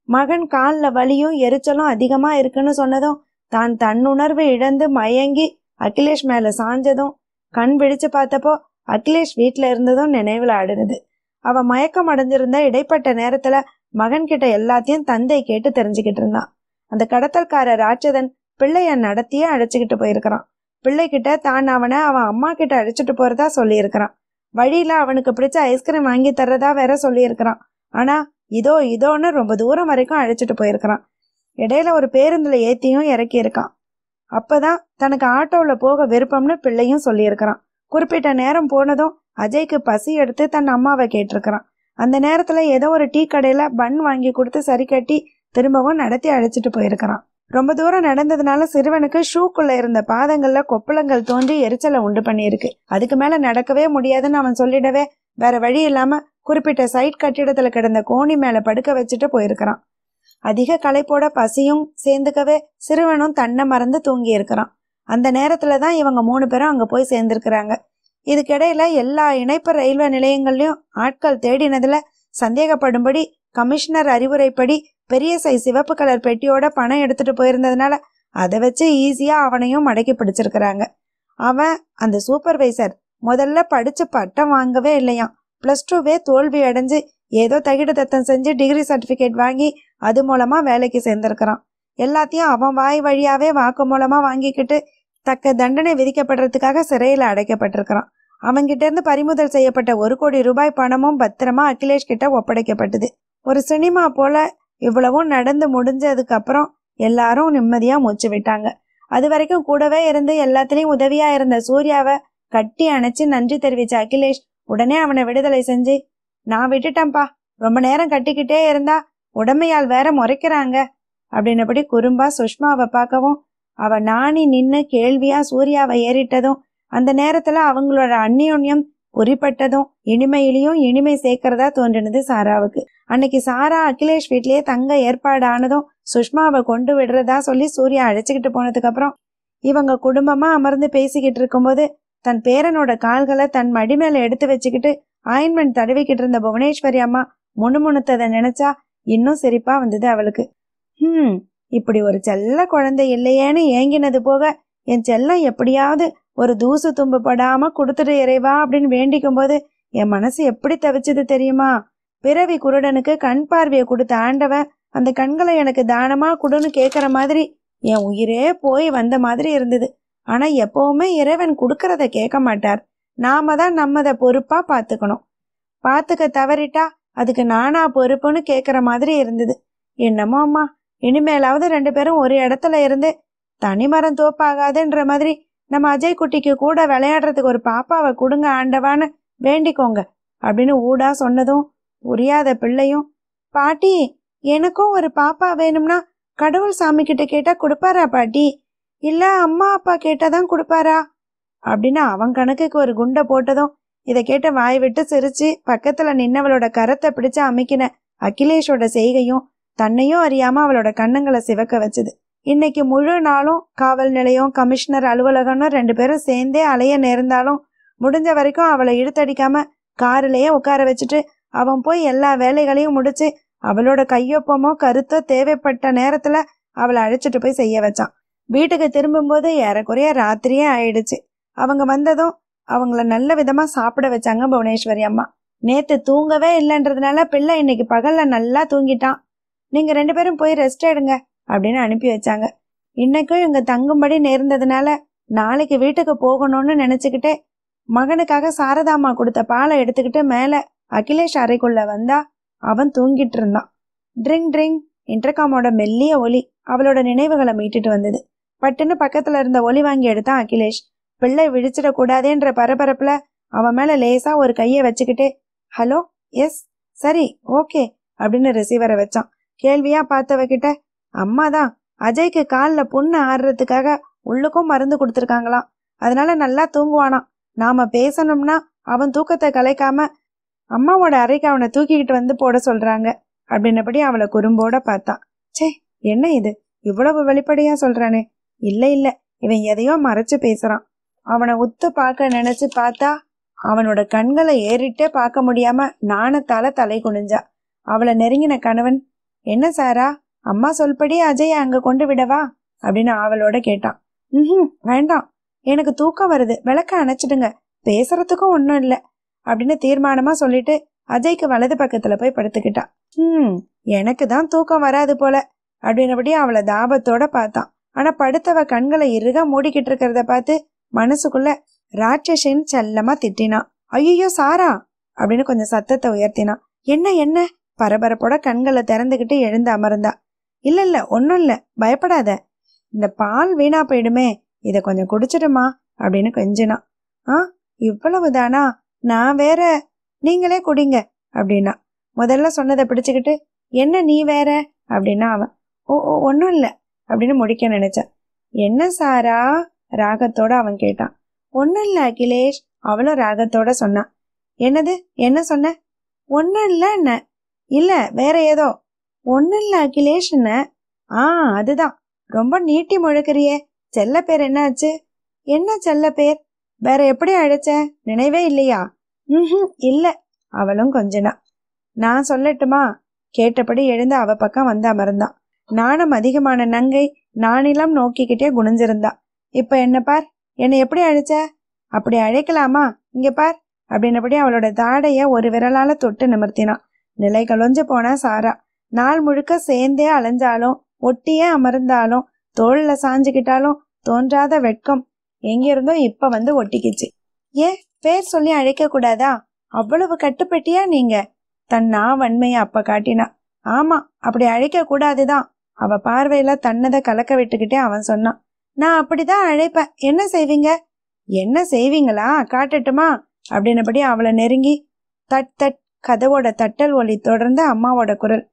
மகன் காலில் வலியும் எரிச்சலும் அதிகமா இருக்குன்னு சொன்னதும் தான் தன்னுணர்வு இழந்து மயங்கி அகிலேஷ் மேல சாஞ்சதும் கண் விழிச்சு பார்த்தப்போ அகிலேஷ் வீட்டில் இருந்ததும் நினைவில் ஆடுனது. அவ மயக்கம் அடைஞ்சிருந்த இடைப்பட்ட நேரத்துல மகன் கிட்ட எல்லாத்தையும் தந்தை கேட்டு தெரிஞ்சுக்கிட்டு இருந்தான். அந்த கடத்தல்கார ராட்சதன் பிள்ளைய நடத்தியே அழைச்சிக்கிட்டு போயிருக்கிறான். பிள்ளைகிட்ட தான் அவனை அவன் அம்மா கிட்ட அழைச்சிட்டு போறதா சொல்லியிருக்கிறான். வழியில அவனுக்கு பிடிச்ச ஐஸ்கிரீம் வாங்கி தர்றதா வேற சொல்லியிருக்கிறான். ஆனா இதோ இதோன்னு ரொம்ப தூரம் வரைக்கும் அழைச்சிட்டு போயிருக்கிறான். இடையில ஒரு பேருந்துல ஏத்தியும் இறக்கியிருக்கான். அப்பதான் தனக்கு ஆட்டோவில் போக விருப்பம்னு பிள்ளையும் சொல்லியிருக்கிறான். குறிப்பிட்ட நேரம் போனதும் அஜய்க்கு பசி எடுத்து தன் அம்மாவை கேட்டிருக்கிறான். அந்த நேரத்துல ஏதோ ஒரு டீ கடையில பன் வாங்கி கொடுத்து சரி கட்டி திரும்பவும் நடத்தி அழைச்சிட்டு போயிருக்கிறான். ரொம்ப தூரம் நடந்ததுனால சிறுவனுக்கு ஷூக்குள்ள இருந்த பாதங்கள்ல கொப்பளங்கள் தோன்றி எரிச்சலை உண்டு பண்ணியிருக்கு. அதுக்கு மேல நடக்கவே முடியாதுன்னு அவன் சொல்லிடவே வேற வழி இல்லாம குறிப்பிட்ட சைட் கட்டிடத்துல கிடந்த கோணி மேல படுக்க வச்சுட்டு போயிருக்கிறான். அதிக களைப்போட பசியும் சேர்ந்துக்கவே சிறுவனும் தன்னை மறந்து தூங்கி இருக்கிறான் அந்த நேரத்துல தான் இவங்க மூணு பேரும் அங்க போய் சேர்ந்திருக்கிறாங்க. இதுக்கிடையில எல்லா இணைப்பு ரயில்வே நிலையங்கள்லையும் ஆட்கள் தேடினதுல சந்தேகப்படும்படி கமிஷனர் அறிவுரைப்படி பெரிய சைஸ் சிவப்பு கலர் பெட்டியோட பணம் எடுத்துட்டு போயிருந்ததுனால அதை வச்சு ஈஸியா அவனையும் மடக்கி பிடிச்சிருக்கிறாங்க. அவன் அந்த சூப்பர்வைசர் முதல்ல படிச்சு பட்டம் வாங்கவே இல்லையாம். பிளஸ் டூவே தோல்வி அடைஞ்சு ஏதோ தகிடு தத்தம் செஞ்சு டிகிரி சர்டிபிகேட் வாங்கி அது மூலமா வேலைக்கு சேர்ந்திருக்கிறான். எல்லாத்தையும் அவன் வாய் வழியாவே வாக்கு மூலமா வாங்கிக்கிட்டு தக்க தண்டனை விதிக்கப்படுறதுக்காக சிறையில் அடைக்கப்பட்டிருக்கிறான். அவன்கிட்ட இருந்து பறிமுதல் செய்யப்பட்ட ஒரு கோடி ரூபாய் பணமும் பத்திரமா அகிலேஷ் கிட்ட ஒப்படைக்கப்பட்டது. ஒரு சினிமா போல இவ்வளவும் நடந்து முடிஞ்சதுக்கு அப்புறம் எல்லாரும் நிம்மதியா மூச்சு விட்டாங்க. அது வரைக்கும் கூடவே இருந்து எல்லாத்துலயும் உதவியா இருந்த சூர்யாவை கட்டி அணைச்சு நன்றி தெரிவிச்ச அகிலேஷ் உடனே அவனை விடுதலை செஞ்சு நான் விட்டுட்டேன்ப்பா. ரொம்ப நேரம் கட்டிக்கிட்டே இருந்தா உடமையால் வேற முறைக்கிறாங்க. அப்படின்னபடி குறும்பா சுஷ்மாவை பார்க்கவும் அவ நாணி நின்னு கேள்வியா சூர்யாவை ஏறிட்டதும் அந்த நேரத்துல அவங்களோட அந்நியோன்யம் பொறிப்பட்டதும் இனிமையிலையும் இனிமை சேர்க்கறதா தோன்றினது சாராவுக்கு. அன்னைக்கு சாரா அகிலேஷ் வீட்லயே தங்க ஏற்பாடு ஆனதும் சுஷ்மாவை கொண்டு விடுறதா சொல்லி சூர்யா அழைச்சிக்கிட்டு போனதுக்கு அப்புறம் இவங்க குடும்பமா அமர்ந்து பேசிக்கிட்டு இருக்கும்போது தன் பேரனோட கால்களை தன் மடி மேல எடுத்து வச்சுக்கிட்டு ஆயின்மெண்ட் தடவிக்கிட்டு இருந்த புவனேஸ்வரி அம்மா முணுமுணுத்ததை நினைச்சா இன்னும் சிரிப்பா வந்தது அவளுக்கு. ஹம் இப்படி ஒரு செல்ல குழந்தை இல்லையேன்னு ஏங்கினது போக என் செல்லம் எப்படியாவது ஒரு தூசு தும்பு படாம கொடுத்துட்டு இறைவா அப்படின்னு வேண்டிக்கும் போது என் மனசு எப்படி தவிச்சது தெரியுமா? பிறவி குருடனுக்கு கண் பார்வையை கொடுத்த ஆண்டவன் அந்த கண்களை எனக்கு தானமா கொடுன்னு கேக்குற மாதிரி என் உயிரே போய் வந்த மாதிரி இருந்தது. ஆனா எப்பவுமே இறைவன் கொடுக்கறத கேட்க மாட்டார். நாம தான் நம்மத பொறுப்பா பாத்துக்கணும். பாத்துக்க தவறிட்டா அதுக்கு நானா பொறுப்புன்னு கேக்குற மாதிரி இருந்தது. என்னமோ அம்மா இனிமேலாவது ரெண்டு பேரும் ஒரு இடத்துல இருந்து தனிமரம் தோப்பாகாதுன்ற மாதிரி நம்ம அஜய் குட்டிக்கு கூட விளையாடுறதுக்கு ஒரு பாப்பாவை கொடுங்க ஆண்டவான்னு வேண்டிக்கோங்க அப்படின்னு ஊடா சொன்னதும் புரியாத பிள்ளையும் பாட்டி எனக்கும் ஒரு பாப்பா வேணும்னா கடவுள் சாமி கிட்ட கேட்டா கொடுப்பாரா பாட்டி? இல்ல அம்மா அப்பா கேட்டாதான் கொடுப்பாரா? அப்படின்னு அவன் கணக்குக்கு ஒரு குண்டை போட்டதும் இதை கேட்ட வாய் விட்டு சிரிச்சு பக்கத்துல நின்னவளோட கரத்தை பிடிச்சு அமைக்கின அகிலேஷோட செய்கையும் தன்னையும் அறியாம அவளோட கண்ணங்களை சிவக்க வச்சுது. இன்னைக்கு முழு நாளும் காவல் நிலையம் கமிஷனர் அலுவலகம்னு ரெண்டு பேரும் சேர்ந்தே அலைய நேர்ந்தாலும் முடிஞ்ச வரைக்கும் அவளை இழுத்தடிக்காம காரிலேயே உட்கார வச்சுட்டு அவன் போய் எல்லா வேலைகளையும் முடிச்சு அவளோட கையொப்பமோ கருத்தோ தேவைப்பட்ட நேரத்துல அவளை அழைச்சிட்டு போய் செய்ய வச்சான். வீட்டுக்கு திரும்பும்போது ஏறக்குறைய ராத்திரியே ஆயிடுச்சு. அவங்க வந்ததும் அவங்கள நல்ல விதமா சாப்பிட வச்சாங்க புவனேஸ்வரி அம்மா. நேத்து தூங்கவே இல்லைன்றதுனால பிள்ளை இன்னைக்கு பகல்ல நல்லா தூங்கிட்டான். நீங்க ரெண்டு பேரும் போய் ரெஸ்ட் எடுங்க அப்படின்னு அனுப்பி வச்சாங்க. இன்னைக்கும் இவங்க தங்கும்படி நேர்ந்ததுனால நாளைக்கு வீட்டுக்கு போகணும்னு நினைச்சுக்கிட்டே மகனுக்காக சாரதாமா கொடுத்த பாலை எடுத்துக்கிட்டு மேல அகிலேஷ் அறைக்குள்ள வந்தா அவன் தூங்கிட்டு இருந்தான். ட்ரிங் ட்ரிங் இன்டர்காமோட மெல்லிய ஒலி அவளோட நினைவுகளை மீட்டுட்டு வந்தது. பட்டுன்னு பக்கத்துல இருந்த ஒலி வாங்கி எடுத்தான் அகிலேஷ். பிள்ளை விழிச்சிடக்கூடாதேன்ற பரபரப்புல அவன் மேல லேசா ஒரு கையை வச்சுக்கிட்டே ஹலோ எஸ் சரி ஓகே அப்படின்னு ரிசீவரை வச்சான். கேள்வியா பார்த்தவகிட்ட அம்மா தான் அஜய்க்கு காலில் புண்ணு ஆடுறதுக்காக உள்ளுக்கும் மருந்து கொடுத்துருக்காங்களாம். அதனால நல்லா தூங்குவானாம். நாம பேசணும்னா அவன் தூக்கத்தை கலைக்காம அம்மாவோட அறைக்கு அவனை தூக்கிக்கிட்டு வந்து போட சொல்றாங்க அப்படின்னபடி அவளை குறும்போட பார்த்தான் ச்சே என்ன இது? இவ்வளவு வெளிப்படையா சொல்றானே. இல்ல இல்ல இவன் எதையோ மறைச்சு பேசுறான். அவனை உத்து பார்க்க நினைச்சு பார்த்தா அவனோட கண்களை ஏறிட்டே பார்க்க முடியாம நாணத்தால தலை குனிஞ்சா. அவளை நெருங்கின கணவன் என்ன சாரா? அம்மா சொல்படி அஜய் அங்க கொண்டு விடவா? அப்படின்னு ஆவலோட கேட்டான். ம் வேண்டாம். எனக்கு தூக்கம் வருது. விளக்க அணைச்சிடுங்க. பேசுறதுக்கும் ஒன்றும் இல்லை. அப்படின்னு தீர்மானமா சொல்லிட்டு அஜய்க்கு வலது பக்கத்துல போய் படுத்துக்கிட்டான் ம் எனக்கு தான் தூக்கம் வராது போல. அப்படின்னபடி அவளை தாபத்தோட பார்த்தான். ஆனா படுத்தவ கண்களை இறுக மூடிக்கிட்டு இருக்கிறத பார்த்து மனசுக்குள்ள ராட்சசின்னு செல்லமா திட்டினான். ஐயோ சாரா! அப்படின்னு கொஞ்சம் சத்தத்தை உயர்த்தினான். என்ன என்ன? பரபரப்போட கண்களை திறந்துக்கிட்டு எழுந்து அமர்ந்தா. இல்ல இல்ல ஒன்றும் இல்ல பயப்படாத. இந்த பால் வீணா போயிடுமே இதை கொஞ்சம் குடிச்சிடுமா? அப்படின்னு கொஞ்சினான் ஆ இவ்வளவுதானா? நான் வேற நீங்களே குடிங்க அப்படின்னா. முதல்ல சொன்னதை பிடிச்சுக்கிட்டு என்ன நீ வேற? அப்படின்னா அவன் ஓ ஓ ஒன்றும் இல்லை அப்படின்னு முடிக்க நினைச்சான் என்ன சாரா? ராகத்தோட அவன் கேட்டான் ஒன்றும் இல்லை அகிலேஷ் அவளும் ராகத்தோட சொன்னான் என்னது? என்ன சொன்ன? ஒன்றும் இல்லை என்ன. இல்லை வேற ஏதோ. ஒன்றும் இல்லை அகிலேஷ் ஆ அதுதான். ரொம்ப நீட்டி முழுக்கிறியே. செல்ல பேர் என்னாச்சு? என்ன செல்ல பேர்? வேற எப்படி அழைச்ச? நினைவே இல்லையா? ம் இல்லை. அவளும் கொஞ்சனா. நான் சொல்லட்டுமா? கேட்டபடி எழுந்து அவ பக்கம் வந்து அமர்ந்தான் நாணம் அதிகமான நங்கை நானிலம் நோக்கிக்கிட்டே குனிஞ்சிருந்தா. இப்ப என்ன பார்? என்னை எப்படி அழைச்ச? அப்படி அழைக்கலாமா? இங்க பார். அப்படின்னபடி அவளோட தாடைய ஒரு விரலால தொட்டு நிமிர்த்தினான் நிலை கலொஞ்சு போனா சாரா. நாள் முழுக்க சேர்ந்தே அலைஞ்சாலும் ஒட்டியே அமர்ந்தாலும் தோல்ல சாஞ்சுக்கிட்டாலும் தோன்றாத வெட்கம் எங்கிருந்தோ இப்ப வந்து ஒட்டிக்கிச்சு. ஏன்? பேர் சொல்லி அழைக்க கூடாதா? அவ்வளவு கட்டுப்பட்டியா நீங்க? தன் நான் வன்மையை அப்ப காட்டினா. ஆமா அப்படி அழைக்க கூடாதுதான். அவ பார்வையில தன்னதை கலக்க விட்டுக்கிட்டே அவன் சொன்னான். நான் அப்படிதான் அழைப்பேன். என்ன செய்வீங்க? என்ன செய்வீங்களா? காட்டட்டுமா? அப்படின்னபடி அவளை நெருங்கி தட் தட் கதவோட தட்டல் ஒலி தொடர்ந்து அம்மாவோட குரல்.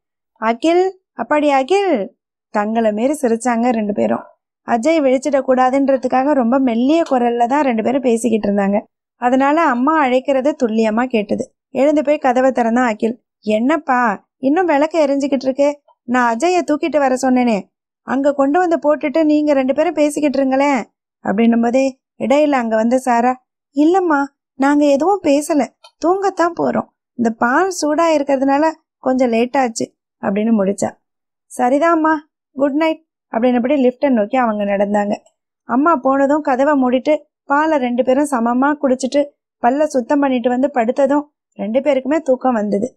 அகில் அப்படி அகில். தங்களை மாரி சிரிச்சாங்க ரெண்டு பேரும். அஜய் விழிச்சிடக்கூடாதுன்றதுக்காக ரொம்ப மெல்லிய குரல்ல தான் ரெண்டு பேரும் பேசிக்கிட்டு இருந்தாங்க. அதனால அம்மா அழைக்கிறது துல்லியமா கேட்டது. எழுந்து போய் கதவை திறந்தான் அகில். என்னப்பா இன்னும் விளக்க எரிஞ்சுக்கிட்டு இருக்கு? நான் அஜய தூக்கிட்டு வர சொன்னேனே. அங்க கொண்டு வந்து போட்டுட்டு நீங்க ரெண்டு பேரும் பேசிக்கிட்டு இருங்களேன். அப்படின்னும் போதே இடையில அங்க வந்த சாரா இல்லம்மா நாங்க எதுவும் பேசல. தூங்கத்தான் போறோம். இந்த பால் சூடாக இருக்கிறதுனால கொஞ்சம் லேட்டாச்சு அப்படின்னு முடிச்சா. சரிதாம்மா குட் நைட் அப்படின்னபடி லிஃப்டை நோக்கி அவங்க நடந்தாங்க. அம்மா போனதும் கதவை மூடிட்டு பாலை ரெண்டு பேரும் சமமா குடிச்சிட்டு பல்ல சுத்தம் பண்ணிட்டு வந்து படுத்ததும் ரெண்டு பேருக்குமே தூக்கம் வந்தது.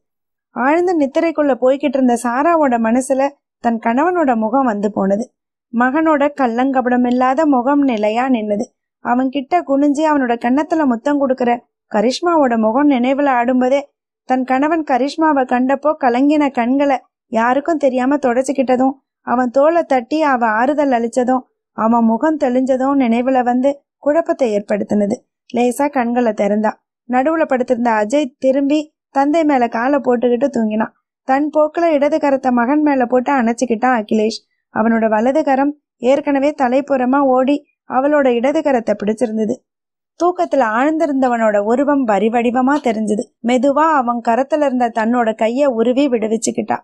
ஆழ்ந்த நித்திரைக்குள்ள போய்கிட்டு இருந்த சாராவோட மனசுல தன் கணவனோட முகம் வந்து போனது. மகனோட கள்ளங்கபடம் இல்லாத முகம் நிலையா நின்னது. அவன் கிட்ட குனிஞ்சு அவனோட கன்னத்துல முத்தம் கொடுக்கற கரிஷ்மாவோட முகம் நினைவுல ஆடும்போதே தன் கணவன் கரிஷ்மாவை கண்டப்போ கலங்கின கண்களை யாருக்கும் தெரியாம தொடச்சிக்கிட்டதும் அவன் தோலை தட்டி அவ ஆறுதல் அளிச்சதும் அவன் முகம் தெளிஞ்சதும் நினைவுல வந்து குழப்பத்தை ஏற்படுத்தினது. லேசா கண்களை திறந்தா. நடுவுல படுத்திருந்த அஜய் திரும்பி தந்தை மேல காலை போட்டுக்கிட்டு தூங்கினான் தன் போக்குல இடது கரத்தை மகன் மேல போட்டு அணைச்சிக்கிட்டான் அகிலேஷ். அவனோட வலது கரம் ஏற்கனவே தலைப்புறமா ஓடி அவளோட இடது கரத்தை பிடிச்சிருந்தது. தூக்கத்துல ஆழ்ந்திருந்தவனோட உருவம் வரி வடிவமா தெரிஞ்சது. மெதுவா அவன் கரத்துல இருந்த தன்னோட கைய உருவி விடுவிச்சுக்கிட்டா.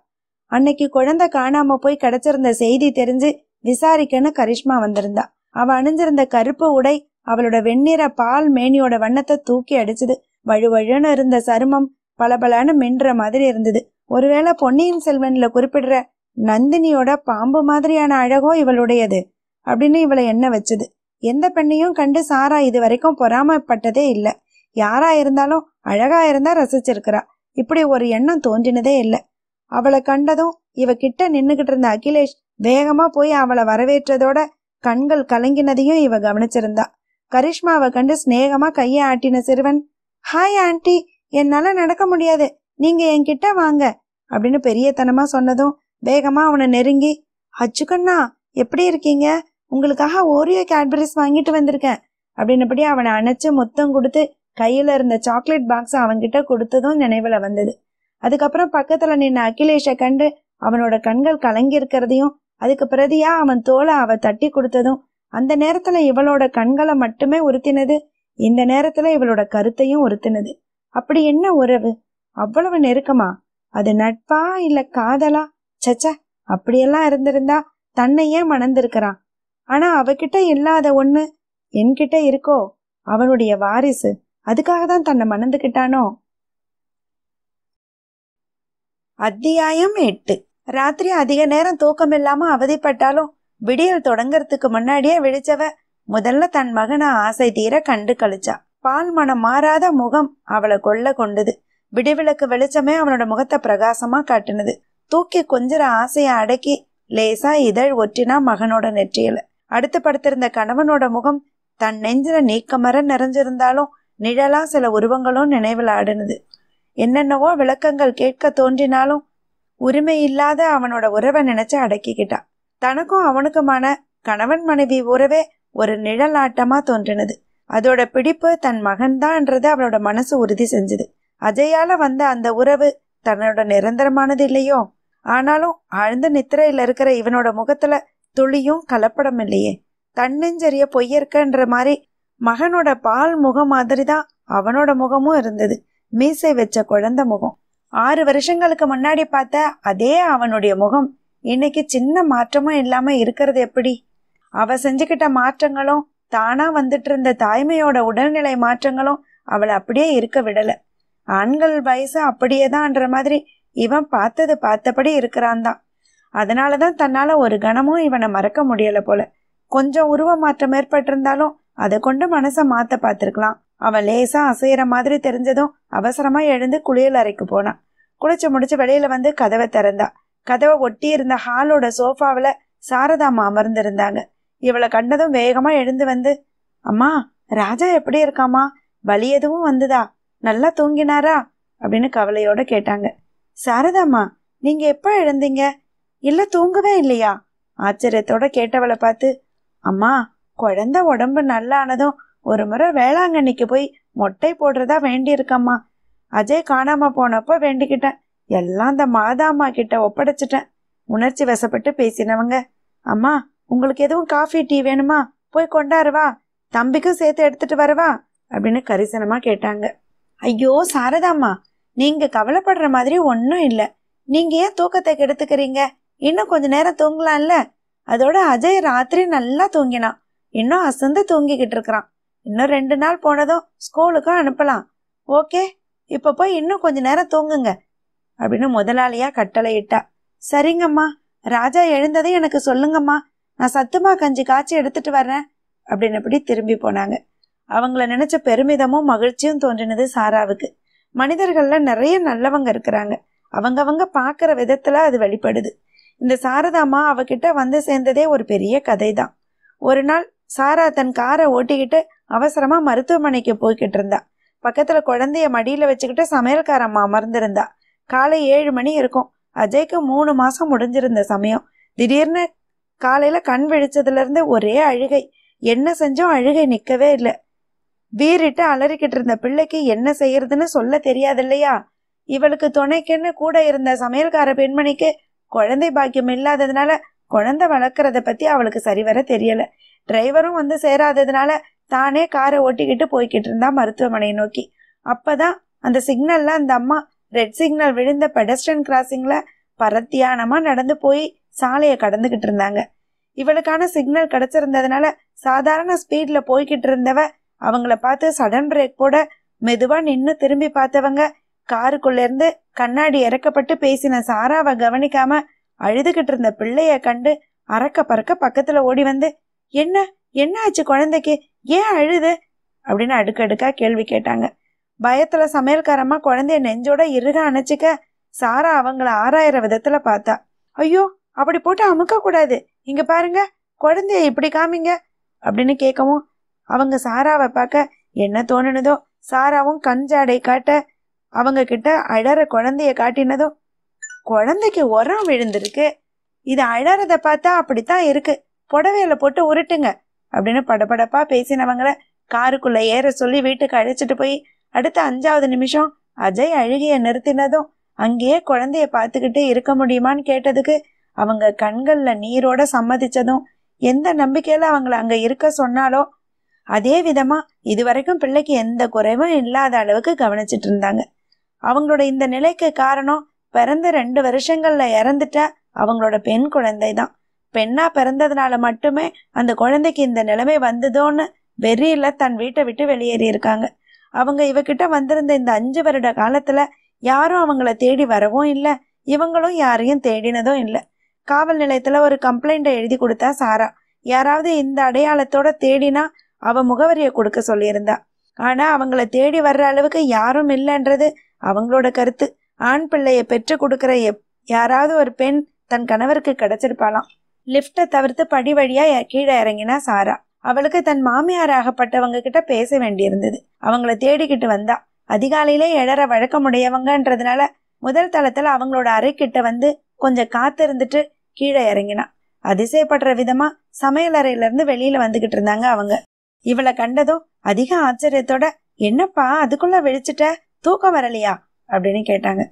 அன்னைக்கு குழந்தை காணாம போய் கிடைச்சிருந்த செய்தி தெரிஞ்சு விசாரிக்கன்னு கரிஷ்மா வந்திருந்தா. அவ அணிஞ்சிருந்த கருப்பு உடை அவளோட வெண்ணிற பால் மேனியோட வண்ணத்தை தூக்கி அடிச்சது. வழுவழுன்னு இருந்த சருமம் பளபளன்னு மின்ற மாதிரி இருந்தது. ஒருவேளை பொன்னியின் செல்வன்ல குறிப்பிடுற நந்தினியோட பாம்பு மாதிரியான அழகோ இவளுடையது அப்படின்னு இவளை எண்ண வச்சது. எந்த பெண்ணையும் கண்டு சாரா இது வரைக்கும் பொறாமப்பட்டதே இல்லை. யாரா இருந்தாலும் அழகா இருந்தா ரசிச்சிருக்கிறா. இப்படி ஒரு எண்ணம் தோன்றினதே இல்லை. அவளை கண்டதும் இவ கிட்ட நின்னுகிட்டு இருந்த அகிலேஷ் வேகமா போய் அவளை வரவேற்றதோட கண்கள் கலங்கினதையும் இவ கவனிச்சிருந்தா. கரிஷ்மாவை கண்டு சிநேகமா கையை ஆட்டின சிறுவன் ஹாய் ஆண்டி என்னால நடக்க முடியாது. நீங்க என்கிட்ட வாங்க. அப்படின்னு பெரியத்தனமா சொன்னதும் வேகமா அவனை நெருங்கி அச்சுக்கண்ணா எப்படி இருக்கீங்க? உங்களுக்காக ஓரியோ கேட்பரிஸ் வாங்கிட்டு வந்திருக்கேன். அப்படின்னபடி அவனை அணைச்சு மொத்தம் கொடுத்து கையில இருந்த சாக்லேட் பாக்ஸ் அவன்கிட்ட கொடுத்ததும் நினைவுல வந்தது. அதுக்கப்புறம் பக்கத்துல நின்ன அகிலேஷை கண்டு அவனோட கண்கள் கலங்கி இருக்கிறதையும் அதுக்கு பிரதியா அவன் தோலை அவ தட்டி கொடுத்ததும் அந்த நேரத்துல இவளோட கண்களை மட்டுமே உறுத்தினது இந்த நேரத்துல இவளோட கருத்தையும் உறுத்தினது. அப்படி என்ன உறவு? அவ்வளவு நெருக்கமா? அது நட்பா இல்ல காதலா? சச்சா அப்படியெல்லாம் இருந்திருந்தா தன்னையே மணந்திருக்கிறான். ஆனா அவகிட்ட இல்லாத ஒண்ணு என்கிட்ட இருக்கோ? அவனுடைய வாரிசு அதுக்காக தான் தன்னை மணந்துக்கிட்டானோ அத்தியாயம் எட்டு. ராத்திரி அதிக நேரம் தூக்கம் இல்லாம அவதிப்பட்டாலும் விடியல் தொடங்கறதுக்கு முன்னாடியே விழிச்சவ முதல்ல தன் மகனை ஆசை தீர கண்டு கழிச்சா. பால் மனம் மாறாத முகம் அவளை கொள்ள கொண்டது. விடிவிளக்கு வெளிச்சமே அவனோட முகத்தை பிரகாசமா காட்டுனது. தூக்கி கொஞ்சிற ஆசைய அடக்கி லேசா இதழ் ஒற்றினா மகனோட நெற்றியில. அடுத்து படுத்திருந்த கணவனோட முகம் தன் நெஞ்சில நீக்கமர நிறைஞ்சிருந்தாலும் நிழலா சில உருவங்களும் நினைவில் ஆடுனது. என்னென்னவோ விளக்கங்கள் கேட்க தோன்றினாலும் உரிமை இல்லாத அவனோட உறவை நினைச்சு அடக்கிக்கிட்டான் தனக்கும் அவனுக்குமான கணவன் மனைவி உறவே ஒரு நிழலாட்டமா தோன்றினது. அதோட பிடிப்பு தன் மகன்தான்ன்றது அவளோட மனசு உறுதி செஞ்சது. அஜயால வந்த அந்த உறவு தன்னோட நிரந்தரமானது இல்லையோ? ஆனாலும் ஆழ்ந்த நித்திரையில இருக்கிற இவனோட முகத்துல துளியும் கலப்படம் இல்லையே தன்னெஞ்சரிய பொய்யற்கன்ற மாதிரி மகனோட பால் முகம் மாதிரி தான் அவனோட முகமும் இருந்தது. மீசை வச்ச குழந்தை முகம். ஆறு வருஷங்களுக்கு முன்னாடி பார்த்த அதே அவனுடைய முகம். இன்னைக்கு சின்ன மாற்றமும் இல்லாம இருக்கிறது எப்படி? அவ செஞ்சுக்கிட்ட மாற்றங்களும் தானா வந்துட்டு இருந்த தாய்மையோட உடல்நிலை மாற்றங்களும் அவளை அப்படியே இருக்க விடல. ஆண்கள் வயசு அப்படியேதான்ற மாதிரி இவன் பார்த்தது பார்த்தபடி இருக்கிறான் தான் அதனால தான் தன்னால் ஒரு கணமும் இவனை மறக்க முடியலை போல. கொஞ்சம் உருவ மாற்றம் ஏற்பட்டிருந்தாலும் அதை கொண்டு மனசை மாற்ற பார்த்துருக்கலாம். அவன் லேசாக அசையிற மாதிரி தெரிஞ்சதும் அவசரமாக எழுந்து குளியல் அறைக்கு போனான். குளிச்சு முடிச்சு வெளியில் வந்து கதவை திறந்தா. கதவை ஒட்டி இருந்த ஹாலோட சோஃபாவில் சாரதாம்மா அமர்ந்திருந்தாங்க. இவளை கண்டதும் வேகமாக எழுந்து வந்து அம்மா ராஜா எப்படி இருக்காமா வலி எதுவும் வந்துதா? நல்லா தூங்கினாரா? அப்படின்னு கவலையோட கேட்டாங்க. சாரதாம்மா நீங்கள் எப்போ எழுந்தீங்க? இல்ல தூங்கவே இல்லையா? ஆச்சரியத்தோட கேட்டவளை பார்த்து அம்மா குழந்தை உடம்பு நல்லானதும் ஒரு முறை வேளாங்கண்ணிக்கு போய் மொட்டை போடுறதா வேண்டியிருக்கம்மா. அஜய் காணாம போனப்ப வேண்டிக்கிட்டேன். எல்லாம் அந்த மாதாம்மா கிட்ட ஒப்படைச்சிட்டேன். உணர்ச்சி வசப்பட்டு பேசினவங்க அம்மா உங்களுக்கு எதுவும் காஃபி டீ வேணுமா? போய் கொண்டாருவா தம்பிக்கும் சேர்த்து எடுத்துட்டு வரவா அப்படின்னு கரிசனமா கேட்டாங்க. ஐயோ சாரதாம்மா நீங்க கவலைப்படுற மாதிரி ஒன்றும் இல்லை. நீங்க ஏன் தூக்கத்தை கெடுத்துக்கிறீங்க? இன்னும் கொஞ்ச நேரம் தூங்கலாம்ல? அதோட அஜய் ராத்திரி நல்லா தூங்கினான். இன்னும் அசந்து தூங்கிக்கிட்டு இருக்கிறான். இன்னும் ரெண்டு நாள் போனதும் ஸ்கூலுக்கும் அனுப்பலாம். ஓகே இப்போ போய் இன்னும் கொஞ்ச நேரம் தூங்குங்க அப்படின்னு முதலாளியா கட்டளை இட்டா சரிங்கம்மா ராஜா எழுந்ததை எனக்கு சொல்லுங்கம்மா. நான் சத்துமா கஞ்சி காய்ச்சி எடுத்துட்டு வர்றேன் அப்படின்னபடி திரும்பி போனாங்க. அவங்கள நினைச்ச பெருமிதமும் மகிழ்ச்சியும் தோன்றினது சாராவுக்கு. மனிதர்கள்ல நிறைய நல்லவங்க இருக்கிறாங்க. அவங்கவங்க பார்க்குற விதத்தில் அது வெளிப்படுது. இந்த சாரதாமா அவகிட்ட வந்து சேர்ந்ததே ஒரு பெரிய கதை தான் ஒரு நாள் சாரா தன் காரை ஓட்டிக்கிட்டு அவசரமா மருத்துவமனைக்கு போய்கிட்டு இருந்தா. பக்கத்துல குழந்தைய மடியில வச்சுக்கிட்டு சமையல்காரம்மா அமர்ந்திருந்தா. காலை ஏழு மணி இருக்கும். அஜய்க்கு மூணு மாசம் முடிஞ்சிருந்த சமயம். திடீர்னு காலையில கண் விழிச்சதுல இருந்து ஒரே அழுகை. என்ன செஞ்சோம் அழுகை நிக்கவே இல்லை. வீறிட்டு அலறிக்கிட்டு இருந்த பிள்ளைக்கு என்ன செய்யறதுன்னு சொல்ல தெரியாது இல்லையா இவளுக்கு துணைக்குன்னு கூட இருந்த சமையல்கார பெண்மணிக்கு குழந்தை பாக்கியம் இல்லாததுனால குழந்தை வளர்க்கறத பத்தி அவளுக்கு சரிவர தெரியல. டிரைவரும் வந்து சேராததுனால தானே காரை ஓட்டிக்கிட்டு போய்கிட்டு இருந்தா மருத்துவமனையை நோக்கி. அப்பதான் அந்த சிக்னல்ல அந்த அம்மா ரெட் சிக்னல் விழுந்த பெடஸ்டன் கிராசிங்ல பரத்தியானமா நடந்து போய் சாலையை கடந்துகிட்டு இருந்தாங்க. இவளுக்கான சிக்னல் கிடைச்சிருந்ததுனால சாதாரண ஸ்பீட்ல போய்கிட்டு இருந்தவ அவங்கள பார்த்து சடன் பிரேக் போட மெதுவா நின்று திரும்பி பார்த்தவங்க காருக்குள்ள இருந்து கண்ணாடி இறக்கப்பட்டு பேசின சாராவை கவனிக்காம அழுதுகிட்டு இருந்த பிள்ளைய கண்டு அறக்க பறக்க பக்கத்துல ஓடி வந்து என்ன என்ன ஆச்சு குழந்தைக்கு? ஏன் அழுது? அப்படின்னு அடுக்கடுக்கா கேள்வி கேட்டாங்க. பயத்துல சமையல்காரமா குழந்தைய நெஞ்சோட இருக அணைச்சிக்க சாரா அவங்கள ஆறாயிரம் விதத்துல பார்த்தா ஐயோ அப்படி போட்டு அமுக்க கூடாது. இங்க பாருங்க குழந்தைய இப்படி காமிங்க. அப்படின்னு கேட்கவும் அவங்க சாராவை பார்க்க என்ன தோணுனதோ சாராவும் கஞ்சாடை காட்ட அவங்க கிட்ட அழற குழந்தைய காட்டினதும் குழந்தைக்கு உரம் விழுந்திருக்கு. இது அழறத பார்த்தா அப்படித்தான் இருக்கு. புடவையில போட்டு உருட்டுங்க. அப்படின்னு படபடப்பா பேசினவங்கள காருக்குள்ள ஏற சொல்லி வீட்டுக்கு அழைச்சிட்டு போய் அடுத்த அஞ்சாவது நிமிஷம் அஜய் அழுகிய நிறுத்தினதும் அங்கேயே குழந்தைய பார்த்துக்கிட்டு இருக்க முடியுமான்னு கேட்டதுக்கு அவங்க கண்கள்ல நீரோட சம்மதிச்சதும் எந்த நம்பிக்கையில அவங்கள அங்க இருக்க சொன்னாலோ அதே விதமா இதுவரைக்கும் பிள்ளைக்கு எந்த குறைவும் இல்லாத அளவுக்கு கவனிச்சிட்டு இருந்தாங்க. அவங்களோட இந்த நிலைக்கு காரணம் பிறந்த ரெண்டு வருஷங்கள்ல இறந்துட்ட அவங்களோட பெண் குழந்தை தான் பெண்ணா பிறந்ததுனால மட்டுமே அந்த குழந்தைக்கு இந்த நிலைமை வந்ததோன்னு வெறியில தன் வீட்டை விட்டு வெளியேறி இருக்காங்க. அவங்க இவகிட்ட வந்திருந்த இந்த அஞ்சு வருட காலத்துல யாரும் அவங்கள தேடி வரவும் இல்லை இவங்களும் யாரையும் தேடினதும் இல்லை. காவல் நிலையத்துல ஒரு கம்ப்ளைண்ட்டை எழுதி கொடுத்தா சாரா. யாராவது இந்த அடையாளத்தோட தேடினா அவ முகவரியை கொடுக்க சொல்லியிருந்தா. ஆனா அவங்கள தேடி வர்ற அளவுக்கு யாரும் இல்லைன்றது அவங்களோட கருத்து. ஆண் பிள்ளைய பெற்று கொடுக்குற எப்- யாராவது ஒரு பெண் தன் கணவருக்கு கிடைச்சிருப்பாளாம். லிஃப்ட்டை தவிர்த்து படி வழியா கீழே இறங்கினா சாரா. அவளுக்கு தன் மாமியாராகப்பட்டவங்க கிட்ட பேச வேண்டியிருந்தது. அவங்கள தேடிக்கிட்டு வந்தா. அதிகாலையிலே எழற வழக்கமுடையவங்கன்றதுனால முதல் தளத்துல அவங்களோட அறை வந்து கொஞ்சம் காத்து இருந்துட்டு கீழே இறங்கினா. அதிசயப்படுற விதமா சமையல் அறையில இருந்து வெளியில வந்துகிட்டு இருந்தாங்க அவங்க. இவளை கண்டதும் அதிக ஆச்சரியத்தோட என்னப்பா அதுக்குள்ள விழிச்சிட்ட? தூக்கம் வரலையா? அப்படின்னு கேட்டாங்க.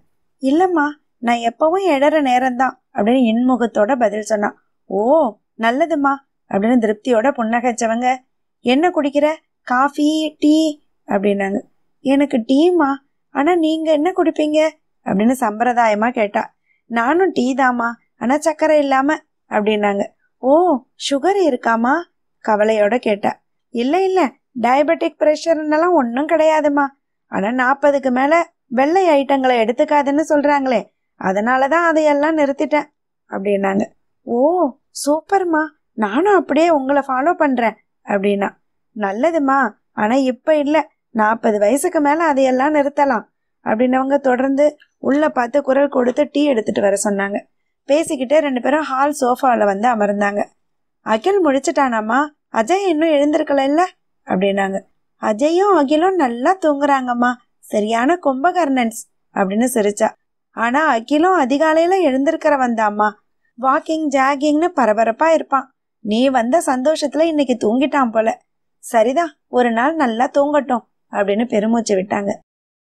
இல்லம்மா நான் எப்பவும் இடற நேரம்தான் அப்படின்னு இன்முகத்தோட பதில் சொன்னான். ஓ நல்லதுமா அப்படின்னு திருப்தியோட புன்னகைச்சவங்க என்ன குடிக்கிற? காஃபி டீ அப்படின்னாங்க. எனக்கு டீமா ஆனால் நீங்கள் என்ன குடிப்பீங்க? அப்படின்னு சம்பிரதாயமாக கேட்டா. நானும் டீ தாம்மா ஆனால் சக்கரை இல்லாமல் அப்படின்னாங்க. ஓ சுகர் இருக்காமா கவலையோட கேட்டா. இல்லை இல்லை டயபெட்டிக் ப்ரெஷர்னெல்லாம் ஒன்றும் கிடையாதுமா ஆனா நாற்பதுக்கு மேல வெள்ளை ஐட்டங்களை எடுத்துக்காதுன்னு சொல்றாங்களே. அதனாலதான் அதையெல்லாம் நிறுத்திட்டேன் அப்படின்னாங்க. ஓ சூப்பர்மா. நானும் அப்படியே உங்களை ஃபாலோ பண்றேன் அப்படின்னா. நல்லதுமா. ஆனா இப்ப இல்ல. நாற்பது வயசுக்கு மேல அதையெல்லாம் நிறுத்தலாம் அப்படின்னவங்க தொடர்ந்து உள்ள பார்த்து குரல் கொடுத்து டீ எடுத்துட்டு வர சொன்னாங்க. பேசிக்கிட்டே ரெண்டு பேரும் ஹால் சோஃபாவில் வந்து அமர்ந்தாங்க. அகில் முடிச்சிட்டானாம்மா. அஜய் இன்னும் எழுந்திருக்கல இல்ல? அப்படின்னாங்க. அஜயும் அகிலும் நல்லா தூங்குறாங்கம்மா. சரியான கும்பகர்ணன்ஸ் அப்படின்னு சிரிச்சா. ஆனா அகிலும் அதிகாலையில எழுந்திருக்கிறவன் தாம்மா வாக்கிங் ஜாகிங்னு பரபரப்பா இருப்பான். நீ வந்த சந்தோஷத்துல இன்னைக்கு தூங்கிட்டான் போல. சரிதான் ஒரு நாள் நல்லா தூங்கட்டும் அப்படின்னு பெருமூச்சு விட்டாங்க.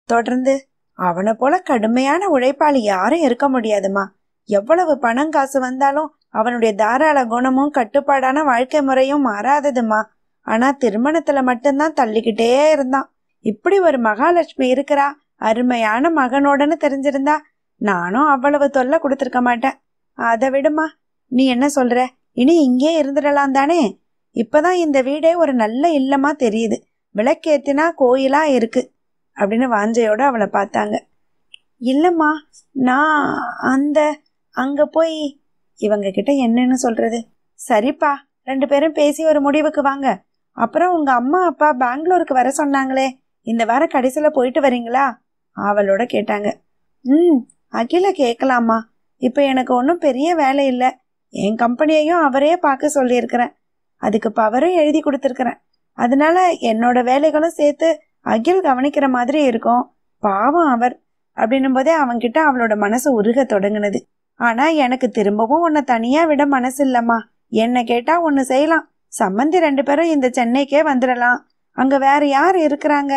தொடர்ந்து அவனை போல கடுமையான உழைப்பாளி யாரும் இருக்க முடியாதுமா. எவ்வளவு பணம் காசு வந்தாலும் அவனுடைய தாராள குணமும் கட்டுப்பாடான வாழ்க்கை முறையும் மாறாததுமா. ஆனா திருமணத்துல மட்டும்தான் தள்ளிக்கிட்டே இருந்தான். இப்படி ஒரு மகாலட்சுமி இருக்கிறா அருமையான மகனோடன்னு தெரிஞ்சிருந்தா நானும் அவ்வளவு தொல்லை கொடுத்துருக்க மாட்டேன். அதை விடுமா நீ என்ன சொல்ற? இனி இங்கே இருந்துடலாம் தானே? இப்பதான் இந்த வீடே ஒரு நல்ல இல்லமா தெரியுது. விளக்கேத்தினா கோயிலா இருக்கு அப்படின்னு வாஞ்சையோட அவளை பார்த்தாங்க. இல்லம்மா நான் அந்த அங்க போய் இவங்க கிட்ட என்னன்னு சொல்றது? சரிப்பா ரெண்டு பேரும் பேசி ஒரு முடிவுக்கு வாங்க. அப்புறம் உங்க அம்மா அப்பா பெங்களூருக்கு வர சொன்னாங்களே இந்த வார கடைசியில் போயிட்டு வரீங்களா? அவளோட கேட்டாங்க. ம் அகில கேட்கலாமா இப்போ எனக்கு ஒன்றும் பெரிய வேலை இல்லை. என் கம்பெனியையும் அவரே பார்க்க சொல்லியிருக்கிறேன். அதுக்கு பவரும் எழுதி கொடுத்துருக்குறேன். அதனால என்னோட வேலைகளும் சேர்த்து அகில் கவனிக்கிற மாதிரி இருக்கும். பாவம் அவர். அப்படின்னும் போதே அவன்கிட்ட அவளோட மனசு உருக தொடங்குனது. ஆனா எனக்கு திரும்பவும் உன்னை தனியா விட மனசு இல்லம்மா. என்ன கேட்டா ஒன்று செய்யலாம். சம்மந்தி ரெண்டு பேரும் இந்த சென்னைக்கே வந்துடலாம். அங்க வேற யார் இருக்கிறாங்க?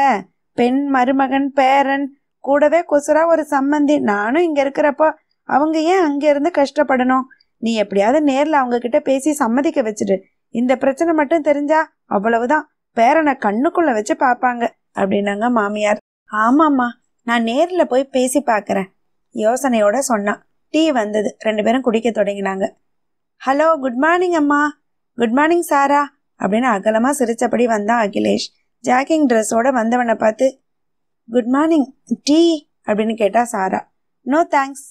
பெண் மருமகன் பேரன் கூடவே கொசுரா ஒரு சம்மந்தி நானும் இங்க இருக்கிறப்போ அவங்க ஏன் அங்க இருந்து கஷ்டப்படணும்? நீ எப்படியாவது நேர்ல அவங்க கிட்ட பேசி சம்மதிக்க வச்சிடு. இந்த பிரச்சனை மட்டும் தெரிஞ்சா அவ்வளவுதான். பேரனை கண்ணுக்குள்ள வச்சு பாப்பாங்க அப்படின்னாங்க மாமியார். ஆமாம்மா நான் நேர்ல போய் பேசி பார்க்குறேன் யோசனையோட சொன்னான். டீ வந்தது ரெண்டு பேரும் குடிக்க தொடங்கினாங்க. ஹலோ குட் மார்னிங் அம்மா. குட் மார்னிங் சாரா அப்படின்னு அகலமாக சிரித்தபடி வந்தான் அகிலேஷ். ஜாக்கிங் ட்ரெஸ்ஸோட வந்தவனை பார்த்து குட் மார்னிங் டீ அப்படின்னு கேட்டா சாரா. நோ தேங்க்ஸ்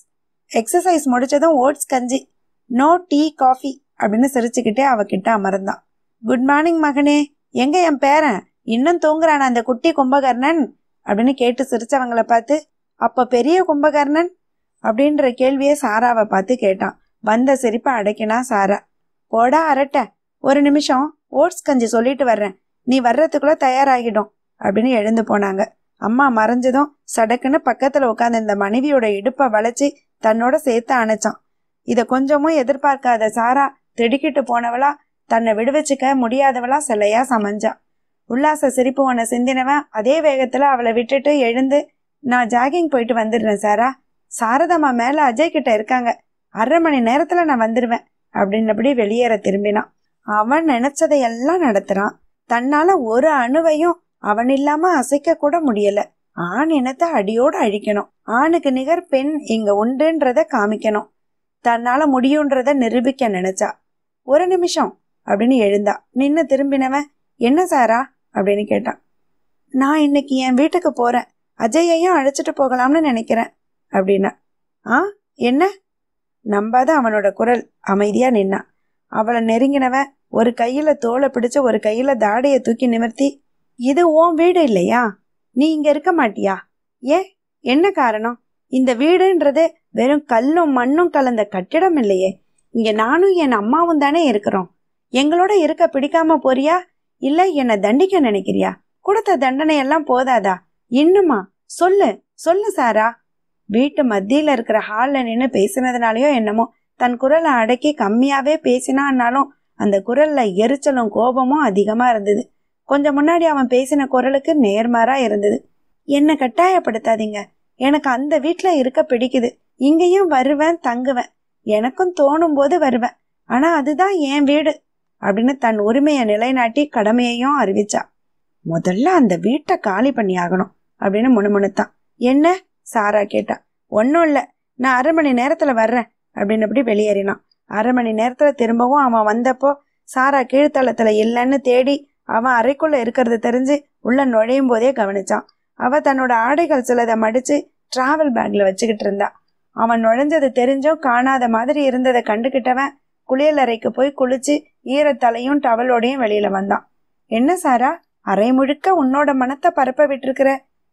எக்ஸசைஸ் முடிச்சதும் ஓட்ஸ் கஞ்சி. நோ டீ காஃபி அப்படின்னு சிரிச்சுக்கிட்டே அவகிட்ட அமர்ந்தான். குட் மார்னிங் மகனே. எங்க என் பேரன்? இன்னும் தூங்குறான அந்த குட்டி கும்பகர்ணன்? அப்படின்னு கேட்டு சிரிச்சவங்களை பார்த்து அப்போ பெரிய கும்பகர்ணன்? அப்படின்ற கேள்வியை சாராவை பார்த்து கேட்டான். வந்த சிரிப்பை அடைக்கினா சாரா. போடா அரட்ட. ஒரு நிமிஷம் ஓட்ஸ் கஞ்சி சொல்லிட்டு வர்றேன். நீ வர்றதுக்குள்ள தயாராகிடும் அப்படின்னு எழுந்து போனாங்க. அம்மா மறைஞ்சதும் சடக்குன்னு பக்கத்துல உட்காந்து இந்த மனைவியோட இடுப்பை வளைச்சி தன்னோட சேர்த்து அணைச்சான். இதை கொஞ்சமும் எதிர்பார்க்காத சாரா திடுக்கிட்டு போனவளா தன்னை விடுவிச்சுக்க முடியாதவளா சிலையா சமைஞ்சா. உல்லாச சிரிப்பு உன சிந்தினவன் அதே வேகத்துல அவளை விட்டுட்டு எழுந்து நான் ஜாகிங் போயிட்டு வந்துடுறேன் சாரா. சாரதாம்மா மேல அஜய் கிட்ட இருக்காங்க. அரை மணி நேரத்துல நான் வந்துடுவேன் அப்படின்னபடி வெளியேற திரும்பினான். அவன் நினைச்சதையெல்லாம் நடத்துறான். தன்னால ஒரு அணுவையும் அவன் இல்லாம அசைக்க கூட முடியல. ஆண் இனத்தை அடியோடு அழிக்கணும். ஆணுக்கு நிகர் பெண் இங்க உண்டுன்றத காமிக்கணும். தன்னால முடியுன்றத நிரூபிக்க நினைச்சா. ஒரு நிமிஷம் அப்படின்னு எழுந்தா. நின்னு திரும்பினவன் என்ன சாரா? அப்படின்னு கேட்டான். நான் இன்னைக்கு என் வீட்டுக்கு போறேன். அஜயையும் அழைச்சிட்டு போகலாம்னு நினைக்கிறேன். அப்படின்னா ஆ? என்ன? நம்பாத அவனோட குரல் அமைதியா நின்னான் அவளை நெருங்கினவன் ஒரு கையில தோலை பிடிச்ச ஒரு கையில தாடைய தூக்கி நிமிர்த்தி இது உன் வீடு இல்லையா? நீ இங்க இருக்க மாட்டியா? ஏன்? என்ன காரணம்? இந்த வீடுன்றது வெறும் கல்லும் மண்ணும் கலந்த கட்டிடம் இல்லையே. இங்க நானும் என் அம்மாவும் தானே இருக்கிறோம். எங்களோட இருக்க பிடிக்காம போறியா? இல்ல என்னை தண்டிக்க நினைக்கிறியா? கொடுத்த தண்டனை எல்லாம் போதாதா? இன்னுமா? சொல்லு சொல்லு சாரா. வீட்டு மத்தியில் இருக்கிற ஹாலில் நின்று பேசினதுனாலையோ என்னமோ தன் குரலை அடக்கி கம்மியாகவே பேசினான்னாலும் அந்த குரலில் எரிச்சலும் கோபமும் அதிகமாக இருந்தது. கொஞ்சம் முன்னாடி அவன் பேசின குரலுக்கு நேர்மாறாக இருந்தது. என்னை கட்டாயப்படுத்தாதீங்க. எனக்கு அந்த வீட்டில் இருக்க பிடிக்குது. இங்கேயும் வருவேன் தங்குவேன். எனக்கும் தோணும் போது வருவேன். ஆனால் அதுதான் என் வீடு அப்படின்னு தன் உரிமையை நிலைநாட்டி கடமையையும் அறிவிச்சா. முதல்ல அந்த வீட்டை காலி பண்ணி ஆகணும் அப்படின்னு முணுமுணுத்தான். என்ன? சாரா கேட்டா ஒன்றும் இல்லை நான் அரை மணி நேரத்தில் வர்றேன் அப்படின்னு அப்படி வெளியேறினான். அரை மணி நேரத்தில் திரும்பவும் அவன் வந்தப்போ சாரா கீழ்த்தளத்தில் இல்லைன்னு தேடி அவன் அறைக்குள்ளே இருக்கிறது தெரிஞ்சு உள்ள நுழையும் போதே கவனிச்சான். அவள் தன்னோட ஆடைகள் சிலதை மடித்து டிராவல் பேக்கில் வச்சுக்கிட்டு இருந்தா. அவன் நுழைஞ்சது தெரிஞ்சும் காணாத மாதிரி இருந்ததை கண்டுகிட்டவன் குளியலறைக்கு போய் குளிச்சு ஈரத்தலையும் டவலோடையும் வெளியில் வந்தான். என்ன சாரா அரை முழுக்க உன்னோட மனத்தை பரப்ப விட்டுருக்குற?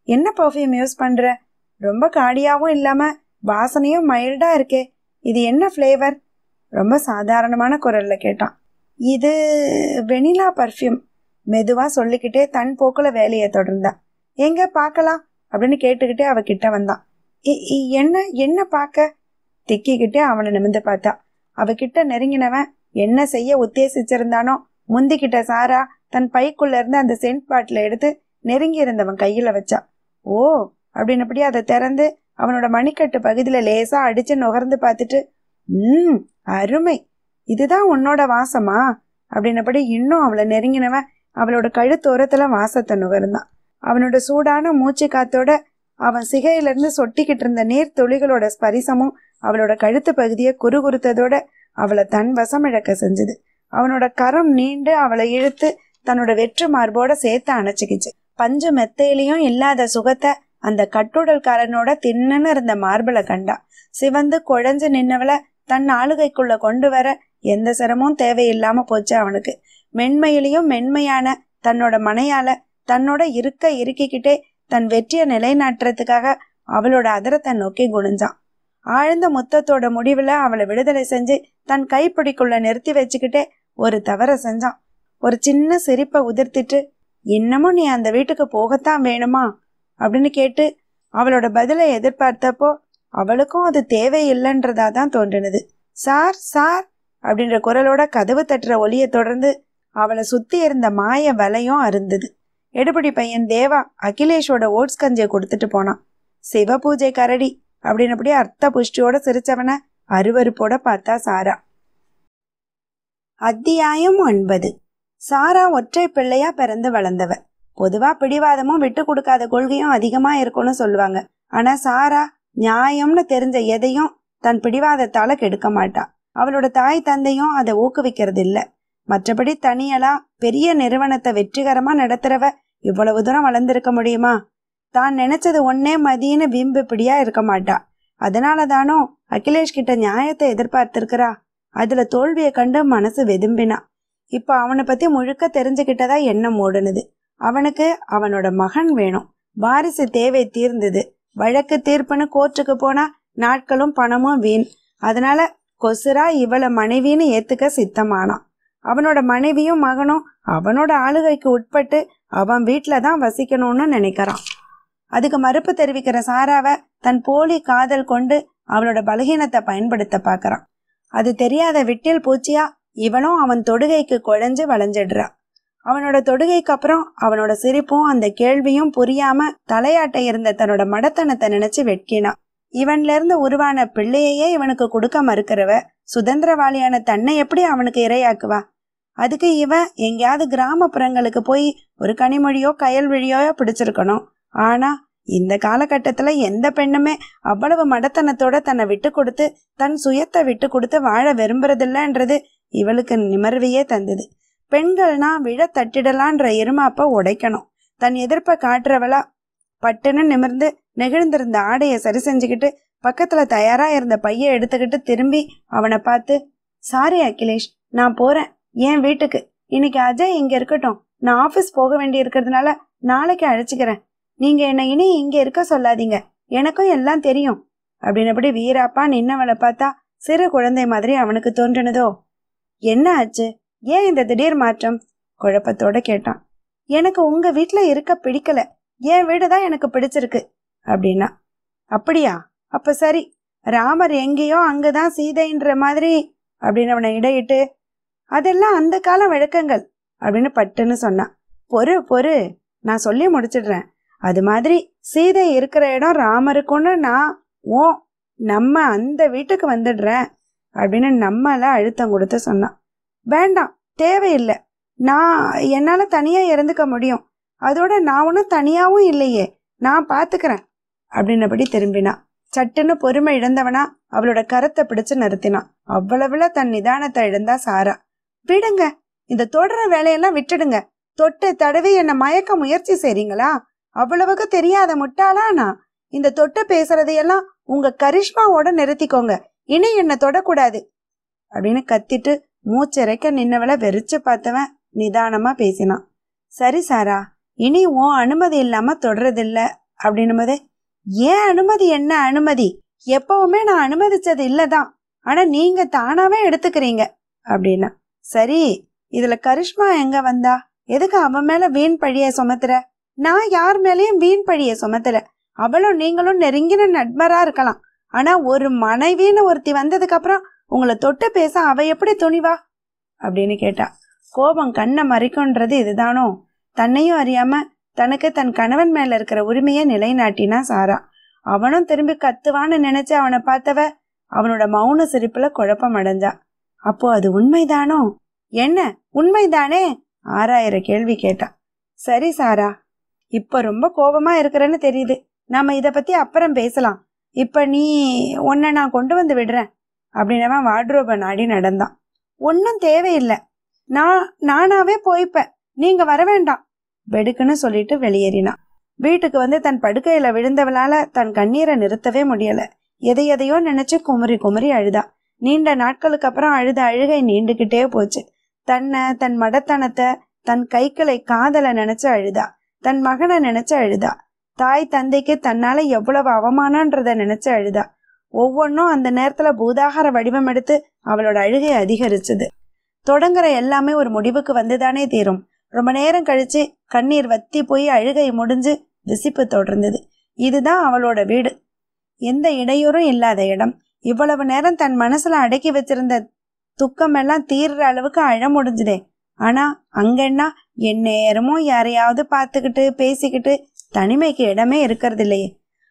என்ன பர்ஃப்யூம் யூஸ் பண்ணுற ரொம்ப காடியாகவும் இல்லாம வாசனையும் மைல்டா இருக்கே. இது என்ன ஃப்ளேவர் ரொம்ப சாதாரணமான குரல்ல கேட்டான். இது வெனிலா பர்ஃப்யூம் மெதுவா சொல்லிக்கிட்டே தன் போக்குல வேலையை தொடர்ந்தா. எங்க பார்க்கலாம்? அப்படின்னு கேட்டுக்கிட்டே அவ கிட்ட வந்தான். "இ- இ- என்ன என்ன பார்க்க? திக்கிக்கிட்டே அவனை நிமிந்து பார்த்தா. அவகிட்ட நெருங்கினவன் என்ன செய்ய உத்தேசிச்சிருந்தானோ? முந்திக்கிட்ட சாரா தன் பைக்குள்ள இருந்து அந்த சென்ட் பாட்டில எடுத்து நெருங்கி இருந்தவன் கையில வச்சா. ஓ அப்படின்னபடி அதை திறந்து அவனோட மணிக்கட்டு பகுதியில் லேசாக அடித்து நுகர்ந்து பார்த்துட்டு ம் அருமை. இதுதான் உன்னோட வாசமா? அப்படின்னபடி இன்னும் அவளை நெருங்கினவன் அவளோட கழுத்தோரத்தில் வாசத்தை நுகர்ந்தான். அவனோட சூடான மூச்சு காத்தோட அவன் சிகையிலிருந்து சொட்டிக்கிட்டு இருந்த நீர் துளிகளோட ஸ்பரிசமும் அவளோட கழுத்து பகுதியை குறுகுறுத்ததோட அவளை தன் வசம் இழக்க செஞ்சது. அவனோட கரம் நீண்டு அவளை இழுத்து தன்னோட வெற்று மார்போட சேர்த்து அணைச்சிக்கிச்சு. பஞ்சு மெத்தையிலையும் இல்லாத சுகத்தை அந்த கட்டுடல்காரனோட தின்னுன்னு இருந்த மார்பலை கண்டா. சிவந்து குழஞ்சு நின்னவள தன் ஆளுகைக்குள்ள கொண்டு வர எந்த சிரமமும் தேவையில்லாம போச்சு அவனுக்கு. மென்மையிலையும் மென்மையான தன்னோட மனையால தன்னோட இருக்க இறுக்கிக்கிட்டே தன் வெற்றியை நிலைநாட்டுறதுக்காக அவளோட அதரத்தை நோக்கி குனிஞ்சான். ஆழ்ந்த முத்தத்தோட முடிவுல அவளை விடுதலை செஞ்சு தன் கைப்பிடிக்குள்ள நிறுத்தி வச்சுக்கிட்டே ஒரு தவற செஞ்சான். ஒரு சின்ன சிரிப்பை உதிர்த்திட்டு இன்னமும் நீ அந்த வீட்டுக்கு போகத்தான் வேணுமா? அப்படின்னு கேட்டு அவளோட பதிலை எதிர்பார்த்தப்போ அவளுக்கும் அது தேவையில்லைன்றதா தான் தோன்றினது. சார் சார் அப்படின்ற குரலோட கதவு தட்டுற ஒலியை தொடர்ந்து அவளை சுத்தி இருந்த மாய வலையும் அருந்தது. எடுபடி பையன் தேவா அகிலேஷோட ஓட்ஸ் கஞ்சியை கொடுத்துட்டு போனான். சிவ பூஜை கரடி அப்படின்னபடி அர்த்த புஷ்டியோட சிரிச்சவனை அருவருப்போட பார்த்தா சாரா. அத்தியாயம் ஒன்பது. சாரா ஒற்றை பிள்ளையா பிறந்து வளர்ந்தவ பொதுவா பிடிவாதமும் விட்டு கொடுக்காத கொள்கையும் அதிகமா இருக்கும்னு சொல்லுவாங்க. ஆனா சாரா நியாயம்னு தெரிஞ்ச எதையும் தன் பிடிவாதத்தால கெடுக்க மாட்டா. அவளோட தாய் தந்தையும் அதை ஊக்குவிக்கிறது இல்ல மற்றபடி தனியலா பெரிய நிறுவனத்தை வெற்றிகரமா நடத்துறவ இவ்வளவு தூரம் வளர்ந்திருக்க முடியுமா? தான் நினைச்சது ஒன்னே மதின்னு வீம்பு பிடியா இருக்க மாட்டா. அதனால தானோ அகிலேஷ் கிட்ட நியாயத்தை எதிர்பார்த்திருக்கிறா. அதுல தோல்வியை கண்டு மனசு வெதும்பினா. இப்ப அவனை பத்தி முழுக்க தெரிஞ்சுக்கிட்டதா எண்ணம் ஓடுனது. அவனுக்கு அவனோட மகன் வேணும். வாரிசு தேவை தீர்ந்தது. வழக்கு தீர்ப்புன்னு கோர்ட்டுக்கு போனா நாட்களும் பணமும் வீண். அதனால கொசுரா இவளை மனைவின்னு ஏத்துக்க சித்தமானான். அவனோட மனைவியும் மகனும் அவனோட ஆளுகைக்கு உட்பட்டு அவன் வீட்டில தான் வசிக்கணும்னு நினைக்கிறான். அதுக்கு மறுப்பு தெரிவிக்கிற சாராவை தன் போலி காதல் கொண்டு அவளோட பலகீனத்தை பயன்படுத்த பார்க்கறான். அது தெரியாத விட்டில் பூச்சியா இவனும் அவன் தொடுகைக்கு குழஞ்சு வளைஞ்சிடுறான் அவனோட தொடுகைக்கு அப்புறம் அவனோட சிரிப்பும் அந்த கேள்வியும் புரியாம தலையாட்ட இருந்த தன்னோட மடத்தனத்தை நினைச்சு வெட்கினான். இவன்ல இருந்து உருவான பிள்ளையையே இவனுக்கு கொடுக்க மறுக்கிறவ சுதந்திரவாளியான தன்னை எப்படி அவனுக்கு இரையாக்குவா? அதுக்கு இவன் எங்கேயாவது கிராமப்புறங்களுக்கு போய் ஒரு கனிமொழியோ கயல்விழியோ பிடிச்சிருக்கணும். ஆனா இந்த காலகட்டத்துல எந்த பெண்ணுமே அவ்வளவு மடத்தனத்தோட தன்னை விட்டு கொடுத்து தன் சுயத்தை விட்டு கொடுத்து வாழ விரும்புறதில்லன்றது இவளுக்கு நிமர்வையே தந்தது. பெண்கள்னா விழ தட்டிடலான்ற எருமாப்ப உடைக்கணும். தன் எதிர்ப்பை காட்டுறவளா பட்டுன்னு நிமிர்ந்து நெகிழ்ந்திருந்த ஆடையை சரி செஞ்சுக்கிட்டு பக்கத்துல தயாரா இருந்த பைய எடுத்துக்கிட்டு திரும்பி அவனை பார்த்து சாரி அகிலேஷ் நான் போறேன். என் வீட்டுக்கு? இன்னைக்கு அஜய் இங்க இருக்கட்டும். நான் ஆபீஸ் போக வேண்டி இருக்கிறதுனால நாளைக்கு அழைச்சிக்கிறேன். நீங்க என்னை இனி இங்க இருக்க சொல்லாதீங்க. எனக்கும் எல்லாம் தெரியும். அப்படின்னபடி வீராப்பா நின்னவளை பார்த்தா சிறு குழந்தை மாதிரி அவனுக்கு தோன்றினதோ. என்ன ஆச்சு ஏன் இந்த திடீர் மாற்றம்? குழப்பத்தோட கேட்டான். எனக்கு உங்க வீட்டில் இருக்க பிடிக்கல. என் வீடு தான் எனக்கு பிடிச்சிருக்கு அப்படின்னா. அப்படியா? அப்ப சரி. ராமர் எங்கேயோ அங்கதான் சீதைன்ற மாதிரி அப்படின்னு அவனை இடையிட்டு அதெல்லாம் அந்த கால வழக்கங்கள் அப்படின்னு பட்டுன்னு சொன்னான். பொறு பொறு. நான் சொல்லி முடிச்சிடுறேன். அது மாதிரி சீதை இருக்கிற இடம் ராமருக்குன்னு நான் ஓ நம்ம அந்த வீட்டுக்கு வந்துடுறேன் அப்படின்னு நம்மள அழுத்தம் கொடுத்து சொன்னான். வேண்டாம் தேவையில்லை. நான் என்னால் தனியாக இறந்துக்க முடியும். அதோட நான் ஒன்றும் தனியாகவும் இல்லையே நான் பார்த்துக்கிறேன் அப்படின்னபடி திரும்பினான் சட்டுன்னு பொறுமை இழந்தவனா அவளோட கரத்தை பிடிச்சு நிறுத்தினான் அவ்வளவுல தன் நிதானத்தை இழந்தா சாரா. விடுங்க இந்த தொடர வேலையெல்லாம் விட்டுடுங்க. தொட்டு தடவி என்னை மயக்க முயற்சி செய்றீங்களா? அவ்வளவுக்கு தெரியாத முட்டாளா நான்? இந்த தொட்டு பேசுறதையெல்லாம் உங்க கரிஷ்மாவோட நிறுத்திக்கோங்க. இனி என்னை தொடக்கூடாது அப்படின்னு கத்திட்டு மூச்சிறைக்க நின்னவளை வெறிச்சு பார்த்தவன் நிதானமா பேசினான். சரி சாரா இனி உன் அனுமதி இல்லாம தொடரதில்ல அப்படின்னும் போதே ஏன் அனுமதி? என்ன அனுமதி? எப்பவுமே நான் அனுமதிச்சது இல்லதான். ஆனா நீங்க தானாவே எடுத்துக்கிறீங்க. அப்படின்னா சரி இதுல கரிஷ்மா எங்க வந்தா? எதுக்கு அவன் மேல வீண் பழிய சுமத்துற? நான் யார் மேலயும் வீண் பழிய சுமத்தல. அவளும் நீங்களும் நெருங்கின நட்பரா இருக்கலாம். ஆனா ஒரு மனைவின்னு ஒருத்தி வந்ததுக்கு அப்புறம் உங்களை தொட்டு பேச அவ எப்படி துணிவா? அப்படின்னு கேட்டா கோபம் கண்ணை மறைக்கும்ன்றது இதுதானோ? தன்னையும் அறியாம தனக்கு தன் கணவன் மேல இருக்கிற உரிமையை நிலைநாட்டினா சாரா. அவனும் திரும்பி கத்துவான்னு நினைச்சு அவனை பார்த்தவ அவனோட மௌன சிரிப்புல குழப்பம் அடைஞ்சா. அப்போ அது உண்மைதானோ? என்ன உண்மைதானே? ஆறாயிரம் கேள்வி கேட்டா. சரி சாரா இப்ப ரொம்ப கோபமா இருக்கிறேன்னு தெரியுது. நாம இத பத்தி அப்புறம் பேசலாம். இப்ப நீ உன்னை நான் கொண்டு வந்து விடுறேன். அப்படின்னவன் வார்ட்ரோபை நாடி நடந்தான். ஒன்றும் தேவையில்லை. நான் நானாவே போய்ப்பேன். நீங்க வர வேண்டாம். வெடுக்குன்னு சொல்லிட்டு வெளியேறினான். வீட்டுக்கு வந்து தன் படுக்கையில விழுந்தவளால தன் கண்ணீரை நிறுத்தவே முடியல. எதை எதையோ நினைச்சு குமரி குமரி அழுதா. நீண்ட நாட்களுக்கு அப்புறம் அழுத அழுகை நீண்டுகிட்டே போச்சு. தன்னை தன் மடத்தனத்தை தன் கைகளை காதலை நினைச்சு அழுதா. தன் மகனை நினைச்சு அழுதா. தாய் தந்தைக்கு தன்னால எவ்வளவு அவமானன்றத நினைச்சு அழுதா. ஒவ்வொன்றும் அந்த நேரத்துல பூதாகார வடிவம் எடுத்து அவளோட அழுகை அதிகரிச்சது. தொடங்குற எல்லாமே ஒரு முடிவுக்கு வந்துதானே தீரும். ரொம்ப நேரம் கழிச்சு கண்ணீர் வத்தி போய் அழுகை முடிஞ்சு விசிப்பு தொடர்ந்தது. இதுதான் அவளோட வீடு. எந்த இடையூறும் இல்லாத இடம். இவ்வளவு நேரம் தன் மனசுல அடக்கி வச்சிருந்த துக்கம் எல்லாம் தீர்ற அளவுக்கு அழ முடிஞ்சுதே. ஆனா அங்கன்னா என் நேரமும் யாரையாவது பார்த்துக்கிட்டு பேசிக்கிட்டு தனிமைக்கு இடமே இருக்கிறது இல்லையே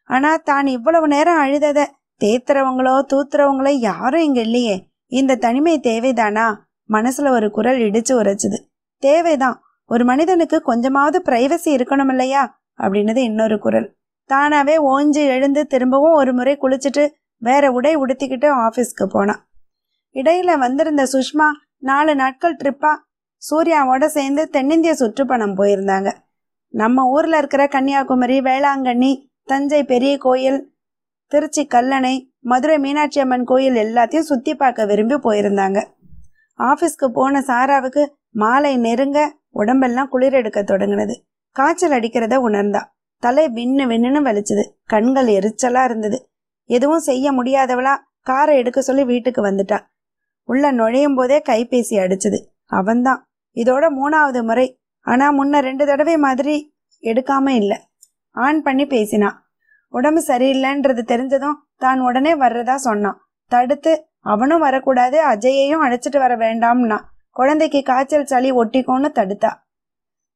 ஆனா தான் இவ்வளவு நேரம் அழுதத தேத்துறவங்களோ தூத்துறவங்களோ யாரும் இங்க இல்லையே. இந்த தனிமை தேவைதானா? மனசுல ஒரு குரல் இடிச்சு உரைச்சுது. தேவைதான். ஒரு மனிதனுக்கு கொஞ்சமாவது பிரைவசி இருக்கணும் இல்லையா? அப்படின்னது இன்னொரு குரல். தானாவே ஓஞ்சி எழுந்து திரும்பவும் ஒரு முறை குளிச்சுட்டு வேற உடை உடுத்திக்கிட்டு ஆபீஸ்க்கு போனான் இடையில வந்திருந்த சுஷ்மா நாலு நாட்கள் ட்ரிப்பா சூர்யாவோட சேர்ந்து தென்னிந்திய சுற்றுப்பணம் போயிருந்தாங்க. நம்ம ஊர்ல இருக்கிற கன்னியாகுமரி வேளாங்கண்ணி தஞ்சை பெரிய கோயில் திருச்சி கல்லணை மதுரை மீனாட்சி அம்மன் கோயில் எல்லாத்தையும் சுத்தி பார்க்க விரும்பி போயிருந்தாங்க. ஆபீஸ்க்கு போன சாராவுக்கு மாலை நெருங்க உடம்பெல்லாம் குளிர் எடுக்க தொடங்கினது. காய்ச்சல் அடிக்கிறத உணர்ந்தா. தலை விண்ணு விண்ணுன்னு வலிச்சுது. கண்கள் எரிச்சலா இருந்தது. எதுவும் செய்ய முடியாதவளா காரை எடுக்க சொல்லி வீட்டுக்கு வந்துட்டா. உள்ள நுழையும் போதே கைபேசி அடிச்சுது. அவன்தான். இதோட மூணாவது முறை. ஆனா முன்ன ரெண்டு தடவை மாதிரி எடுக்காம இல்லை. ஆன் பண்ணி பேசினான் உடம்பு சரியில்லைன்றது தெரிஞ்சதும் தான் உடனே வர்றதா சொன்னான். தடுத்து அவனும் வரக்கூடாது அஜயையும் அழைச்சிட்டு வர வேண்டாம்னா குழந்தைக்கு காய்ச்சல் சளி ஒட்டிக்கோன்னு தடுத்தா.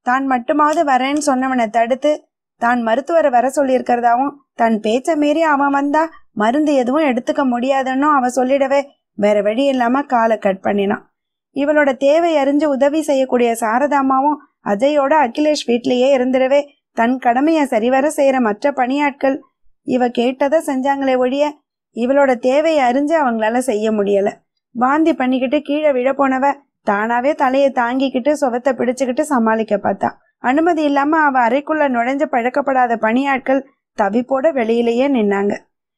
தான் மட்டுமாவது வரேன்னு சொன்னவனை தடுத்து தான் மருத்துவரை வர சொல்லியிருக்கிறதாவும் தன் பேச்ச மீறி அவன் வந்தா மருந்து எதுவும் எடுத்துக்க முடியாதுன்னு அவன் சொல்லிடவே வேற வழி இல்லாம காலை கட் பண்ணினான். இவளோட தேவை அறிஞ்சு உதவி செய்யக்கூடிய சாரதாமாவும் அஜயோட அகிலேஷ் வீட்லயே இருந்துடவே தன் கடமையை சரிவர செய்கிற மற்ற பணியாட்கள் இவ கேட்டதை செஞ்சாங்களே ஒழிய இவளோட தேவையை அறிஞ்சு அவங்களால செய்ய முடியல. வாந்தி பண்ணிக்கிட்டு கீழே விழ போனவ தானாவே தலையை தாங்கிக்கிட்டு சுவத்தை பிடிச்சுக்கிட்டு சமாளிக்க பார்த்தா. அனுமதி இல்லாம அவ அறைக்குள்ள நுழைஞ்சு பழக்கப்படாத பணியாட்கள் தவிப்போட வெளியிலேயே நின்னாங்க.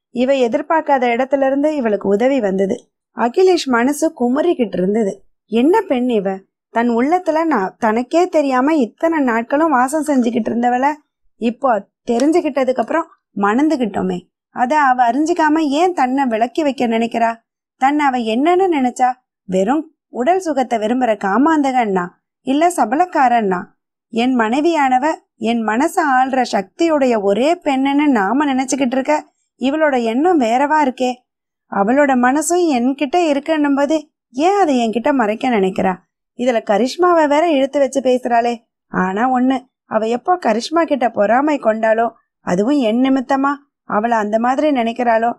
இவ எதிர்பார்க்காத இடத்துல இருந்து இவளுக்கு உதவி வந்தது. அகிலேஷ் மனசு குமரிக்கிட்டு இருந்தது. என்ன பெண் இவ? தன் உள்ளத்துல நான் தனக்கே தெரியாம இத்தனை நாட்களும் வாசம் செஞ்சுக்கிட்டு இருந்தவள இப்போ தெரிஞ்சுக்கிட்டதுக்கு அப்புறம் மணந்துகிட்டோமே. அத அவ அறிஞ்சிக்காம ஏன் தன்னை விளக்கி வைக்க நினைக்கிறா? தன்னை அவ என்னன்னு நினைச்சா வெறும் உடல் சுகத்தை விரும்புற காமாந்தகன்னா இல்ல சபலக்காரன்னா என் மனைவியானவ என் மனச ஆள்ற சக்தியுடைய ஒரே பெண்ணுன்னு நாம நினைச்சுக்கிட்டு இருக்க இவளோட எண்ணம் வேறவா இருக்கே? அவளோட மனசும் என்கிட்ட இருக்குன்னும் போது ஏன் அதை என்கிட்ட மறைக்க நினைக்கிறா? இதுல கரிஷ்மாவை வேற இழுத்து வச்சு பேசுறாளே. ஆனா ஒண்ணு அவ எப்போ கரிஷ்மா கிட்ட பொறாமை கொண்டாலோ அதுவும் என் நிமித்தமா அவளை அந்த மாதிரி நினைக்கிறாளோ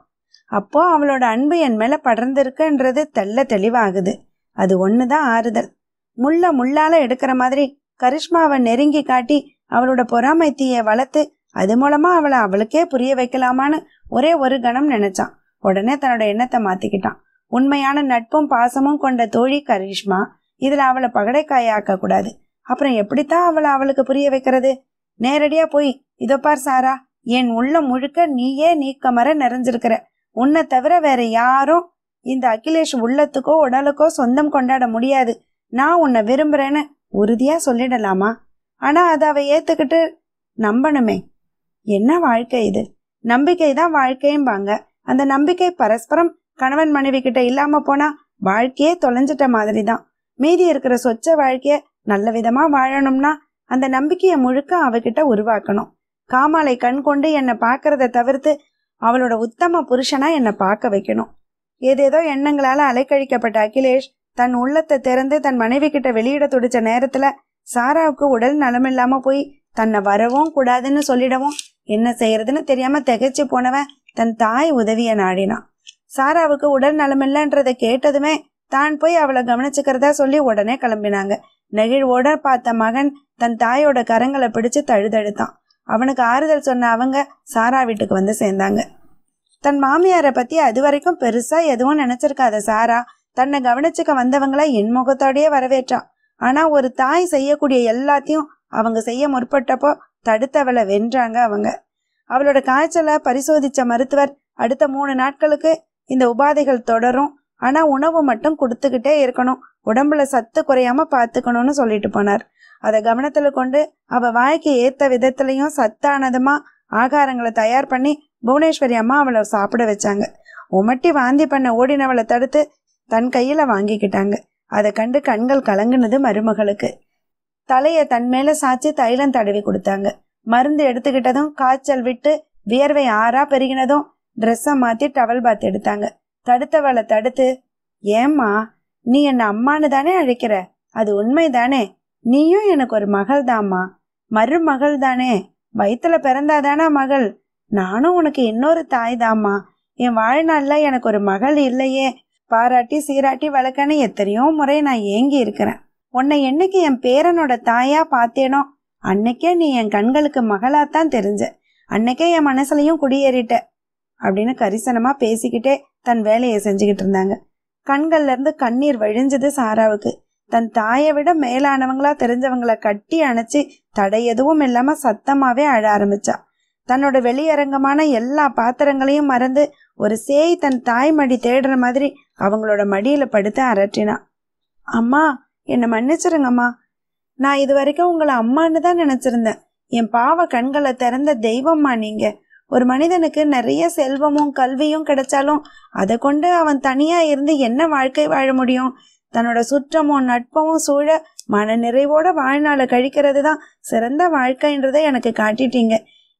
அப்போ அவளோட அன்பு என் மேல படர்ந்திருக்குன்றது தெள்ள தெளிவாகுது. அது ஒண்ணுதான் ஆறுதல். முள்ள முள்ளால எடுக்கிற மாதிரி கரிஷ்மாவை நெருங்கி காட்டி அவளோட பொறாமை தீய வளர்த்து அது மூலமா அவளை அவளுக்கே புரிய வைக்கலாமான்னு ஒரே ஒரு கணம் நினைச்சான். உடனே தன்னோட எண்ணத்தை மாத்திக்கிட்டான். உண்மையான நட்பும் பாசமும் கொண்ட தோழி கரிஷ்மா இதில் அவளை பகடைக்காயாக்க கூடாது. அப்புறம் எப்படித்தான் அவளை அவளுக்கு புரிய வைக்கிறது? நேரடியாக போய் இதோ பார் சாரா என் உள்ள முழுக்க நீயே நீக்கமர நிறைஞ்சிருக்கிற. உன்னை தவிர வேற யாரும் இந்த அகிலேஷ் உள்ளத்துக்கோ உடலுக்கோ சொந்தம் கொண்டாட முடியாது. நான் உன்னை விரும்புறேன்னு உறுதியா சொல்லிடலாமா? ஆனா அதை அவ ஏத்துக்கிட்டு நம்பணுமே. என்ன வாழ்க்கை இது? நம்பிக்கை தான் வாழ்க்கையும்பாங்க. அந்த நம்பிக்கை பரஸ்பரம் கணவன் மனைவி கிட்ட இல்லாம போனா வாழ்க்கையே தொலைஞ்சிட்ட மாதிரி தான். மீதி இருக்கிற சொச்ச வாழ்க்கைய நல்ல விதமா வாழணும்னா அந்த நம்பிக்கையை முழுக்க அவகிட்ட உருவாக்கணும். காமாலை கண் கொண்டு என்னை பார்க்கறத தவிர்த்து அவளோட உத்தம புருஷனா என்னை பார்க்க வைக்கணும். ஏதேதோ எண்ணங்களால அலைக்கழிக்கப்பட்ட அகிலேஷ் தன் உள்ளத்தை திறந்து தன் மனைவி கிட்ட வெளியிட துடிச்ச நேரத்துல சாராவுக்கு உடல் நலமில்லாம போய் தன்னை வரவும் கூடாதுன்னு சொல்லிடவும் என்ன செய்யறதுன்னு தெரியாம திகைச்சு போனவன் தன் தாய் உதவிய நாடினான். சாராவுக்கு உடல் நலமில்லைன்றத கேட்டதுமே தான் போய் அவளை கவனிச்சுக்கிறதா சொல்லி உடனே கிளம்பினாங்க. நெகிழ்வோட பார்த்த மகன் தன் தாயோட கரங்களை பிடிச்சு தழுதழுத்தான். அவனுக்கு ஆறுதல் சொன்ன அவங்க சாரா வீட்டுக்கு வந்து சேர்ந்தாங்க. தன் மாமியாரை பத்தி அது வரைக்கும் பெருசா எதுவும் நினைச்சிருக்காத சாரா தன்னை கவனிச்சுக்க வந்தவங்கள இன்முகத்தோடயே வரவேற்றான். ஆனா ஒரு தாய் செய்யக்கூடிய எல்லாத்தையும் அவங்க செய்ய முற்பட்டப்போ தடுத்தவளை வென்றாங்க அவங்க. அவளோட காய்ச்சலை பரிசோதிச்ச மருத்துவர் அடுத்த மூணு நாட்களுக்கு இந்த உபாதைகள் தொடரும். ஆனா உணவு மட்டும் கொடுத்துக்கிட்டே இருக்கணும். உடம்புல சத்து குறையாம பாத்துக்கணும்னு சொல்லிட்டு போனார். அதை கவனத்துல கொண்டு அவ வாய்க்கு ஏத்த விதத்திலையும் சத்தானதுமா ஆகாரங்களை தயார் பண்ணி புவனேஸ்வரி அம்மா அவளை சாப்பிட வச்சாங்க. உமட்டி வாந்தி பண்ண ஓடினவளை தடுத்து தன் கையில வாங்கிக்கிட்டாங்க. அதை கண்டு கண்கள் கலங்குனது மருமகளுக்கு. தலைய தன் மேல சாய்ச்சி தைலம் தடவி கொடுத்தாங்க. மருந்து எடுத்துக்கிட்டதும் காய்ச்சல் விட்டு வியர்வை ஆறா பெருகினதும் ட்ரெஸ்ஸை மாத்தி டவல் பாத் எடுத்தாங்க. தடுத்தவளை தடுத்து ஏம்மா நீ என்ன அம்மான்னு தானே அழைக்கிற? அது உண்மைதானே நீயும் எனக்கு ஒரு மகள் தாம்மா. மருமகள் தானே? வயிற்றுல பிறந்தாதானா மகள்? நானும் உனக்கு இன்னொரு தாய் தாம்மா. என் வாழ்நாள்ல எனக்கு ஒரு மகள் இல்லையே. பாராட்டி சீராட்டி வளர்க்கன்னு எத்தனையோ முறை நான் ஏங்கி இருக்கிறேன். உன்னை என்னைக்கு என் பேரனோட தாயா பார்த்தேனோ அன்னைக்கே நீ என் கண்களுக்கு மகளாத்தான் தெரிஞ்ச. அன்னைக்கே என் மனசுலையும் குடியேறிட்ட. அப்படின்னு கரிசனமா பேசிக்கிட்டே தன் வேலையை செஞ்சுக்கிட்டு இருந்தாங்க. கண்கள்ல இருந்து கண்ணீர் வழிஞ்சது சாராவுக்கு. தன் தாயை விட மேலானவங்களா தெரிஞ்சவங்களை கட்டி அணைச்சி தடை எதுவும் இல்லாம சத்தமாவே அழ ஆரம்பிச்சா. தன்னோட வெளியரங்கமான எல்லா பாத்திரங்களையும் மறந்து ஒரு சேய் தன் தாய் மடி தேடுற மாதிரி அவங்களோட மடியில படுத்து அரட்டினா. அம்மா என்னை மன்னிச்சிருங்கம்மா. நான் இது வரைக்கும் உங்களை அம்மான்னு தான் நினைச்சிருந்தேன். என் பாவ கண்களை திறந்த தெய்வம்மா நீங்க. ஒரு மனிதனுக்கு நிறைய செல்வமும் கல்வியும் கிடைச்சாலும் அதை கொண்டு அவன் தனியா இருந்து என்ன வாழ்க்கை வாழ முடியும்? தன்னோட சுற்றமும் நட்பமும் சூழ மன நிறைவோட வாழ்நாளை கழிக்கிறது தான் சிறந்த வாழ்க்கைன்றதை எனக்கு காட்டிட்டீங்க.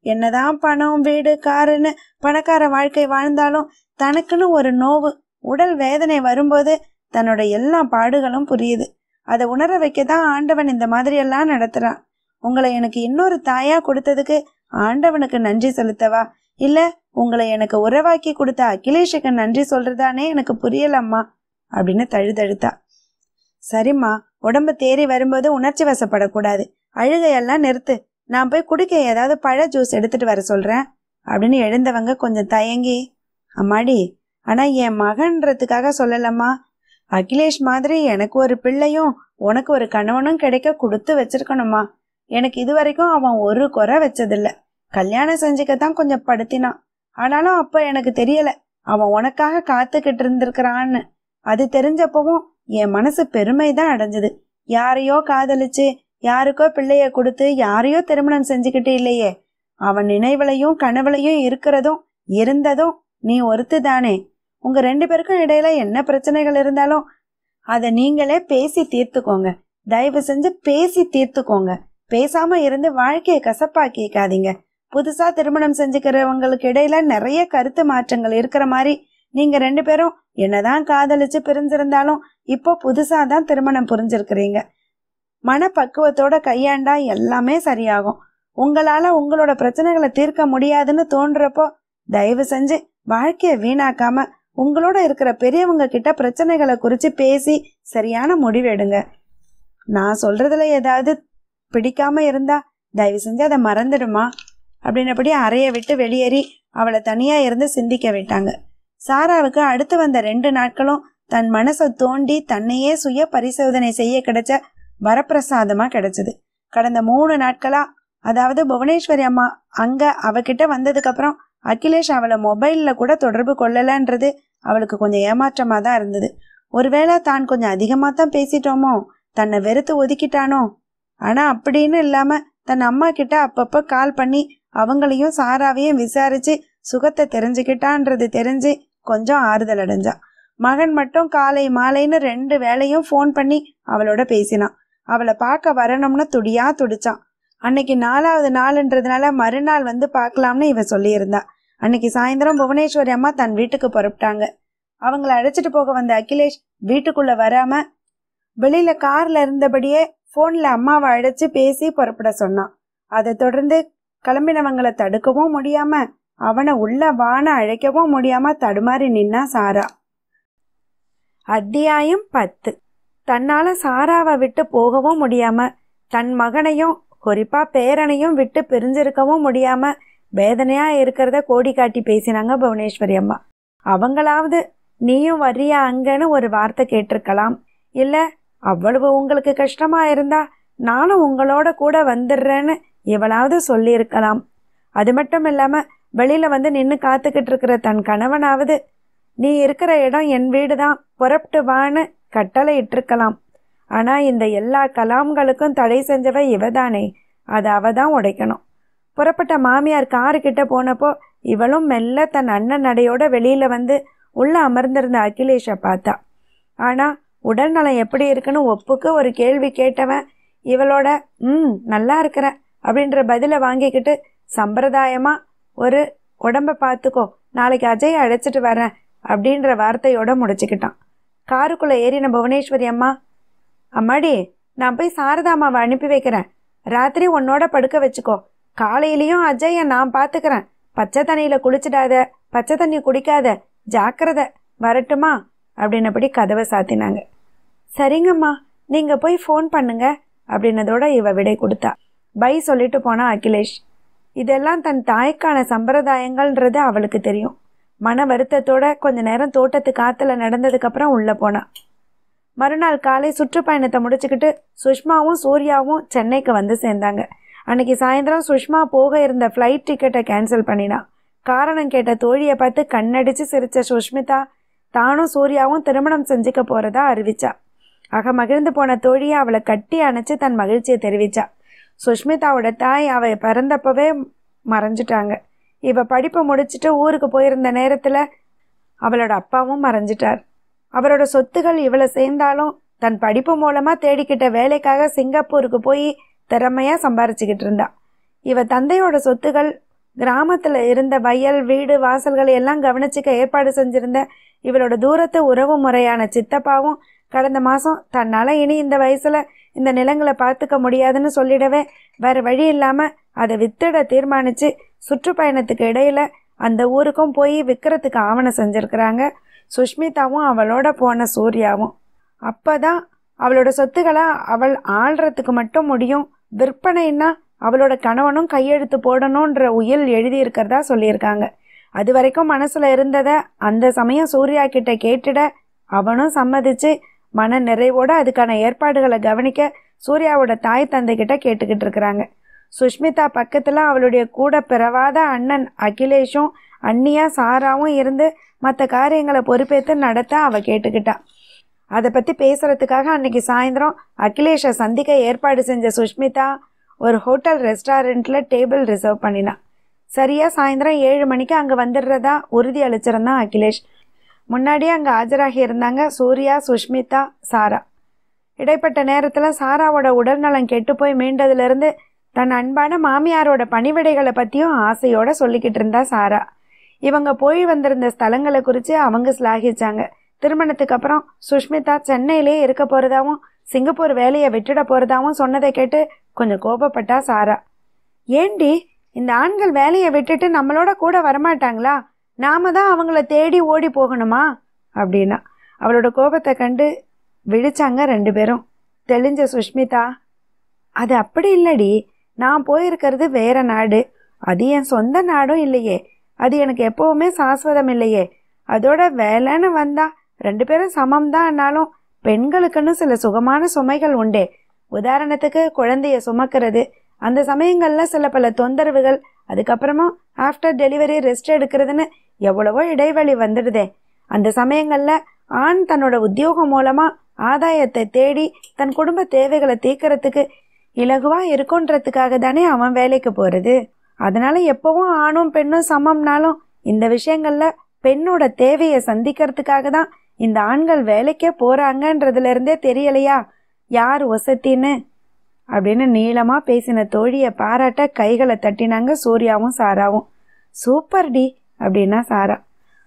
என்னதான் பணம் வீடு காருன்னு பணக்கார வாழ்க்கை வாழ்ந்தாலும் தனக்குன்னு ஒரு நோவு உடல் வேதனை வரும்போது தன்னோட எல்லா பாடுகளும் புரியுது. அதை உணர வைக்க தான் ஆண்டவன் இந்த மாதிரி எல்லாம் நடத்துறான். உங்களை எனக்கு இன்னொரு தாயா கொடுத்ததுக்கு ஆண்டவனுக்கு நன்றி செலுத்தவா? இல்ல உங்களை எனக்கு உறவாக்கி கொடுத்த அகிலேஷுக்கு நன்றி சொல்றதானே எனக்கு புரியலம்மா? அப்படின்னு தழுதழுத்தா. சரிம்மா உடம்பு தேறி வரும்போது உணர்ச்சி வசப்படக்கூடாது. அழுகையெல்லாம் நிறுத்து. நான் போய் குடிக்க ஏதாவது பழ ஜூஸ் எடுத்துட்டு வர சொல்றேன். அப்படின்னு எழுந்தவங்க கொஞ்சம் தயங்கி அம்மாடி ஆனா என் மகன்றதுக்காக சொல்லலம்மா. அகிலேஷ் மாதிரி எனக்கு ஒரு பிள்ளையும் உனக்கு ஒரு கணவனும் கிடைக்க கொடுத்து வச்சிருக்கணுமா எனக்கு இது வரைக்கும் அவன் ஒரு குறை வச்சதில்ல. கல்யாணம் செஞ்சுக்கத்தான் கொஞ்சம் படுத்தினான் ஆனாலும் அப்ப எனக்கு தெரியல. அவன் உனக்காக காத்துக்கிட்டு இருந்திருக்கிறான்னு. அது தெரிஞ்சப்பவும் என் மனசு பெருமை தான் அடைஞ்சது. யாரையோ காதலிச்சு யாருக்கோ பிள்ளைய கொடுத்து யாரையோ திருமணம் செஞ்சுக்கிட்டு இல்லையே. அவன் நினைவுலையும் கனவுலையும் இருக்கிறதும் இருந்ததும் நீ ஒருத்து தானே உங்க ரெண்டு பேருக்கும் இடையில என்ன பிரச்சனைகள் இருந்தாலும் அதை நீங்களே பேசி தீர்த்துக்கோங்க. தயவு செஞ்சு பேசி தீர்த்துக்கோங்க. பேசாம இருந்து வாழ்க்கையை கசப்பாக்கிக்காதீங்க புதுசா திருமணம் செஞ்சுக்கிறவங்களுக்கு இடையில நிறைய கருத்து மாற்றங்கள் இருக்கிற மாதிரி நீங்க ரெண்டு பேரும் என்னதான் காதலிச்சு பிரிஞ்சிருந்தாலும் இப்போ புதுசா தான் திருமணம் புரிஞ்சிருக்கிறீங்க. மனப்பக்குவத்தோட கையாண்டா எல்லாமே சரியாகும். உங்களால உங்களோட பிரச்சனைகளை தீர்க்க முடியாதுன்னு தோன்றப்போ தயவு செஞ்சு வாழ்க்கைய வீணாக்காம உங்களோட இருக்கிற பெரியவங்க கிட்ட பிரச்சனைகளை குறித்து பேசி சரியான முடிவெடுங்க நான் சொல்றதுல ஏதாவது பிடிக்காம இருந்தா தயவு செஞ்சு அதை மறந்துடுமா? அப்படின்னபடி அறைய விட்டு வெளியேறி அவளை தனியாக இருந்து சிந்திக்க விட்டாங்க. சாராவுக்கு அடுத்து வந்த ரெண்டு நாட்களும் தன் மனசை தோண்டி தன்னையே சுய பரிசோதனை செய்ய கிடைச்ச வரப்பிரசாதமாக கிடைச்சது. கடந்த மூணு நாட்களாக அதாவது புவனேஸ்வரி அம்மா அங்கே அவகிட்ட வந்ததுக்கப்புறம் அகிலேஷ் அவளை மொபைலில் கூட தொடர்பு கொள்ளலன்றது அவளுக்கு கொஞ்சம் ஏமாற்றமாக தான் இருந்தது. ஒருவேளை தான் கொஞ்சம் அதிகமாக தான் பேசிட்டோமோ தன்னை வெறுத்து ஒதுக்கிட்டானோ. ஆனால் அப்படின்னு இல்லாமல் தன் அம்மா கிட்ட அப்பப்போ கால் பண்ணி அவங்களையும் சாராவையும் விசாரிச்சு சுகத்தை தெரிஞ்சுக்கிட்டான்றது தெரிஞ்சு கொஞ்சம் ஆறுதல் அடைஞ்சா. மகன் மட்டும் காலை மாலைன்னு ரெண்டு வேலையும் ஃபோன் பண்ணி அவளோட பேசினான். அவளை பார்க்க வரணும்னு துடியா துடிச்சான். அன்னைக்கு நாலாவது நாளுன்றதுனால மறுநாள் வந்து பார்க்கலாம்னு இவ சொல்லியிருந்தா. அன்னைக்கு சாயந்தரம் புவனேஸ்வரி அம்மா தன் வீட்டுக்கு புறப்பட்டாங்க. அவங்கள அழைச்சிட்டு போக வந்த அகிலேஷ் வீட்டுக்குள்ள வராம வெளியில கார்ல இருந்தபடியே போன்ல அம்மாவை அழைச்சு பேசி புறப்பட சொன்னான். அதை தொடர்ந்து கிளம்பினவங்களை தடுக்கவும் முடியாம அவனை உள்ள வான அழைக்கவும் முடியாம தடுமாறி நின்னா சாரா. அத்தியாயம் பத்து. தன்னால சாராவை விட்டு போகவும் முடியாம தன் மகனையும் குறிப்பா பேரனையும் விட்டு பிரிஞ்சிருக்கவும் முடியாம வேதனையா இருக்கிறத கோடி காட்டி பேசினாங்க புவனேஸ்வரி அம்மா. அவங்களாவது நீயும் வர்றியா அங்கன்னு ஒரு வார்த்தை கேட்டிருக்கலாம். இல்ல அவ்வளவு உங்களுக்கு கஷ்டமா இருந்தா நானும் உங்களோட கூட வந்துடுறேன்னு எவளாவது சொல்லியிருக்கலாம். அது மட்டும் இல்லாமல் வெளியில் வந்து நின்று காத்துக்கிட்டு இருக்கிற தன் கணவனாவது நீ இருக்கிற இடம் என் வீடு தான் புறப்பட்டு வான்னு கட்டளை இட்டிருக்கலாம் ஆனால் இந்த எல்லா கலாம்களுக்கும் தடை செஞ்சவ இவதானே அதை அவ தான் உடைக்கணும். புறப்பட்ட மாமியார் காரு கிட்ட போனப்போ இவளும் மெல்ல தன் அண்ணன் நடையோட வெளியில் வந்து உள்ளே அமர்ந்திருந்த அகிலேஷை பார்த்தா. ஆனால் உடல் நலம் எப்படி இருக்குன்னு ஒப்புக்கு ஒரு கேள்வி கேட்டவன் இவளோட ம் நல்லா இருக்கிறேன். அப்படின்ற பதிலை வாங்கிக்கிட்டு சம்பிரதாயமாக ஒரு உடம்ப பார்த்துக்கோ நாளைக்கு அஜய் அழைச்சிட்டு வரேன் அப்படின்ற வார்த்தையோட முடிச்சுக்கிட்டான். காருக்குள்ளே ஏறின புவனேஸ்வரி அம்மா அம்மாடி நான் போய் சாரதாமாவை அனுப்பி வைக்கிறேன். ராத்திரி உன்னோட படுக்க வச்சுக்கோ. காலையிலையும் அஜயை நான் பார்த்துக்கிறேன் பச்சை தண்ணியில் குளிச்சிடாத பச்சை தண்ணி குடிக்காத ஜாக்கிரதை வரட்டுமா? அப்படின்னபடி கதவை சாத்தினாங்க. சரிங்கம்மா நீங்கள் போய் ஃபோன் பண்ணுங்க அப்படின்னதோட இவ விடை கொடுத்தா. பை சொல்லிட்டு போனான் அகிலேஷ். இதெல்லாம் தன் தாய்க்கான சம்பிரதாயங்கள்ன்றது அவளுக்கு தெரியும். மன வருத்தத்தோட கொஞ்ச நேரம் தோட்டத்து காத்துல நடந்ததுக்கப்புறம் உள்ளே போனான் மறுநாள் காலை சுற்றுப்பயணத்தை முடிச்சுக்கிட்டு சுஷ்மாவும் சூர்யாவும் சென்னைக்கு வந்து சேர்ந்தாங்க. அன்னைக்கு சாயந்தரம் சுஷ்மா போக இருந்த ஃப்ளைட் டிக்கெட்டை கேன்சல் பண்ணினான் காரணம் கேட்ட தோழியை பார்த்து கண்ணடிச்சு சிரித்த சுஷ்மிதா தானும் சூர்யாவும் திருமணம் செஞ்சுக்க போகிறதா அறிவிச்சா. ஆக மகிழ்ந்து போன தோழியை அவளை கட்டி அணைச்சு தன் மகிழ்ச்சியை தெரிவிச்சா. சுஷ்மிதாவோட தாய் அவ பிறந்தப்பவே மறைஞ்சிட்டாங்க. இவ படிப்பை முடிச்சுட்டு ஊருக்கு போயிருந்த நேரத்துல அவளோட அப்பாவும் மறைஞ்சிட்டார். அவரோட சொத்துகள் இவளை சேர்ந்தாலும் தன் படிப்பு மூலமா தேடிக்கிட்ட வேலைக்காக சிங்கப்பூருக்கு போய் திறமையா சம்பாரிச்சுக்கிட்டு இருந்தா. இவ தந்தையோட சொத்துகள் கிராமத்துல இருந்த வயல் வீடு வாசல்களை எல்லாம் கவனிச்சுக்க ஏற்பாடு செஞ்சிருந்த இவளோட தூரத்து உறவு முறையான சித்தப்பாவும் கடந்த மாசம் தன்னால இனி இந்த வயசுல இந்த நிலங்களை பார்த்துக்க முடியாதுன்னு சொல்லிடவே வேற வழி இல்லாமல் அதை வித்திட தீர்மானித்து சுற்றுப்பயணத்துக்கு இடையில அந்த ஊருக்கும் போய் விற்கிறதுக்கு ஆவணம் செஞ்சுருக்கிறாங்க. சுஷ்மிதாவும் அவளோட போன சூர்யாவும். அப்பதான் அவளோட சொத்துக்களை அவள் ஆள்றதுக்கு மட்டும் முடியும். விற்பனைன்னா அவளோட கணவனும் கையெழுத்து போடணுன்ற உயில் எழுதியிருக்கிறதா சொல்லியிருக்காங்க. அது வரைக்கும் மனசில் இருந்ததை அந்த சமயம் சூர்யா கிட்ட கேட்டுட அவனும் சம்மதிச்சு மன நிறைவோடு அதுக்கான ஏற்பாடுகளை கவனிக்க சூர்யாவோட தாய் தந்தை கிட்ட கேட்டுக்கிட்டு இருக்கிறாங்க. சுஷ்மிதா பக்கத்தில் அவளுடைய கூட பிறவாத அண்ணன் அகிலேஷும் அண்ணியா சாராவும் இருந்து மற்ற காரியங்களை பொறுப்பேற்று நடத்த அவ கேட்டுக்கிட்டா. அதை பற்றி பேசுகிறதுக்காக அன்னைக்கு சாயந்தரம் அகிலேஷை சந்திக்க ஏற்பாடு செஞ்ச சுஷ்மிதா ஒரு ஹோட்டல் ரெஸ்டாரண்ட்டில் டேபிள் ரிசர்வ் பண்ணினான் சரியா சாயந்தரம் ஏழு மணிக்கு அங்கே வந்துடுறதா உறுதி அளிச்சிருந்தான் அகிலேஷ். முன்னாடியே அங்கே ஆஜராகி இருந்தாங்க சூர்யா சுஷ்மிதா சாரா. இடைப்பட்ட நேரத்தில் சாராவோட உடல்நலம் கெட்டு போய் மீண்டதுலேருந்து தன் அன்பான மாமியாரோட பணிவிடைகளை பற்றியும் ஆசையோடு சொல்லிக்கிட்டு இருந்தா சாரா. இவங்க போய் வந்திருந்த ஸ்தலங்களை குறித்து அவங்க சிலாகிச்சாங்க. திருமணத்துக்கு அப்புறம் சுஷ்மிதா சென்னையிலே இருக்க போகிறதாவும் சிங்கப்பூர் வேலையை விட்டுட போகிறதாவும் சொன்னதை கேட்டு கொஞ்சம் கோபப்பட்டா சாரா. ஏண்டி இந்த ஆண்கள் வேலையை விட்டுட்டு நம்மளோட கூட வரமாட்டாங்களா? நாம தான் அவங்கள தேடி ஓடி போகணுமா? அப்படின்னா அவளோட கோபத்தை கண்டு விழிச்சாங்க ரெண்டு பேரும். தெளிஞ்ச சுஷ்மிதா அது அப்படி இல்லடி. நான் போயிருக்கிறது வேற நாடு. அது என் சொந்த நாடும் இல்லையே. அது எனக்கு எப்போவுமே சாஸ்வதம் இல்லையே. அதோட வேலைன்னு வந்தா ரெண்டு பேரும் சமம் தான்னாலும் பெண்களுக்குன்னு சில சுகமான சுமைகள் உண்டே. உதாரணத்துக்கு குழந்தைய சுமக்கிறது. அந்த சமயங்களில் சில பல தொந்தரவுகள். அதுக்கப்புறமா ஆஃப்டர் டெலிவரி ரெஸ்ட் எடுக்கிறதுன்னு எவ்வளவோ இடைவெளி வந்துடுதே. அந்த சமயங்களில் ஆண் தன்னோட உத்தியோகம் மூலமாக ஆதாயத்தை தேடி தன் குடும்ப தேவைகளை தீர்க்கறதுக்கு இலகுவாக இருக்குன்றதுக்காக தானே அவன் வேலைக்கு போகிறது அதனால் எப்போவும் ஆணும் பெண்ணும் சமம்னாலும் இந்த விஷயங்களில் பெண்ணோட தேவையை சந்திக்கிறதுக்காக தான் இந்த ஆண்கள் வேலைக்கே போகிறாங்கன்றதுலேருந்தே தெரியலையா? யார் ஒசத்தின்னு? அப்படின்னு நீளமாக பேசின தோழியை பாராட்ட கைகளை தட்டினாங்க சூர்யாவும் சாராவும். சூப்பர் டி அப்படின்னா சாரா.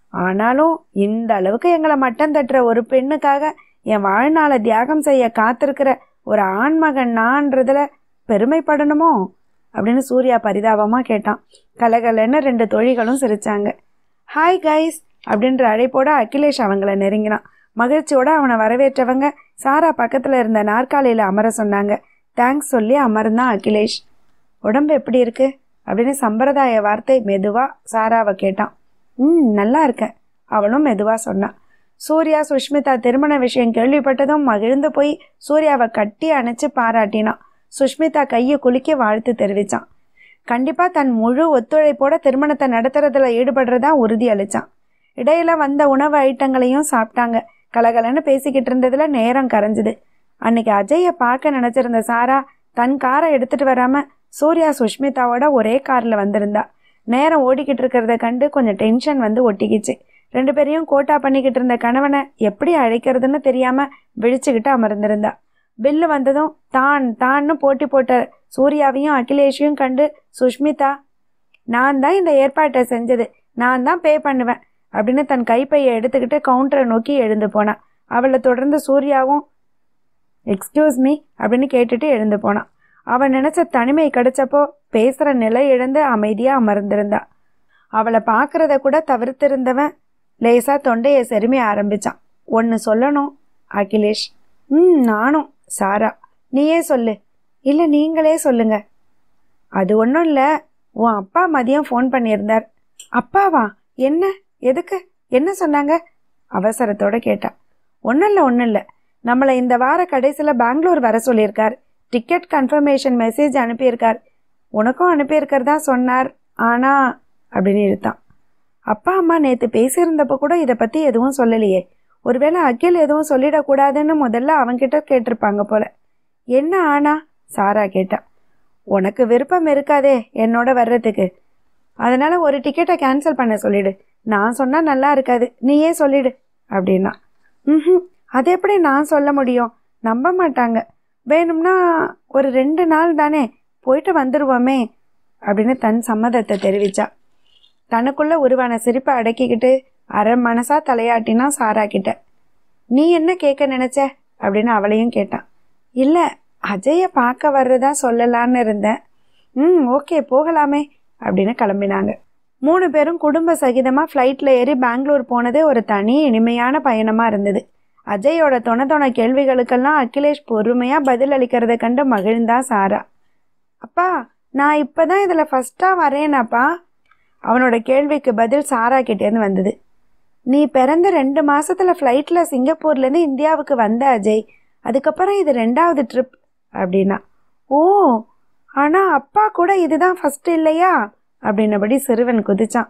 ஆனாலும் இந்த அளவுக்கு எங்களை மட்டம் தட்டுற ஒரு பெண்ணுக்காக என் வாழ்நாளை தியாகம் செய்ய காத்திருக்கிற ஒரு ஆண்மகன் நான்றதுல பெருமைப்படணுமோ? அப்படின்னு சூர்யா பரிதாபமாக கேட்டான். கலகலன்னு ரெண்டு தொழிகளும் சிரிச்சாங்க. ஹாய் கைஸ் அப்படின்ற அழைப்போட அகிலேஷ் அவங்கள நெருங்கினான். மகிழ்ச்சியோட அவனை வரவேற்றவங்க சாரா பக்கத்தில் இருந்த நாற்காலியில் அமர சொன்னாங்க. தேங்க்ஸ் சொல்லி அமர்ந்தான் அகிலேஷ். உடம்பு எப்படி இருக்குது அப்படின்னு சம்பிரதாய வார்த்தை மெதுவாக சாராவை கேட்டான். ம் நல்லா இருக்கேன் அவளும் மெதுவாக சொன்னான் சூர்யா சுஷ்மிதா திருமண விஷயம் கேள்விப்பட்டதும் மகிழ்ந்து போய் சூர்யாவை கட்டி அணைச்சு பாராட்டினான் சுஷ்மிதா கையை குலுக்கி வாழ்த்து தெரிவிச்சான். கண்டிப்பாக தன் முழு ஒத்துழைப்போட திருமணத்தை நடத்துறதுல ஈடுபடுறதா உறுதி அளிச்சான். இடையில வந்த உணவு ஐட்டங்களையும் சாப்பிட்டாங்க. கலகலன்னு பேசிக்கிட்டு இருந்ததுல நேரம் கரைஞ்சுது. அன்னைக்கு அஜயை பார்க்க நினச்சிருந்த சாரா தன் காரை எடுத்துட்டு வராமல் சூர்யா சுஷ்மிதாவோட ஒரே காரில் வந்திருந்தா. நேரம் ஓடிக்கிட்டு இருக்கிறத கண்டு கொஞ்சம் டென்ஷன் வந்து ஒட்டிக்கிச்சு. ரெண்டு பேரையும் கோட்டா பண்ணிக்கிட்டு இருந்த கணவனை எப்படி அழைக்கிறதுன்னு தெரியாமல் விழிச்சுக்கிட்டு அமர்ந்திருந்தா. பில்லு வந்ததும் தான் தான்னு போட்டி போட்ட சூர்யாவையும் அகிலேஷையும் கண்டு சுஷ்மிதா நான் தான் இந்த ஏற்பாட்டை செஞ்சது. நான் தான் பே பண்ணுவேன். அப்படின்னு தன் கைப்பையை எடுத்துக்கிட்டு கவுண்டரை நோக்கி எழுந்து போனான் அவளை தொடர்ந்து சூர்யாவும் எக்ஸ்கியூஸ் மீ அப்படின்னு கேட்டுட்டு எழுந்து போனான் அவன் நினச்ச தனிமை கிடைச்சப்போ பேசுகிற நிலை இழந்து அமைதியாக அமர்ந்திருந்தா. அவளை பார்க்குறத கூட தவிர்த்திருந்தவன் லேசாக தொண்டையை செருமி ஆரம்பிச்சான். ஒன்று சொல்லணும் அகிலேஷ். ம் நானும். சாரா நீயே சொல்லு. இல்லை நீங்களே சொல்லுங்க. அது ஒன்றும் இல்லை. உன் அப்பா மதியம் ஃபோன் பண்ணியிருந்தார். அப்பாவா? என்ன? எதுக்கு? என்ன சொன்னாங்க? அவசரத்தோட கேட்டா. ஒன்றும் இல்லை ஒன்றும் இல்லை. நம்மளை இந்த வார கடைசியில் பெங்களூர் வர சொல்லியிருக்கார். டிக்கெட் கன்ஃபர்மேஷன் மெசேஜ் அனுப்பியிருக்கார். உனக்கும் அனுப்பியிருக்கிறதா சொன்னார். ஆனா அப்படின்னு இழுத்தான் அப்பா அம்மா நேற்று பேசியிருந்தப்போ கூட இதை பற்றி எதுவும் சொல்லலையே. ஒருவேளை அகில் எதுவும் சொல்லிடக்கூடாதுன்னு முதல்ல அவன்கிட்ட கேட்டிருப்பாங்க போல. என்ன ஆனா? சாரா கேட்டா. உனக்கு விருப்பம் இருக்காதே என்னோட வர்றதுக்கு. அதனால ஒரு டிக்கெட்டை கேன்சல் பண்ண சொல்லிடு. நான் சொன்னால் நல்லா இருக்காது. நீயே சொல்லிடு அப்படின்னா. ம் அது எப்படி நான் சொல்ல முடியும்? நம்ப மாட்டாங்க. வேணும்னா ஒரு ரெண்டு நாள் தானே போயிட்டு வந்துடுவோமே அப்படின்னு தன் சம்மதத்தை தெரிவிச்சா. தனக்குள்ளே உருவான சிரிப்பை அடக்கிக்கிட்டு அரை மனசாக தலையாட்டினா சாரா கிட்ட. நீ என்ன கேட்க நினச்ச? அப்படின்னு அவளையும் கேட்டான். இல்லை அஜயை பார்க்க வர்றதா சொல்லலான்னு இருந்தேன். ம் ஓகே போகலாமே அப்படின்னு கிளம்பினாங்க. மூணு பேரும் குடும்ப சகிதமாக ஃப்ளைட்டில் ஏறி பெங்களூர் போனது ஒரு தனி இனிமையான பயணமாக இருந்தது. அஜயோட தொண தொண கேள்விகளுக்கெல்லாம் அகிலேஷ் பொறுமையாக பதில் அளிக்கிறத கண்டு மகிழ்ந்தா சாரா. அப்பா நான் இப்போ தான் இதில் ஃபஸ்ட்டாக வரேனாப்பா? அவனோட கேள்விக்கு பதில் சாரா கிட்டேருந்து வந்தது. நீ பிறந்த ரெண்டு மாதத்தில் ஃப்ளைட்டில் சிங்கப்பூர்லேருந்து இந்தியாவுக்கு வந்த அஜய் அதுக்கப்புறம் இது ரெண்டாவது ட்ரிப் அப்படின்னா. ஓ ஆனால் அப்பா கூட இதுதான் ஃபஸ்ட்டு இல்லையா? அப்படின்னபடி சிறுவன் குதிச்சான்.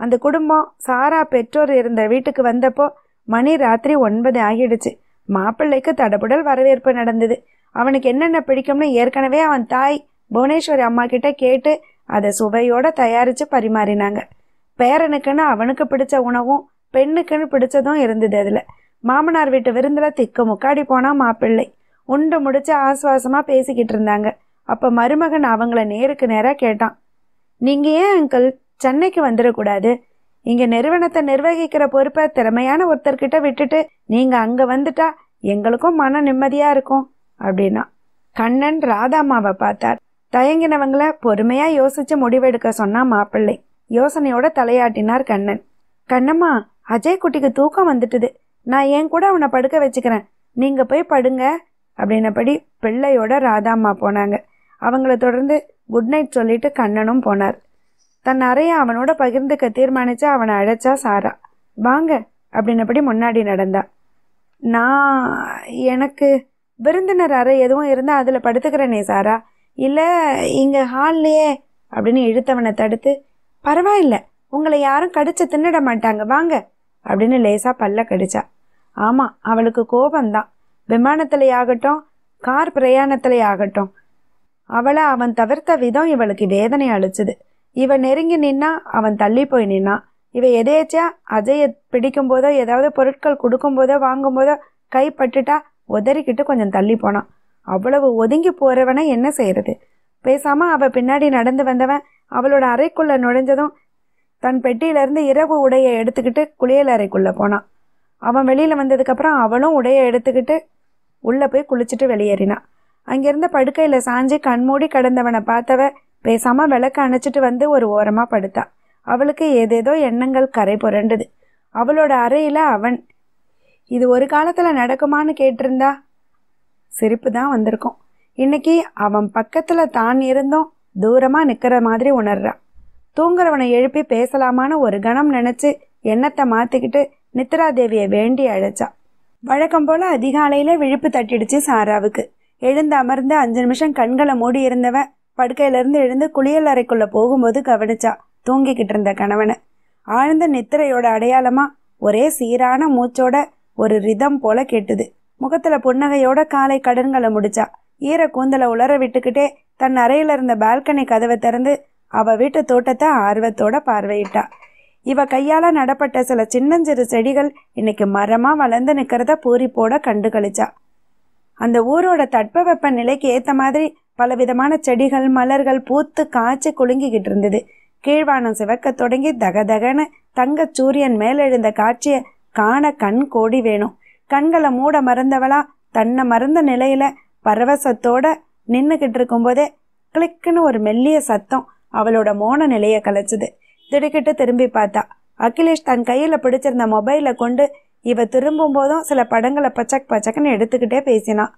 அந்த குடும்பம் சாரா பெற்றோர் இருந்த வீட்டுக்கு வந்தப்போ மணி ராத்திரி ஒன்பது ஆகிடுச்சு. மாப்பிள்ளைக்கு தடபுடல் வரவேற்பு நடந்தது. அவனுக்கு என்னென்ன பிடிக்கும்னு ஏற்கனவே அவன் தாய் புவனேஸ்வரி அம்மா கிட்ட கேட்டு அதை சுவையோட தயாரித்து பரிமாறினாங்க. பேரனுக்குன்னு அவனுக்கு பிடிச்ச உணவும் பெண்ணுக்குன்னு பிடிச்சதும் இருந்தது அதில். மாமனார் வீட்டு விருந்தில் திக்கு முக்காடி போனால் மாப்பிள்ளை. உண்டு முடிச்சு ஆசுவாசமாக பேசிக்கிட்டு இருந்தாங்க. அப்போ மருமகன் அவங்கள நேருக்கு நேராக கேட்டான் நீங்கள் ஏன் அங்கிள் சென்னைக்கு வந்துடக்கூடாது. இங்க நிறுவனத்தை நிர்வகிக்கிற பொறுப்பை திறமையான ஒருத்தர்கிட்ட விட்டுட்டு நீங்க அங்க வந்துட்டா எங்களுக்கும் மன நிம்மதியா இருக்கும் அப்படின்னா. கண்ணன் ராதாமாவை பார்த்தார். தயங்கினவங்கள பொறுமையா யோசிச்சு முடிவெடுக்க சொன்னா மாப்பிள்ளை. யோசனையோட தலையாட்டினார் கண்ணன். கண்ணம்மா அஜய் குட்டிக்கு தூக்கம் வந்துட்டுது. நான் ஏன் கூட அவனை படுக்க வச்சுக்கிறேன். நீங்க போய் படுங்க அப்படின்னபடி பிள்ளையோட ராதாம்மா போனாங்க. அவங்கள தொடர்ந்து குட் நைட் சொல்லிட்டு கண்ணனும் போனார். தன் அறைய அவனோட பகிர்ந்துக்க தீர்மானிச்சு அவனை அழைச்சா சாரா. வாங்க அப்படின்னபடி முன்னாடி நடந்தா. நான் எனக்கு விருந்தினர் அறை எதுவும் இருந்தால் அதில் படுத்துக்கிறேனே சாரா. இல்லை இங்கே ஹால்லையே அப்படின்னு இழுத்தவனை தடுத்து பரவாயில்ல உங்களை யாரும் கடிச்சு தின்னிட மாட்டாங்க வாங்க அப்படின்னு லேசா பல்ல கடிச்சா. ஆமாம் அவளுக்கு கோபந்தான் விமானத்திலே ஆகட்டும் கார் பிரயாணத்திலே ஆகட்டும். அவளை அவன் தவிர்த்த விதம் இவளுக்கு வேதனை அளிச்சுது. இவன் நெருங்கி நின்னா அவன் தள்ளி போய் நின்னான் இவன் எதேச்சா அஜய பிடிக்கும் போதோ ஏதாவது பொருட்கள் கொடுக்கும் போதோ கைப்பட்டுட்டா கை பட்டுட்டா உதறிக்கிட்டு கொஞ்சம் தள்ளி போனான். அவ்வளவு ஒதுங்கி போறவனை என்ன செய்யறது? பேசாம அவ பின்னாடி நடந்து வந்தவன் அவளோட அறைக்குள்ள நுழைஞ்சதும் தன் பெட்டியிலேருந்து இரவு உடையை எடுத்துக்கிட்டு குளியல் அறைக்குள்ளே போனான். அவன் வெளியில் வந்ததுக்கப்புறம் அவளும் உடையை எடுத்துக்கிட்டு உள்ளே போய் குளிச்சுட்டு வெளியேறினான். அங்கேருந்து படுக்கையில் சாஞ்சு கண்மூடி கடந்தவனை பார்த்தவ பேசாமல் விளக்க அணைச்சிட்டு வந்து ஒரு ஓரமாக படுத்தா. அவளுக்கு ஏதேதோ எண்ணங்கள் கரை புரண்டுது. அவளோட அறையில் அவன். இது ஒரு காலத்தில் நடக்குமான்னு கேட்டிருந்தா? சிரிப்பு தான் வந்திருக்கும். இன்னைக்கு அவன் பக்கத்தில் தான் இருந்தும் தூரமாக நிற்கிற மாதிரி உணர்றா. தூங்குறவனை எழுப்பி பேசலாமான்னு ஒரு கணம் நினச்சி எண்ணத்தை மாற்றிக்கிட்டு நித்ரா தேவியை வேண்டி அழைச்சா. வழக்கம் போல் அதிகாலையில் விழிப்பு தட்டிடுச்சு சாராவுக்கு. எழுந்து அமர்ந்து அஞ்சு நிமிஷம் கண்களை மூடி இருந்தவ படுக்கையிலிருந்து எழுந்து குளியல் அறைக்குள்ளே போகும்போது கவனிச்சா தூங்கிக்கிட்டு இருந்த கணவனை. ஆழ்ந்த நித்திரையோட அடையாளமா ஒரே சீரான மூச்சோட ஒரு ரிதம் போல கேட்டுது. முகத்துல புன்னகையோட காலை கடன்களை முடிச்சா ஈர கூந்தலை உலர விட்டுக்கிட்டே தன் அறையில இருந்த பால்கனி கதவை திறந்து அவ வீட்டு தோட்டத்தை ஆர்வத்தோட பார்வையிட்டா. இவ கையால நடப்பட்ட சில சின்னஞ்சிறு செடிகள் இன்னைக்கு மரமா வளர்ந்து நிக்கிறத பூரிப்போட கண்டு கழிச்சா அந்த ஊரோட தட்பவெப்ப நிலைக்கு ஏத்த மாதிரி பலவிதமான செடிகள் மலர்கள் பூத்து காய்ச்சி குலுங்கிக்கிட்டு இருந்தது. கீழ்வானம் சிவக்க தொடங்கி தகதகன தங்கச் சூரியன் மேலெழுந்த காட்சியை காண கண் கோடி வேணும். கண்களை மூட மறந்தவளா தன்னை மறந்த நிலையில பரவசத்தோட நின்றுக்கிட்டு இருக்கும்போதே கிளிக்குன்னு ஒரு மெல்லிய சத்தம் அவளோட மோன நிலையை கலைச்சுது. திடுக்கிட்டு திரும்பி பார்த்தா அகிலேஷ் தன் கையில் பிடிச்சிருந்த மொபைலை கொண்டு இவ திரும்பும் போதும் சில படங்களை பச்சக் பச்சக்குன்னு எடுத்துக்கிட்டே பேசினான்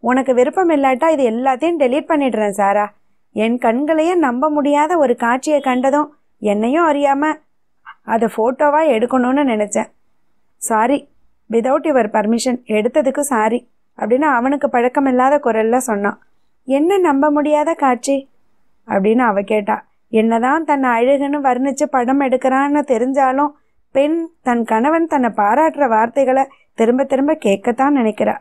உனக்கு விருப்பம் இல்லாட்டா இது எல்லாத்தையும் டெலீட் பண்ணிடுறேன் சாரா. என் கண்களையே நம்ப முடியாத ஒரு காட்சியை கண்டதும் என்னையும் அறியாமல் அதை ஃபோட்டோவாக எடுக்கணும்னு நினச்சேன். சாரி விதவுட் யுவர் பர்மிஷன் எடுத்ததுக்கு சாரி அப்படின்னு அவனுக்கு பழக்கமில்லாத குரல்ல சொன்னான். என்ன நம்ப முடியாத காட்சி? அப்படின்னு அவ கேட்டா. என்னதான் தன்னை அழகுன்னு வர்ணித்து படம் எடுக்கிறான்னு தெரிஞ்சாலும் பெண் தன் கணவன் தன்னை பாராட்டுற வார்த்தைகளை திரும்ப திரும்ப கேட்கத்தான் நினைக்கிறா.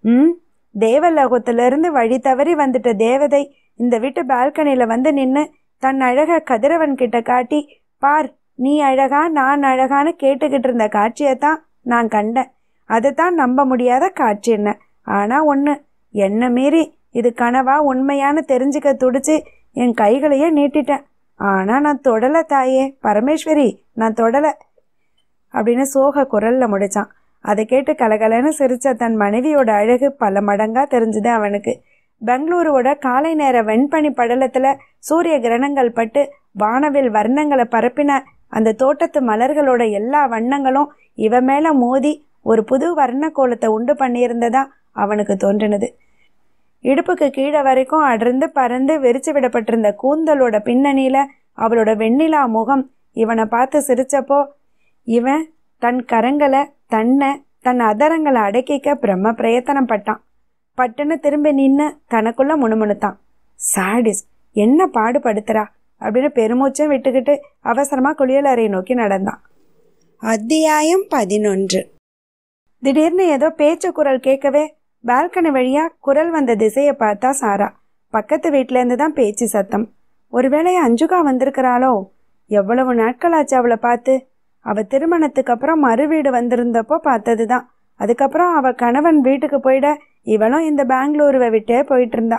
ம் தேவலோகத்திலிருந்து வழி தவறி வந்துட்ட தேவதை இந்த வீட்டு பால்கனியில் வந்து நின்று தன் அழக கதிரவன் கிட்ட காட்டி பார் நீ அழகா நான் அழகான்னு கேட்டுக்கிட்டு இருந்த காட்சியை தான் நான் கண்டேன். அதுதான் நம்ப முடியாத காட்சி என்ன ஆனால் ஒன்று என்ன மீறி இது கனவா உண்மையான்னு தெரிஞ்சுக்க துடிச்சு என் கைகளையே நீட்டிட்டேன். ஆனால் நான் தொடலை தாயே பரமேஸ்வரி நான் தொடலை அப்படின்னு சோக குரலில் முடிச்சான். அதை கேட்டு கலகலன்னு சிரிச்ச தன் மனைவியோட அழகு பல மடங்கா தெரிஞ்சுது அவனுக்கு. பெங்களூருவோட காலை நேர வெண்பனி படலத்துல சூரிய கிரணங்கள் பட்டு வானவில் வர்ணங்களை பரப்பின அந்த தோட்டத்து மலர்களோட எல்லா வண்ணங்களும் இவ மேல மோதி ஒரு புது வர்ண கோலத்தை உண்டு பண்ணியிருந்ததா அவனுக்கு தோன்றினது. இடுப்புக்கு கீழே வரைக்கும் அடர்ந்து பறந்து விரிச்சு விடப்பட்டிருந்த கூந்தலோட பின்னணியில அவளோட வெண்ணிலா முகம் இவனை பார்த்து சிரிச்சப்போ இவன் தன் கரங்களை தன்னை தன் அதரங்களை அடக்கிக்க பிரம்ம பிரயத்தனம் பட்டான். பட்டுன்னு திரும்பி நின்று தனக்குள்ள முணுமுணுத்தான். சாடிஸ் என்ன பாடுபடுத்துறா? அப்படின்னு பெருமூச்சம் விட்டுக்கிட்டு அவசரமா குளியலறை நோக்கி நடந்தான். அத்தியாயம் பதினொன்று. திடீர்னு ஏதோ பேச்சு குரல் கேட்கவே பால்கனி வழியா குரல் வந்த திசையை பார்த்தா சாரா. பக்கத்து வீட்ல இருந்து தான் பேச்சு சத்தம். ஒருவேளை அஞ்சுகா வந்திருக்கிறாளோ? எவ்வளவு நாட்களாச்சு அவளை பார்த்து? அவள் திருமணத்துக்கு அப்புறம் மறு வீடு வந்திருந்தப்போ பார்த்ததுதான். அதுக்கப்புறம் அவள் கணவன் வீட்டுக்கு போயிட இவளும் இந்த பெங்களூருவை விட்டே போயிட்டு இருந்தா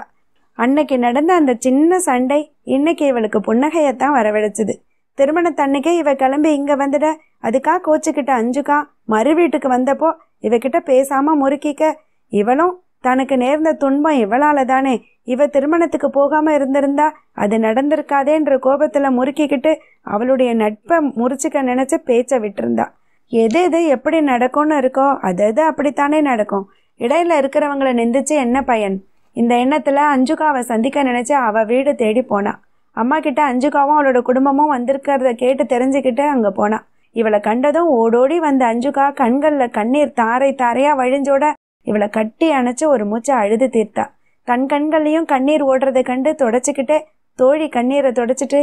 அன்னைக்கு நடந்த அந்த சின்ன சண்டை இன்னைக்கு இவளுக்கு புன்னகையத்தான் வரவழைச்சுது. திருமணத்தன்னைக்கே இவ கிளம்பி இங்க வந்துட அதுக்கா கோச்சுக்கிட்ட அஞ்சுக்கா மறு வீட்டுக்கு வந்தப்போ இவகிட்ட பேசாம முறுக்கிக்க இவளும் தனக்கு நேர்ந்த துன்பம் இவளால தானே இவ திருமணத்துக்கு போகாம இருந்திருந்தா அது நடந்திருக்காதேன்ற கோபத்துல முறுக்கிக்கிட்டு அவளுடைய நட்பை முறிச்சுக்க நினைச்சு பேச்சை விட்டுருந்தா. எது எது எப்படி நடக்கும்னு இருக்கோ அது அது அப்படித்தானே நடக்கும். இடையில இருக்கிறவங்கள நிந்திச்சு என்ன பயன்? இந்த எண்ணத்துல அஞ்சுகாவை சந்திக்க நினைச்சு அவ வீடு தேடி போனா. அம்மா கிட்ட அஞ்சுகாவும் அவளோட குடும்பமும் வந்திருக்கிறத கேட்டு தெரிஞ்சுக்கிட்டு அங்க போனா. இவளை கண்டதும் ஓடோடி வந்த அஞ்சுகா கண்கள்ல கண்ணீர் தாரை தாரையா வழிஞ்சோட இவளை கட்டி அணைச்சு ஒரு மூச்சை அழுது தீர்த்தா. தன் கண்கள்லையும் கண்ணீர் ஓடுறதை கண்டு தொடச்சிக்கிட்டே தோழி கண்ணீரை தொடச்சிட்டு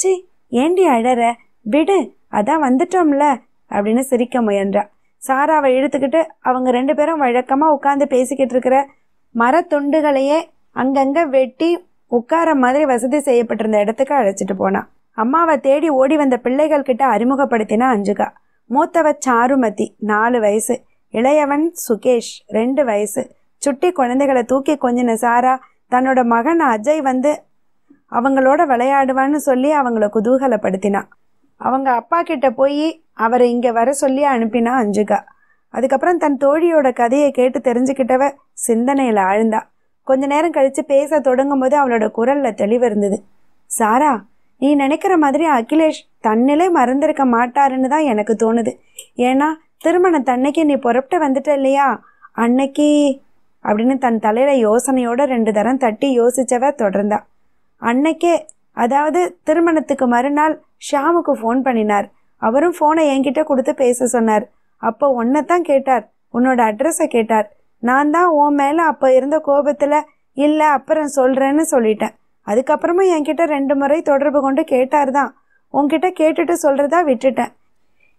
சி ஏண்டி அழற? விடு அதான் வந்துட்டோம்ல அப்படின்னு சிரிக்க முயன்றா. சாராவை இழுத்துக்கிட்டு அவங்க ரெண்டு பேரும் வழக்கமாக உட்காந்து பேசிக்கிட்டு இருக்கிற மரத்துண்டுகளையே அங்கங்கே வெட்டி உட்கார மாதிரி வசதி செய்யப்பட்டிருந்த இடத்துக்கு அழைச்சிட்டு போனான் அம்மாவை தேடி ஓடி வந்த பிள்ளைகள் கிட்ட அறிமுகப்படுத்தினா அஞ்சுகா. மூத்தவ சாருமதி நாலு வயசு. இளையவன் சுகேஷ் ரெண்டு வயசு. சுட்டி குழந்தைகளை தூக்கி கொஞ்சின சாரா தன்னோட மகன் அஜய் வந்து அவங்களோட விளையாடுவான்னு சொல்லி அவங்கள குதூகலப்படுத்தினான் அவங்க அப்பா கிட்ட போய் அவரை இங்கே வர சொல்லி அனுப்பினா அஞ்சுகா. அதுக்கப்புறம் தன் தோழியோட கதையை கேட்டு தெரிஞ்சுக்கிட்டவ சிந்தனையில் ஆழ்ந்தா. கொஞ்ச நேரம் கழித்து பேச தொடங்கும் போது அவளோட குரலில் தெளிவு இருந்தது. சாரா நீ நினைக்கிற மாதிரி அகிலேஷ் தன்னிலே மறந்திருக்க மாட்டாருன்னு தான் எனக்கு தோணுது. ஏன்னா திருமணத்தன்னைக்கு நீ புறப்பட்டு வந்துட்ட இல்லையா? அன்னைக்கு? அப்படின்னு தன் தலையில யோசனையோட ரெண்டு தரம் தட்டி யோசிச்சவ தொடர்ந்தா. அன்னைக்கே அதாவது திருமணத்துக்கு மறுநாள் ஷாமுக்கு ஃபோன் பண்ணினார். அவரும் ஃபோனை என்கிட்ட கொடுத்து பேச சொன்னார். அப்போ தான் கேட்டார். உன்னோட அட்ரஸை கேட்டார். நான் தான் உன் மேலே அப்போ இருந்த கோபத்தில் இல்லை அப்புறம் சொல்கிறேன்னு சொல்லிட்டேன். அதுக்கப்புறமா என்கிட்ட ரெண்டு முறை தொடர்பு கொண்டு கேட்டார் தான். உன்கிட்ட கேட்டுட்டு சொல்கிறதா விட்டுட்டேன்.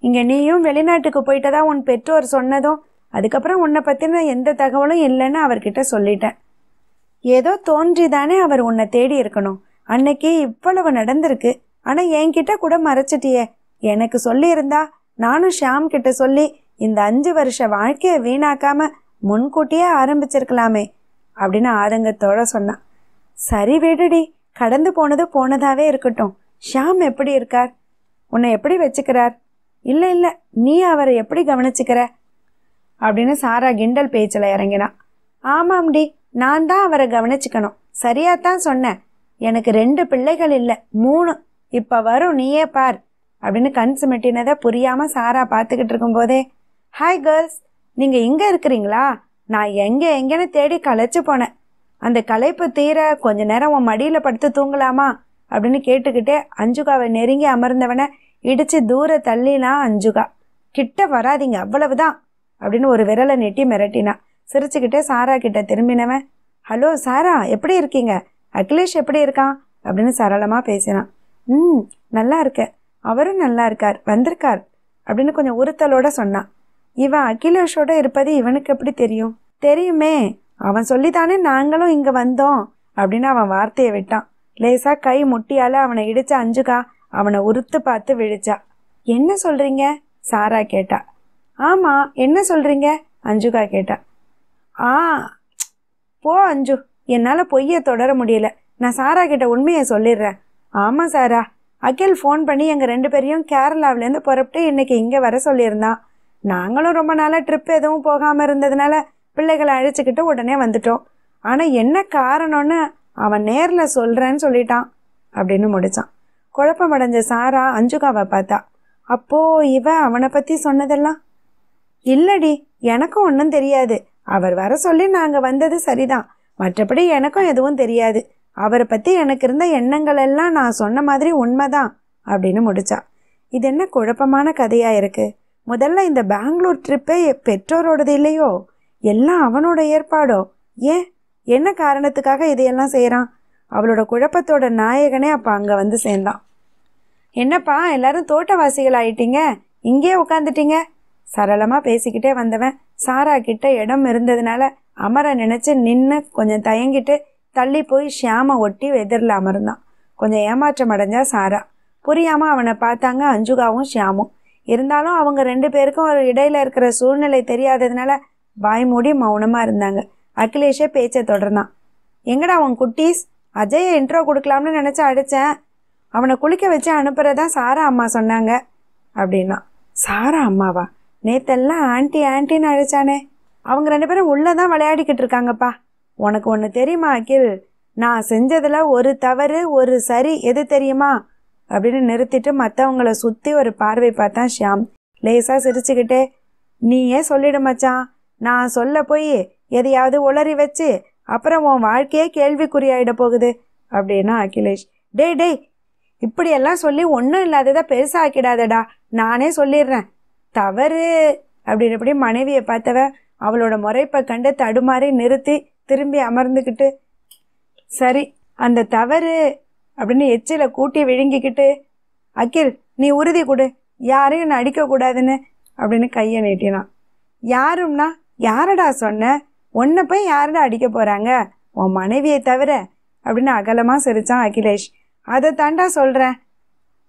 இங்கே நீயும் வெளிநாட்டுக்கு போயிட்டதா உன் பெற்றோர் சொன்னதும் அதுக்கப்புறம் உன்னை பற்றின எந்த தகவலும் இல்லைன்னு அவர்கிட்ட சொல்லிட்டேன். ஏதோ தோன்றிதானே அவர் உன்னை தேடி இருக்கணும். அன்னைக்கு இவ்வளவு நடந்திருக்கு. ஆனால் என்கிட்ட கூட மறைச்சிட்டியே. எனக்கு சொல்லியிருந்தா நானும் ஷாம் கிட்ட சொல்லி இந்த அஞ்சு வருஷ வாழ்க்கையை வீணாக்காம முன்கூட்டியே ஆரம்பிச்சிருக்கலாமே அப்படின்னு ஆதங்கத்தோட சொன்னான். சரி விடுடி கடந்து போனது போனதாவே இருக்கட்டும். ஷாம் எப்படி இருக்கார்? உன்னை எப்படி வச்சுக்கிறார்? இல்லை இல்லை நீ அவரை எப்படி கவனிச்சுக்கிற? அப்படின்னு சாரா கிண்டல் பேச்சில் இறங்கினா. ஆமாம்டி நான் தான் அவரை கவனிச்சுக்கணும். சரியாக தான் சொன்னேன். எனக்கு ரெண்டு பிள்ளைகள் இல்லை மூணு. இப்போ வரும் நீயே பார். அப்படின்னு கண் சுமிட்டினதை புரியாமல் சாரா பார்த்துக்கிட்டு இருக்கும்போதே ஹாய் கேர்ள்ஸ் நீங்கள் இங்கே இருக்கிறீங்களா? நான் எங்கே எங்கேன்னு தேடி களைச்சு போனேன். அந்த களைப்பு தீர கொஞ்ச நேரம் உன் மடியில் படுத்து தூங்கலாமா? அப்படின்னு கேட்டுக்கிட்டே அஞ்சுகாவை நெருங்கி அமர்ந்தவனை இடிச்சு தூர தள்ளினா அஞ்சுகா. கிட்ட வராதீங்க அவ்வளவுதான் அப்படின்னு ஒரு விரலை நெட்டி மிரட்டினா. சிரிச்சுக்கிட்டே சாரா கிட்ட திரும்பினவன் ஹலோ சாரா எப்படி இருக்கீங்க? அகிலேஷ் எப்படி இருக்கான்? அப்படின்னு சரளமா பேசினான். ம் நல்லா இருக்க அவரும் நல்லா இருக்கார் வந்திருக்கார் அப்படின்னு கொஞ்சம் உறுத்தலோட சொன்னான். இவன் அகிலேஷோட இருப்பது இவனுக்கு எப்படி தெரியும்? தெரியுமே அவன் சொல்லித்தானே நாங்களும் இங்க வந்தோம் அப்படின்னு அவன் வார்த்தையை விட்டான். லேசா கை முட்டியால அவனை இடிச்ச அஞ்சுகா. அவனை உறுத்து பார்த்து விழிச்சா. என்ன சொல்றீங்க? சாரா கேட்டா. ஆமா என்ன சொல்றீங்க? அஞ்சுகா கேட்டா. ஆ போ அஞ்சு. என்னால் பொய்யை தொடர முடியல. நான் சாரா கிட்ட உண்மையை சொல்லிடுறேன். ஆமாம் சாரா. அகில் ஃபோன் பண்ணி எங்கள் ரெண்டு பேரையும் கேரளாவிலேருந்து புறப்பட்டு இன்னைக்கு இங்கே வர சொல்லியிருந்தான். நாங்களும் ரொம்ப நாளாக ட்ரிப் எதுவும் போகாமல் இருந்ததுனால பிள்ளைகளை அழைச்சிக்கிட்டு உடனே வந்துட்டோம். ஆனால் என்ன காரணம்னு அவன் நேரில் சொல்கிறேன்னு சொல்லிட்டான். அப்படின்னு முடிச்சான். குழப்பமடைஞ்ச சாரா அஞ்சுகாவை பார்த்தா. அப்போ இவ அவனை பத்தி சொன்னதெல்லாம் இல்லடி எனக்கும் ஒன்றும் தெரியாது. அவர் வர சொல்லி நாங்க வந்தது சரிதான். மற்றபடி எனக்கும் எதுவும் தெரியாது. அவரை பத்தி எனக்கு இருந்த எண்ணங்கள் எல்லாம் நான் சொன்ன மாதிரி உண்மைதான் அப்படின்னு முடிச்சா. இது என்ன குழப்பமான கதையா இருக்கு? முதல்ல இந்த பெங்களூர் ட்ரிப்பே பெற்றோரோடது இல்லையோ? எல்லாம் அவனோட ஏற்பாடோ? ஏன்? என்ன காரணத்துக்காக இதையெல்லாம் செய்கிறான் அவளோட குழப்பத்தோட நாயகனே அப்போ அங்கே வந்து சேர்ந்தான். என்னப்பா எல்லாரும் தோட்டவாசிகள் ஆயிட்டீங்க இங்கேயே உட்காந்துட்டீங்க சரளமாக பேசிக்கிட்டே வந்தவன் சாரா கிட்ட இடம் இருந்ததுனால அமர நினச்சி நின்று கொஞ்சம் தயங்கிட்டு தள்ளி போய் ஷியாம ஒட்டி எதிரில் அமர்ந்தான். கொஞ்சம் ஏமாற்றம் அடைஞ்சா சாரா. புரியாமல் அவனை பார்த்தாங்க அஞ்சுகாவும் ஷியாமும். இருந்தாலும் அவங்க ரெண்டு பேருக்கும் ஒரு இடையில இருக்கிற சூழ்நிலை தெரியாததுனால வாய் மூடி மௌனமாக இருந்தாங்க. அகிலேஷே பேச்சை தொடர்ந்தான். எங்கடா உன் குட்டீஸ்? அஜயை இன்ட்ரோ கொடுக்கலாம்னு நினச்சி அடித்தேன் அவனை குளிக்க வச்சு அனுப்புறதா சாரா அம்மா சொன்னாங்க. அப்படின்னா சாரா அம்மாவா? நேத்தெல்லாம் ஆண்டி ஆன்ட்டின்னு அழைச்சானே அவங்க ரெண்டு பேரும் உள்ளே தான் விளையாடிக்கிட்டு இருக்காங்கப்பா. உனக்கு ஒன்று தெரியுமா அகில்? நான் செஞ்சதில் ஒரு தவறு ஒரு சரி எது தெரியுமா? அப்படின்னு நிறுத்திட்டு மற்றவங்கள சுற்றி ஒரு பார்வை பார்த்தான் ஷியாம். லேசாக சிரிச்சுக்கிட்டே நீயே சொல்லிடு மச்சான். நான் சொல்ல போய் எதையாவது உளறி வச்சு அப்புறம் உன் வாழ்க்கையே கேள்விக்குறியாயிட போகுது அப்படின்னா அகிலேஷ். டே டேய் இப்படியெல்லாம் சொல்லி ஒன்றும் இல்லாததை பெருசாக்கிடாதடா நானே சொல்லிடுறேன். தவறு அப்படின்னபடி மனைவியை பார்த்தவ அவளோட முறைப்பை கண்டு தடுமாறி நிறுத்தி திரும்பி அமர்ந்துக்கிட்டு சரி அந்த தவறு அப்படின்னு எச்சில கூட்டி விழுங்கிக்கிட்டு அகில் நீ உறுதி கொடு. யாரையும் நான் அடிக்கக்கூடாதுன்னு அப்படின்னு கையை நீட்டினான். யாரும்னா யாரடா சொன்ன? உன்னை போய் யாரடா அடிக்க போகிறாங்க உன் மனைவியை தவிர. அப்படின்னு அகலமாக சிரித்தான் அகிலேஷ். அதை தாண்டா சொல்கிறேன்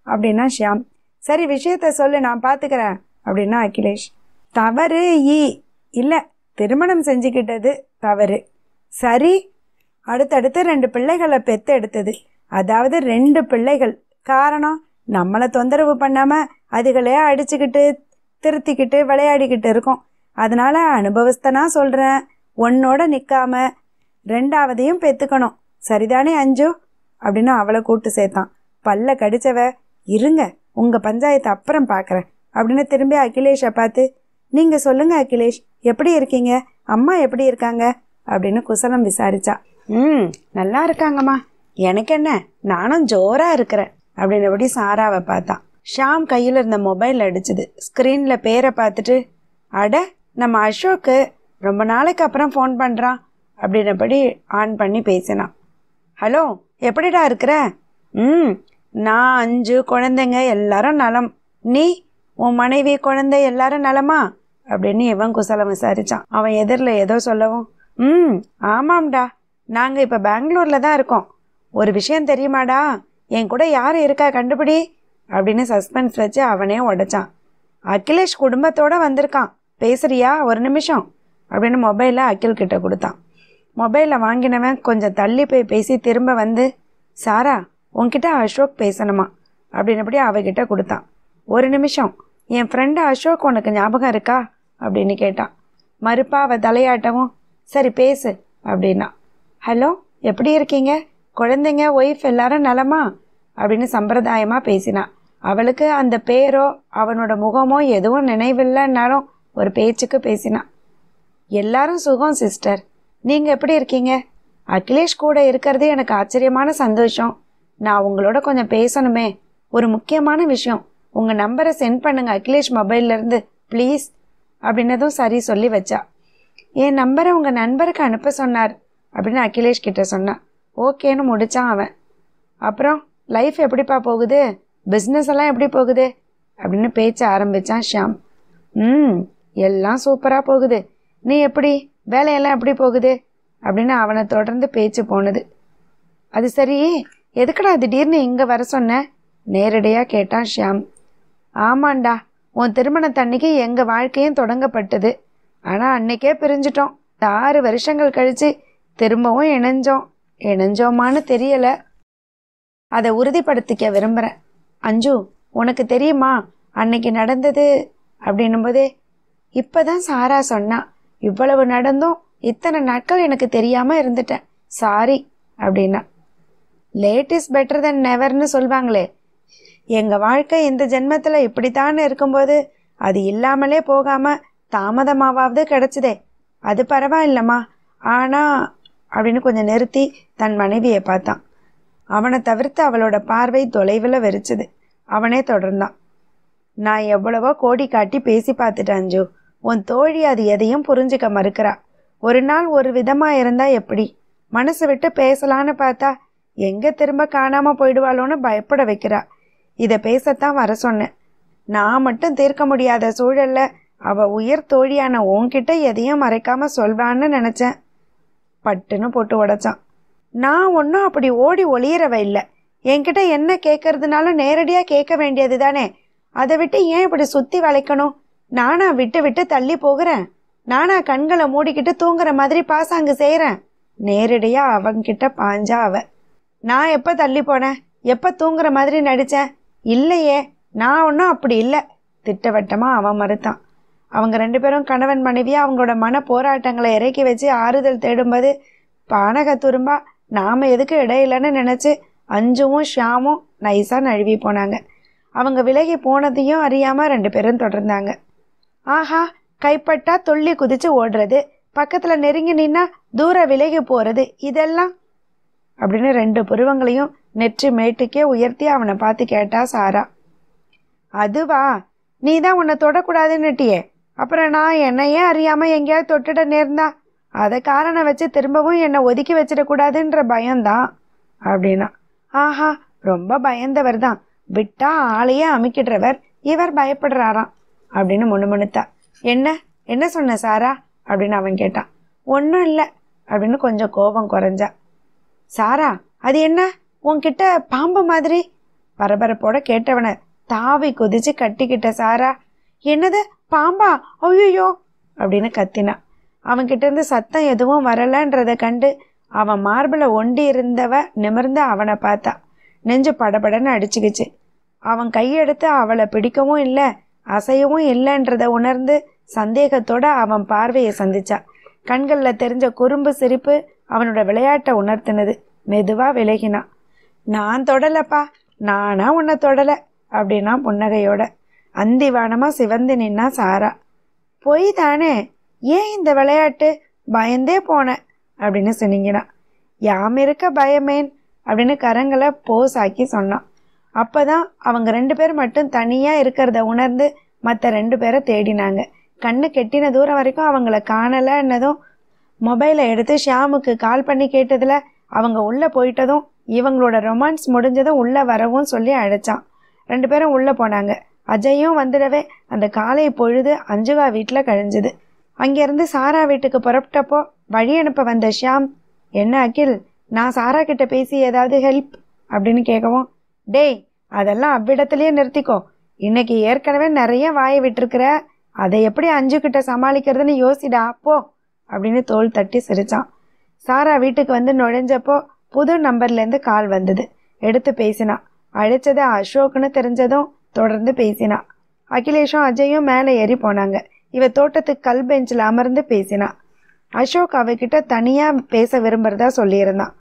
அப்படின்னா ஷியாம். சரி விஷயத்த சொல்லு நான் பார்த்துக்கிறேன் அப்படின்னா அகிலேஷ். தவறு ஈ. இல்லை திருமணம் செஞ்சுக்கிட்டது தவறு. சரி. அடுத்தடுத்து ரெண்டு பிள்ளைகளை பெத்து எடுத்தது அதாவது ரெண்டு பிள்ளைகள். காரணம் நம்மளை தொந்தரவு பண்ணாமல் அதுகளே அடிச்சுக்கிட்டு திருத்திக்கிட்டு விளையாடிக்கிட்டு இருக்கோம். அதனால அனுபவஸ்தனாக சொல்கிறேன் உன்னோட நிற்காம ரெண்டாவதையும் பெற்றுக்கணும் சரிதானே அஞ்சு? அப்படின்னு அவளை கூட்டு சேர்த்தான். பல்ல கடிச்சவ இருங்க உங்கள் பஞ்சாயத்து அப்புறம் பார்க்குறேன் அப்படின்னு திரும்பி அகிலேஷை பார்த்து நீங்கள் சொல்லுங்கள் அகிலேஷ் எப்படி இருக்கீங்க? அம்மா எப்படி இருக்காங்க? அப்படின்னு குசலம் விசாரிச்சா. ம் நல்லா இருக்காங்கம்மா. எனக்கு என்ன? நானும் ஜோராக இருக்கிறேன். அப்படின்னபடி சாராவை பார்த்தான் ஷாம் கையில் இருந்த மொபைல் அடிச்சுது. ஸ்க்ரீனில் பேரை பார்த்துட்டு அட நம்ம அசோக்கு ரொம்ப நாளைக்கு அப்புறம் ஃபோன் பண்ணுறான் அப்படின்னபடி ஆன் பண்ணி பேசினான். ஹலோ எப்படிடா இருக்கிற? ம் நான் அஞ்சு குழந்தைங்க எல்லாரும் நலம். நீ உன் மனைவி குழந்தை எல்லாரும் நலமா? அப்படின்னு இவன் குசலம் விசாரிச்சான். அவன் எதிரில் ஏதோ சொல்லவும் ம் ஆமாம்டா நாங்கள் இப்போ பெங்களூரில் தான் இருக்கோம். ஒரு விஷயம் தெரியுமாடா? என் கூட யார் இருக்கா கண்டுபிடி? அப்படின்னு சஸ்பென்ஸ் வச்சு அவனே உடைச்சான். அகிலேஷ் குடும்பத்தோடு வந்திருக்கான். பேசுறியா? ஒரு நிமிஷம். அப்படின்னு மொபைலை அகில் கிட்ட கொடுத்தான். மொபைலை வாங்கினவன் கொஞ்சம் தள்ளி போய் பேசி திரும்ப வந்து சாரா உன்கிட்ட அசோக் பேசணுமா? அப்படின்னபடி அவகிட்ட கொடுத்தான். ஒரு நிமிஷம் என் ஃப்ரெண்டு அசோக் உனக்கு ஞாபகம் இருக்கா? அப்படின்னு கேட்டான். மறுப்பா அவள் தலையாட்டவும் சரி பேசு அப்படின்னா. ஹலோ எப்படி இருக்கீங்க? குழந்தைங்க ஒய்ஃப் எல்லாரும் நலமா? அப்படின்னு சம்பிரதாயமாக பேசினான் அவளுக்கு அந்த பேரோ அவனோட முகமோ எதுவும் நினைவில்லைன்னாலும் ஒரு பேச்சுக்கு பேசினான் எல்லாரும் சுகம் சிஸ்டர் நீங்கள் எப்படி இருக்கீங்க? அகிலேஷ் கூட இருக்கிறது எனக்கு ஆச்சரியமான சந்தோஷம். நான் உங்களோட கொஞ்சம் பேசணுமே. ஒரு முக்கியமான விஷயம். உங்கள் நம்பரை சென்ட் பண்ணுங்க அகிலேஷ் மொபைல்ல இருந்து. ப்ளீஸ் அப்படின்னதும் சரி சொல்லி வச்சா. என் நம்பரை உங்கள் நண்பருக்கு அனுப்ப சொன்னார். அப்படின்னு அகிலேஷ் கிட்ட சொன்னான் ஓகேன்னு முடிச்சான் அவன். அப்புறம் லைஃப் எப்படிப்பா போகுது? பிஸ்னஸ் எல்லாம் எப்படி போகுது? அப்படின்னு பேச்ச ஆரம்பிச்சான் ஷியாம். ம் எல்லாம் சூப்பராக போகுது. நீ எப்படி? வேலையெல்லாம் எப்படி போகுது? அப்படின்னு அவனை தொடர்ந்து பேச்சு போனது. அது சரி எதுக்குடா திடீர்னு இங்கே வர சொன்ன? நேரடியாக கேட்டான் ஷியாம். ஆமாண்டா உன் திருமணத்தன்னைக்கு எங்கள் வாழ்க்கையும் தொடங்கப்பட்டது. ஆனால் அன்னைக்கே பிரிஞ்சிட்டோம். ஆறு வருஷங்கள் கழித்து திரும்பவும் இணைஞ்சோம். இணைஞ்சோமான்னு தெரியலை. அதை உறுதிப்படுத்திக்க விரும்புகிறேன் அஞ்சு உனக்கு தெரியுமா? அன்னைக்கு நடந்தது அப்படின்னும்போதே இப்போ தான் சாரா சொன்னான் இவ்வளவு நடந்தும் இத்தனை நாட்கள் எனக்கு தெரியாம இருந்துட்டேன். சாரி அப்படின்னா. லேட் இஸ் பெட்டர் தென் நெவர்னு சொல்வாங்களே. எங்க வாழ்க்கை இந்த ஜென்மத்துல இப்படித்தான் இருக்கும்போது அது இல்லாமலே போகாம தாமதமாவது கிடைச்சதே. அது பரவாயில்லம்மா. ஆனா அப்படின்னு கொஞ்சம் நிறுத்தி தன் மனைவியை பார்த்தான். அவனை தவிர்த்து அவளோட பார்வை தொலைவில் வெறிச்சுது. அவனே தொடர்ந்தான். நான் எவ்வளவோ கோடி காட்டி பேசி பார்த்துட்டேன் அஞ்சு. உன் தோழி அது எதையும் புரிஞ்சுக்க மறுக்கிறா. ஒரு நாள் ஒரு விதமா இருந்தா எப்படி? மனசு விட்டு பேசலான்னு பார்த்தா எங்க திரும்ப காணாம போயிடுவாளோன்னு பயப்பட வைக்கிறா. இதை பேசத்தான் வர சொன்னேன். நான் மட்டும் தீர்க்க முடியாத சூழல்ல அவ உயிர் தோழியான உன்கிட்ட எதையும் மறைக்காம சொல்வான்னு நினைச்சேன். பட்டுன்னு போட்டு உடைச்சான். நான் ஒன்றும் அப்படி ஓடி ஒளியறவ இல்லை. என்கிட்ட என்ன கேட்கறதுனாலும் நேரடியாக கேட்க வேண்டியது தானே அதை விட்டு ஏன் இப்படி சுற்றி வளைக்கணும்? நானா விட்டு விட்டு தள்ளி போகிறேன். நானா கண்களை மூடிக்கிட்டு தூங்குற மாதிரி பாசாங்கு செய்கிறேன் நேரடியாக அவங்கிட்ட பாஞ்சா அவ. நான் எப்போ தள்ளி போனேன்? எப்போ தூங்குற மாதிரி நடித்தேன் இல்லையே நான் ஒன்றும் அப்படி இல்லை. திட்டவட்டமாக அவன் மறுத்தான். அவங்க ரெண்டு பேரும் கணவன் மனைவியாக அவங்களோட மன போராட்டங்களை இறக்கி வச்சு ஆறுதல் தேடும்போது பானக துரும்பா நாம் எதுக்கு இடையிலன்னு நினச்சி அஞ்சுவும் ஷியாமும் நைஸாக நழுவி போனாங்க. அவங்க விலகி போனதையும் அறியாமல் ரெண்டு பேரும் தொடர்ந்தாங்க. ஆஹா கைப்பட்டா துள்ளி குதிச்சு ஓடுறது. பக்கத்தில் நெருங்கி நின்னா தூர விலகி போகிறது இதெல்லாம் அப்படின்னு ரெண்டு புருவங்களையும் நெற்றி மேட்டுக்கே உயர்த்தி அவனை பார்த்து கேட்டா சாரா. அதுவா? நீ தான் உன்னை தொடக்கூடாதுன்னுட்டியே. அப்புறம் நான் என்னையே அறியாமல் எங்கேயாவது தொட்டுட நேர்ந்தா? அதை காரணம் வச்சு திரும்பவும் என்னை ஒதுக்கி வச்சிடக்கூடாதுன்ற பயம்தான் அப்படின்னா. ஆஹா ரொம்ப பயந்தவர் தான் விட்டா ஆளையே அமைக்கிடுறவர். இவர் பயப்படுறாராம். அப்படின்னு முணுமுணுத்தா என்ன? என்ன சொன்ன சாரா? அப்படின்னு அவன் கேட்டான். ஒன்றும் இல்லை அப்படின்னு கொஞ்சம் கோபம் குறைஞ்சா. சாரா அது என்ன? உன்கிட்ட பாம்பு மாதிரி? பரபரப்போட கேட்டவனை தாவி குதிச்சு கட்டிக்கிட்ட சாரா. என்னது? பாம்பா? ஐயோ அப்படின்னு கத்தினான் அவன்கிட்ட இருந்து சத்தம் எதுவும் வரலன்றத கண்டு அவன் மார்பில் ஒண்டி இருந்தவ நிமிர்ந்து அவனை பார்த்தா. நெஞ்சு படபடன்னு அடிச்சுக்கிச்சு. அவன் கையெடுத்து அவளை பிடிக்கவும் இல்லை அசையவும் இல்லைன்றத உணர்ந்து சந்தேகத்தோட அவன் பார்வையை சந்திச்சா கண்களில் தெரிஞ்ச குறும்பு சிரிப்பு அவனோட விளையாட்டை உணர்த்தினது. மெதுவாக விலகினான். நான் தொடலப்பா. நானா உன்னை தொடலை அப்படின்னா புன்னகையோட. அந்திவானமா சிவந்து நின்னா சாரா. பொய் தானே. ஏன் இந்த விளையாட்டு? பயந்தே போனேன் அப்படின்னு சொன்னீங்கன்னா யாம் இருக்க பயமேன் அப்படின்னு கரங்களை போஸ் ஆக்கி சொன்னான். அப்பதான் அவங்க ரெண்டு பேர் மட்டும் தனியாக இருக்கிறத உணர்ந்து மற்ற ரெண்டு பேரை தேடினாங்க. கண்ணு கெட்டின தூரம் வரைக்கும் அவங்கள காணலைன்னதும் மொபைலை எடுத்து ஷியாமுக்கு கால் பண்ணி கேட்டதில் அவங்க உள்ளே போயிட்டதும் இவங்களோட ரொமான்ஸ் முடிஞ்சதும் உள்ளே வரவும் சொல்லி அழைச்சான். ரெண்டு பேரும் உள்ளே போனாங்க. அஜயும் வந்துடவே அந்த காலை பொழுது அஞ்சுகா வீட்டில் கழிஞ்சுது. அங்கேருந்து சாரா வீட்டுக்கு புறப்பட்டப்போ வழி அனுப்ப வந்த ஷியாம் என்ன அகில் நான் சாரா கிட்ட பேசி ஏதாவது ஹெல்ப் அப்படின்னு கேட்கவும் டேய் அதெல்லாம் அவ்விடத்துலயே நிறுத்திக்கோ. இன்னைக்கு ஏற்கனவே நிறைய வாயை விட்டுருக்குற அதை எப்படி அஞ்சுக்கிட்ட சமாளிக்கிறதுன்னு யோசிடா போ அப்படின்னு தோல் தட்டி சிரிச்சான். சாரா வீட்டுக்கு வந்து நுழைஞ்சப்போ புது நம்பர்லேருந்து கால் வந்தது. எடுத்து பேசினான். அழைச்சது அசோக்னு தெரிஞ்சதும் தொடர்ந்து பேசினான் அகிலேஷும் அஜயும் மேலே ஏறி போனாங்க. இவ தோட்டத்துக்கு கல் பெஞ்சில் அமர்ந்து பேசினான் அசோக் அவகிட்ட தனியாக பேச விரும்புறதா சொல்லியிருந்தான்.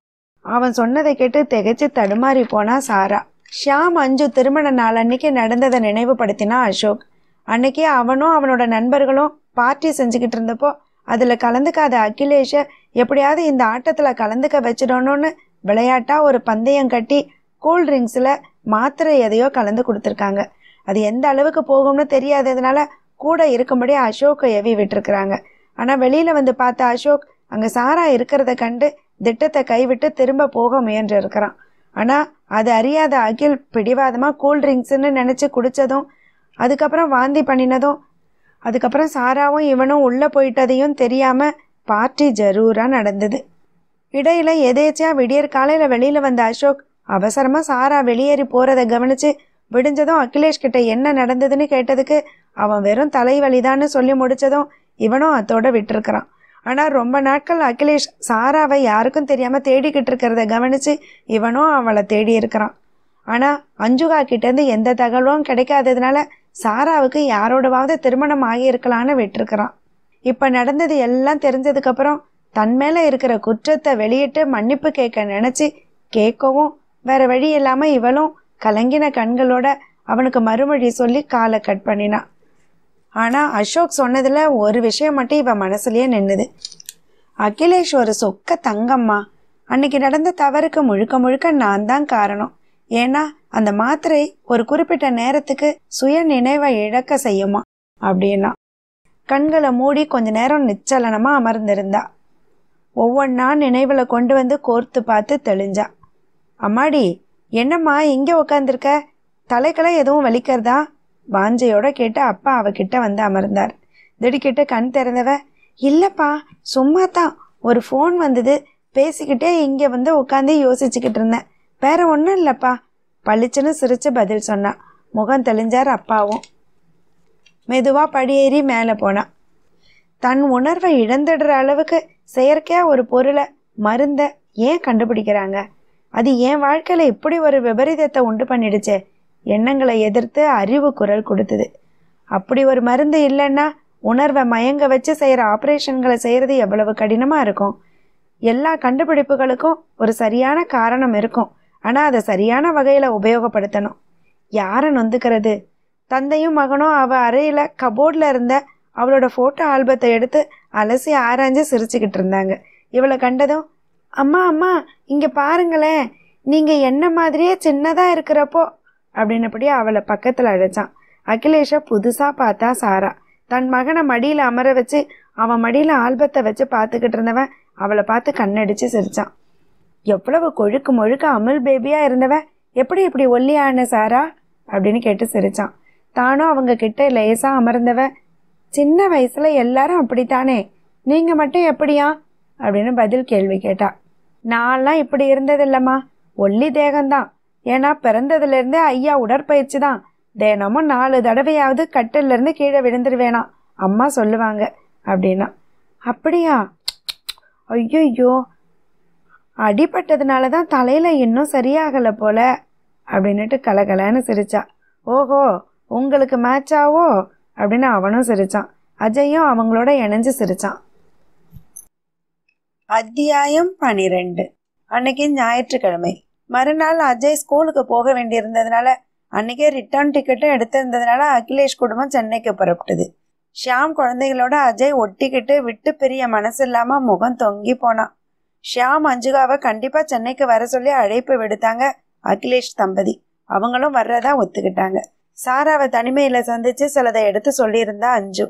அவன் சொன்னதை கேட்டு திகைச்சு தடுமாறி போனா சாரா. ஷியாம் அஞ்சு திருமண நாள் அன்னைக்கு நடந்ததை நினைவுபடுத்தினா அசோக். அன்னைக்கே அவனும் அவனோட நண்பர்களும் பார்ட்டி செஞ்சுக்கிட்டு இருந்தப்போ அதில் கலந்துக்காத அகிலேஷை எப்படியாவது இந்த ஆட்டத்தில் கலந்துக்க வச்சிடணும்னு விளையாட்டாக ஒரு பந்தயம் கட்டி கூல் ட்ரிங்க்ஸில் மாத்திரை எதையோ கலந்து கொடுத்துருக்காங்க. அது எந்த அளவுக்கு போகும்னு தெரியாததுனால கூட இருக்கும்படி அசோக்கை எவி விட்டுருக்குறாங்க. ஆனால் வெளியில் வந்து பார்த்த அசோக் அங்கே சாரா இருக்கிறத கண்டு திட்டத்தை கைவிட்டு திரும்ப போக முயன்று இருக்கிறான். ஆனால் அது அறியாத அகில் பிடிவாதமாக கூல்ட்ரிங்க்ஸ்னு நினச்சி குடித்ததும் அதுக்கப்புறம் வாந்தி பண்ணினதும் அதுக்கப்புறம் சாராவும் இவனும் உள்ளே போயிட்டதையும் தெரியாமல் பார்ட்டி ஜரூராக நடந்தது. இடையில எதேச்சியாக விடியற் காலையில் வெளியில் வந்த அசோக் அவசரமாக சாரா வெளியேறி போகிறத கவனித்து விடிஞ்சதும் அகிலேஷ் கிட்ட என்ன நடந்ததுன்னு கேட்டதுக்கு அவன் வெறும் தலைவலிதான்னு சொல்லி முடிச்சதும் இவனும் அத்தோட விட்டுருக்கிறான். ஆனால் ரொம்ப நாட்கள் அகிலேஷ் சாராவை யாருக்கும் தெரியாமல் தேடிக்கிட்டு இருக்கிறத கவனித்து இவனும் அவளை தேடி இருக்கிறான். ஆனால் அஞ்சுகா கிட்டேருந்து எந்த தகவலும் கிடைக்காததுனால சாராவுக்கு யாரோடவாவது திருமணம் ஆகியிருக்கலான்னு விட்டுருக்கிறான். இப்போ நடந்தது எல்லாம் தெரிஞ்சதுக்கப்புறம் தன் மேலே இருக்கிற குற்றத்தை வெளியிட்டு மன்னிப்பு கேட்க நினச்சி கேட்கவும் வேற வழி இல்லாமல் இவளும் கலங்கின கண்களோட அவனுக்கு மறுமொழி சொல்லி காலை கட் பண்ணினான் ஆனால் அசோக் சொன்னதில் ஒரு விஷயம் மட்டும் இவன் மனசுலேயே நின்னுது. அகிலேஷ் ஒரு சொக்க தங்கம்மா. அன்னைக்கு நடந்த தவறுக்கு முழுக்க முழுக்க நான் தான் காரணம். ஏன்னா அந்த மாத்திரை ஒரு குறிப்பிட்ட நேரத்துக்கு சுய நினைவை இழக்க செய்யுமா? அப்படின்னா. கண்களை மூடி கொஞ்ச நேரம் நிச்சலனமாக அமர்ந்திருந்தா. ஒவ்வொன்றா நினைவில் கொண்டு வந்து கோர்த்து பார்த்து தெளிஞ்சா. அம்மாடி என்னம்மா இங்கே உட்காந்துருக்க தலைக்கெல்லாம் எதுவும் வலிக்கிறதா? வாஞ்சையோட கேட்டு அப்பா அவகிட்ட வந்து அமர்ந்தார். திடுக்கிட்ட கண் திறந்தவ இல்லைப்பா சும்மா தான் ஒரு ஃபோன் வந்தது. பேசிக்கிட்டே இங்கே வந்து உட்காந்து யோசிச்சுக்கிட்டு இருந்தேன். வேற ஒன்றும் இல்லைப்பா. பளிச்சுன்னு சிரிச்சு பதில் சொன்னான் முகம் தெளிஞ்சார் அப்பாவும். மெதுவாக படியேறி மேலே போனான் தன் உணர்வை இழந்துடுற அளவுக்கு செயற்கையாக ஒரு பொருளை மருந்தை ஏன் கண்டுபிடிக்கிறாங்க? அது என் வாழ்க்கையில் இப்படி ஒரு விபரீதத்தை உண்டு பண்ணிடுச்சே? எண்ணங்களை எதிர்த்து அறிவு குரல் கொடுத்தது. அப்படி ஒரு மருந்து இல்லைன்னா உணர்வை மயங்க வச்சு செய்கிற ஆப்ரேஷன்களை செய்கிறது எவ்வளவு கடினமாக இருக்கும்? எல்லா கண்டுபிடிப்புகளுக்கும் ஒரு சரியான காரணம் இருக்கும். ஆனால் அதை சரியான வகையில் உபயோகப்படுத்தணும். யாரை நொந்துக்கிறது? தந்தையும் மகனும் அவள் அறையில் கபோர்டில் இருந்த அவளோட ஃபோட்டோ ஆல்பத்தை எடுத்து அலசி ஆராய்ஞ்சு சிரிச்சுக்கிட்டு இருந்தாங்க. இவளை கண்டதும் அம்மா அம்மா இங்கே பாருங்களேன். நீங்கள் என்ன மாதிரியே சின்னதாக இருக்கிறப்போ அப்படின்னபடி அவளை பக்கத்தில் அழைச்சான். அகிலேஷை புதுசாக பார்த்தா சாரா. தன் மகனை மடியில் அமர வச்சு அவன் மடியில் ஆல்பத்தை வச்சு பார்த்துக்கிட்டு இருந்தவன் அவளை பார்த்து கண்ணடிச்சு சிரிச்சான். எவ்வளவு கொழுக்கு மொழுக்க அமுல் பேபியாக இருந்தவன் எப்படி இப்படி ஒல்லியான சாரா? அப்படின்னு கேட்டு சிரிச்சான். தானும் அவங்க கிட்ட லேசாக அமர்ந்தவ. சின்ன வயசில் எல்லாரும் அப்படித்தானே? நீங்கள் மட்டும் எப்படியா? அப்படின்னு பதில் கேள்வி கேட்டா. நான்லாம் இப்படி இருந்ததில்லம்மா. ஒல்லி தேகம்தான். ஏன்னா பிறந்ததுலேருந்தே ஐயா உடற்பயிற்சி தான் தினமும் நாலு தடவையாவது கட்டிலேருந்து கீழே விழுந்துருவேணாம் அம்மா சொல்லுவாங்க அப்படின்னா. அப்படியா? ஐயோ அடிபட்டதுனால தான் தலையில் இன்னும் சரியாகலை போல அப்படின்னுட்டு கலகலன்னு சிரிச்சா. ஓஹோ உங்களுக்கு மேட்சாவோ அப்படின்னு அவனும் சிரிச்சான். அஜயும் அவங்களோட இணைஞ்சு சிரிச்சான். அத்தியாயம் பனிரெண்டு. அன்னைக்கு ஞாயிற்றுக்கிழமை. மறுநாள் அஜய் ஸ்கூலுக்கு போக வேண்டியிருந்ததுனால அன்னைக்கே ரிட்டர்ன் டிக்கெட்டும் எடுத்திருந்ததுனால அகிலேஷ் குடும்பம் சென்னைக்கு புறப்பட்டது. ஷியாம் குழந்தைகளோட அஜய் ஒட்டிக்கிட்டு விட்டு பெரிய மனசு இல்லாம முகம் தொங்கி போனான். ஷியாம் அஞ்சுகாவை கண்டிப்பா சென்னைக்கு வர சொல்லி அழைப்பு விடுத்தாங்க அகிலேஷ் தம்பதி. அவங்களும் வர்றதா ஒத்துக்கிட்டாங்க. சாராவை தனிமையில சந்திச்சு சிலதை எடுத்து சொல்லியிருந்தா அஞ்சு.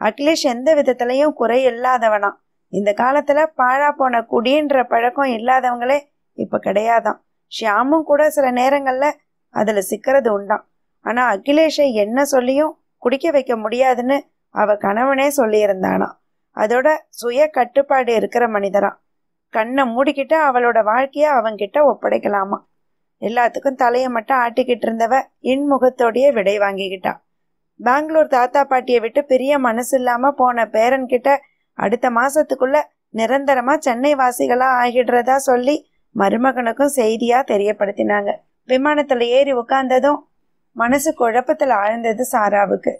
அகிலேஷ் எந்த விதத்திலையும் குறை இல்லாதவனா இந்த காலத்துல பாழா போன குடின்ற பழக்கம் இல்லாதவங்களே இப்ப கிடையாதான் ஷியாமும் கூட சில நேரங்களில் அதில் சிக்கிறது உண்டாம். ஆனால் அகிலேஷை என்ன சொல்லியும் குடிக்க வைக்க முடியாதுன்னு அவ கணவனே சொல்லியிருந்தானா. அதோட சுய கட்டுப்பாடு இருக்கிற மனிதரான் கண்ணை மூடிக்கிட்டு அவளோட வாழ்க்கையை அவன்கிட்ட ஒப்படைக்கலாமா? எல்லாத்துக்கும் தலையை மட்டும் ஆட்டிக்கிட்டு இருந்தவ இன்முகத்தோடயே விடை வாங்கிக்கிட்டா. பெங்களூர் தாத்தா பாட்டியை விட்டு பெரிய மனசு இல்லாம போன பேரன்கிட்ட அடுத்த மாசத்துக்குள்ள நிரந்தரமா சென்னை வாசிகளா ஆகிடுறதா சொல்லி மருமகனுக்கும் செய்தியா தெரியப்படுத்தினாங்க. விமானத்துல ஏறி உட்கார்ந்ததும் மனசு குழப்பத்துல ஆழ்ந்தது சாராவுக்கு.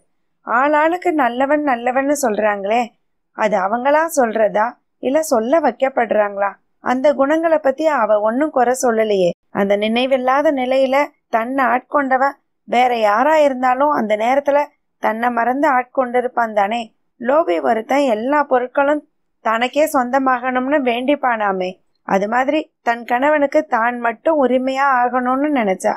ஆளாளுக்கு நல்லவன் நல்லவன்னு சொல்றாங்களே அது அவங்களா சொல்றதா? இல்ல சொல்ல வைக்கப்படுறாங்களா? அந்த குணங்களை பத்தி அவ ஒன்னும் குறை சொல்லலையே. அந்த நினைவில்லாத நிலையில தன்னை ஆட்கொண்டவ வேற யாரா இருந்தாலும் அந்த நேரத்துல தன்னை மறந்து ஆட்கொண்டிருப்பான் தானே. லோபி ஒருத்தன் எல்லா பொருட்களும் தனக்கே சொந்தமாகணும்னு வேண்டிப்பானாமே. அது மாதிரி தன் கணவனுக்கு தான் மட்டும் உரிமையா ஆகணும்னு நினைச்சா.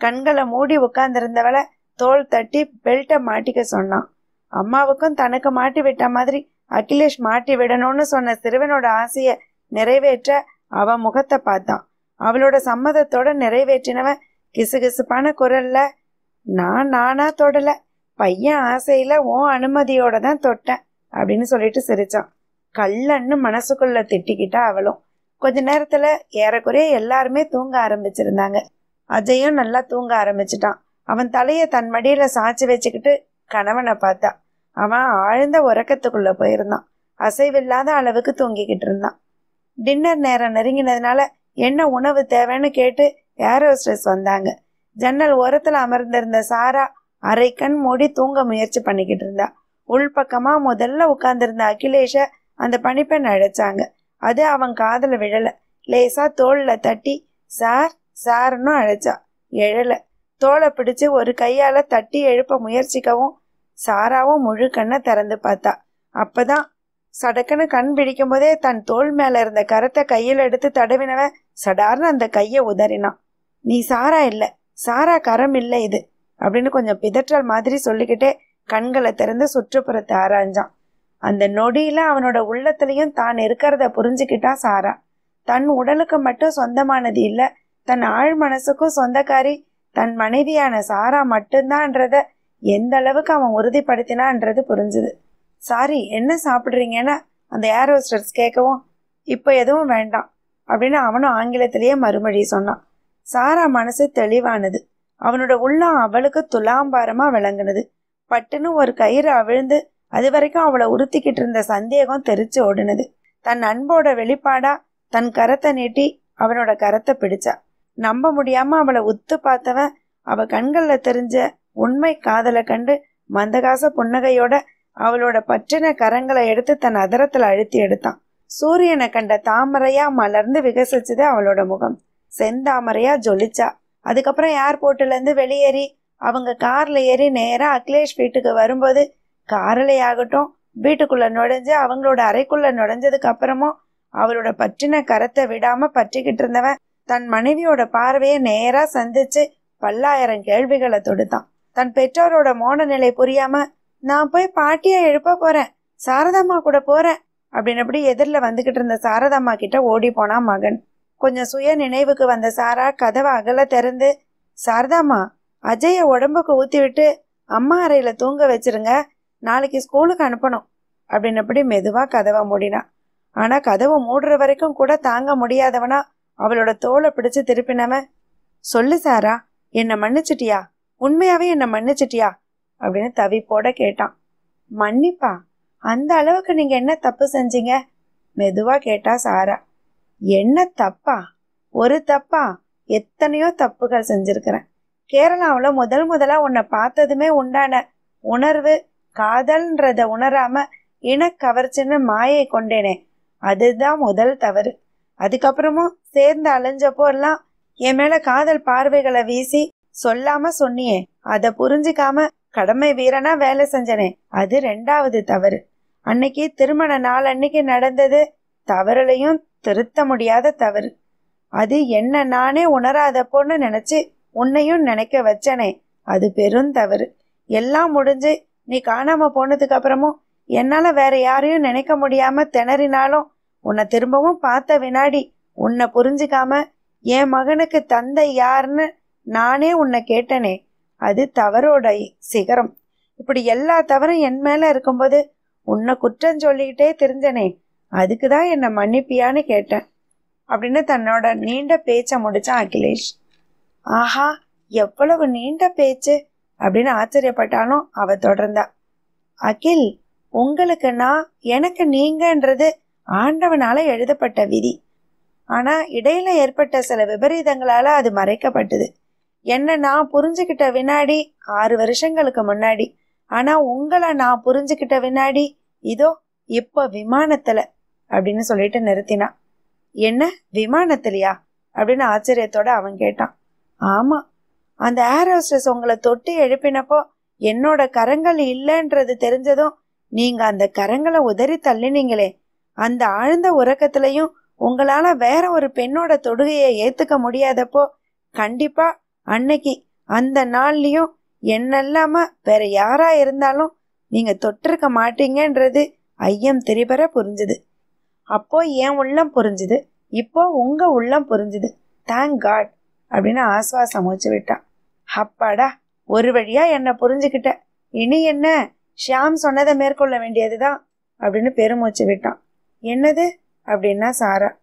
கண்களை மூடி உட்கார்ந்திருந்தவளை தோள் தட்டி பெல்ட்டை மாட்டிக்க சொன்னான். அம்மாவுக்கும் தனக்கு மாட்டி விட்ட மாதிரி அகிலேஷ் மாட்டி விடணும்னு சொன்ன சிறுவனோட ஆசையை நிறைவேற்ற அவன் முகத்தை பார்த்தான். அவளோட சம்மதத்தோட நிறைவேற்றினவன் கிசுகிசுப்பான குரல்ல நான் நானா தொடல பையன் ஆசையில உன் அனுமதியோட தான் தொட்டேன் அப்படின்னு சொல்லிட்டு சிரிச்சான். கல்லன்னு மனசுக்குள்ள திட்டிக்கிட்டா அவளும். கொஞ்ச நேரத்துல ஏறக்குறைய எல்லாருமே தூங்க ஆரம்பிச்சிருந்தாங்க. அஜயும் நல்லா தூங்க ஆரம்பிச்சிட்டான். அவன் தலைய தன் மடியில சாய்ச்சி வச்சுக்கிட்டு கணவனை பார்த்தா. அவன் ஆழ்ந்த உறக்கத்துக்குள்ள போயிருந்தான். அசைவில்லாத அளவுக்கு தூங்கிக்கிட்டு இருந்தான். டின்னர் நேரம் நெருங்கினதுனால என்ன உணவு தேவைன்னு கேட்டு ஏரோஸ்ட்ரெஸ் வந்தாங்க. ஜன்னல் ஓரத்தில் அமர்ந்திருந்த சாரா அரை கண் மூடி தூங்க முயற்சி பண்ணிக்கிட்டு இருந்தா. உள்பக்கமா முதல்ல உட்கார்ந்திருந்த அகிலேஷ அந்த பணிப்பெண் அழைச்சாங்க. அது அவன் காதில் விழலை. லேசா தோளில் தட்டி சார் சார்னு அழைச்சா. எழலை. தோலை பிடிச்சு ஒரு கையால் தட்டி எழுப்ப முயற்சிக்கவும் சாராவும் முழு கண்ணை திறந்து பார்த்தா. அப்பதான் சடக்குன்னு கண் பிடிக்கும் போதே தன் தோல் மேல இருந்த கரத்தை கையில் எடுத்து தடவினவன் சடார்னு அந்த கையை உதறினான். நீ சாரா இல்லை. சாரா கரம் இல்லை இது. அப்படின்னு கொஞ்சம் பிதற்றல் மாதிரி சொல்லிக்கிட்டே கண்களை திறந்து சுற்றுப்புறத்தை ஆராய்ஞ்சான். அந்த நொடியில அவனோட உள்ளத்திலையும் தான் இருக்கிறத புரிஞ்சுக்கிட்டான் சாரா. தன் உடலுக்கு மட்டும் சொந்தமானது இல்ல தன் ஆழ் மனசுக்கும் சொந்தக்காரி தன் மனைவியான சாரா மட்டும்தான்றத எந்த அளவுக்கு அவன் உறுதிப்படுத்தினான்றது புரிஞ்சுது. சாரி என்ன சாப்பிட்றீங்கன்னு அந்த ஏர் ஹோஸ்டர்ஸ் கேட்கவும் இப்போ எதுவும் வேண்டாம் அப்படின்னு அவனும் ஆங்கிலத்திலேயே மறுமொழி சொன்னான். சாரா மனசு தெளிவானது. அவனோட உள்ளம் அவளுக்கு துலாம்பாரமா விளங்குனது. பட்டுன்னு ஒரு கயிறு அவிழ்ந்து அது வரைக்கும் அவளை உறுத்திக்கிட்டு இருந்த சந்தேகம் தெரிச்சு ஓடுனது. தன் அன்போட வெளிப்பாடா தன் கரத்தை நீட்டி அவனோட கரத்தை பிடிச்சா. நம்ப முடியாம அவளை உத்து பார்த்தவன் அவ கண்கள்ல தெரிஞ்ச உண்மை காதலை கண்டு மந்தகாச புன்னகையோட அவளோட பற்றின கரங்களை எடுத்து தன் அதரத்துல அழுத்தி எடுத்தான். சூரியனை கண்ட தாமரையா மலர்ந்து விகசிச்சது அவளோட முகம். செந்தாமரையா ஜொலிச்சா. அதுக்கப்புறம் ஏர்போர்ட்ல இருந்து வெளியேறி அவங்க கார்ல ஏறி நேரா அகிலேஷ் வீட்டுக்கு வரும்போது காரலையாகட்டும் ஆகட்டும் வீட்டுக்குள்ள நுழைஞ்சு அவங்களோட அறைக்குள்ள நுழைஞ்சதுக்கு அப்புறமும் அவரோட பற்றின கரத்தை விடாம பற்றிக்கிட்டு இருந்தவன் தன் மனைவியோட பார்வையை நேரா சந்திச்சு பல்லாயிரம் கேள்விகளை தொடுத்தான். தன் பெற்றோரோட மோன நிலை புரியாம நான் போய் பாட்டியை எழுப்ப போறேன் சாரதாம்மா கூட போறேன் அப்படின்னபடி எதிரில் வந்துகிட்டு இருந்த சாரதாம்மா கிட்ட ஓடி போனான் மகன். கொஞ்சம் சுய நினைவுக்கு வந்த சாரா கதவை அகல திறந்து சாரதாம்மா அஜய உடம்புக்கு ஊத்தி விட்டு அம்மா அறையில தூங்க வச்சிருங்க நாளைக்கு ஸ்கூலுக்கு அனுப்பணும். அப்படின்னபடி மெதுவாக கதவை மூடினான் ஆனால் கதவை மூடுற வரைக்கும் கூட தாங்க முடியாதவனா அவளோட தோலை பிடிச்சு திருப்பினவன். சொல்லு சாரா என்னை மன்னிச்சிட்டியா? உண்மையாவே என்னை மன்னிச்சிட்டியா? அப்படின்னு தவிப்போட கேட்டான். மன்னிப்பா? அந்த அளவுக்கு நீங்க என்ன தப்பு செஞ்சீங்க? மெதுவா கேட்டா சாரா. என்ன தப்பா? ஒரு தப்பா? எத்தனையோ தப்புகள் செஞ்சிருக்கிறேன். கேரளாவில் முதல் முதலாக உன்னை பார்த்ததுமே உண்டான உணர்வு காதல்ன்றத உணராம இனக்கவர்ச்சின்னு மாயை கொண்டேனே. அதுதான் முதல் தவறு. அதுக்கப்புறமும் சேர்ந்து அலைஞ்சப்போ எல்லாம் என் மேல காதல் பார்வைகளை வீசி சொல்லாம சொன்னியே. அத புரிஞ்சுக்காம கடமை வீரனா வேலை செஞ்சனே. அது ரெண்டாவது தவறு. அன்னைக்கு திருமண நாள் அன்னைக்கு நடந்தது தவறுலையும் திருத்த முடியாத தவறு. அது என்ன நானே உணராதப்போன்னு நினைச்சு உன்னையும் நினைக்க வச்சனே. அது பெரும் தவறு. எல்லாம் முடிஞ்சு நீ காணாம போனதுக்கு அப்புறமும் என்னால வேற யாரையும் நினைக்க முடியாம திணறினாலும் உன்னை திரும்பவும் பார்த்த வினாடி உன்னை புரிஞ்சுக்காம என் மகனுக்கு தந்தை யாருன்னு நானே உன்னை கேட்டனே. அது தவறோட சிகரம். இப்படி எல்லா தவறும் என் மேல இருக்கும்போது உன்னை குற்றம் சொல்லிக்கிட்டே தெரிஞ்சனே அதுக்கு தான் என்னை மன்னிப்பியான்னு கேட்டேன். அப்படின்னு தன்னோட நீண்ட பேச்சை முடிச்சான் அகிலேஷ். ஆஹா எவ்வளவு நீண்ட பேச்சு. அப்படின்னு ஆச்சரியப்பட்டாலும் அவ தொடர்ந்தா அகில் உங்களுக்கு நான் எனக்கு நீங்கன்றது ஆண்டவனால எழுதப்பட்ட விதி. ஆனா இடையில ஏற்பட்ட சில விபரீதங்களால அது மறைக்கப்பட்டது. என்ன நான் புரிஞ்சுக்கிட்ட வினாடி ஆறு வருஷங்களுக்கு முன்னாடி ஆனா உங்களை நான் புரிஞ்சுக்கிட்ட வினாடி இதோ இப்ப விமானத்துல அப்படின்னு சொல்லிட்டு நிறுத்தினான் என்ன? விமானத்திலையா? அப்படின்னு ஆச்சரியத்தோட அவன் கேட்டான். ஆமா அந்த ஏர் ஹோஸ்டஸ் உங்களை தொட்டு எழுப்பினப்போ என்னோட கரங்கள் இல்லைன்றது தெரிஞ்சதும் நீங்க அந்த கரங்களை உதறி தள்ளினீங்களே. அந்த ஆழ்ந்த உறக்கத்திலையும் உங்களால வேற ஒரு பெண்ணோட தொடுகையை ஏத்துக்க முடியாதப்போ கண்டிப்பா அன்னைக்கு அந்த நாள்லயும் என்னெல்லாம வேற யாரா இருந்தாலும் நீங்க தொட்டிருக்க மாட்டீங்கன்றது ஐயம் திரிபர புரிஞ்சுது. அப்போ என் உள்ளம் புரிஞ்சுது. இப்போ உங்க உள்ளம் புரிஞ்சுது. தேங்க் காட் அப்படின்னு ஆஸ்வாசம் மூச்சு விட்டான். அப்பாடா ஒரு வழியா என்ன புரிஞ்சுக்கிட்ட. இனி என்ன? ஷியாம் சொன்னதை மேற்கொள்ள வேண்டியதுதான் அப்படின்னு பெருமூச்சு விட்டான். என்னது? அப்படின்னா சாரா.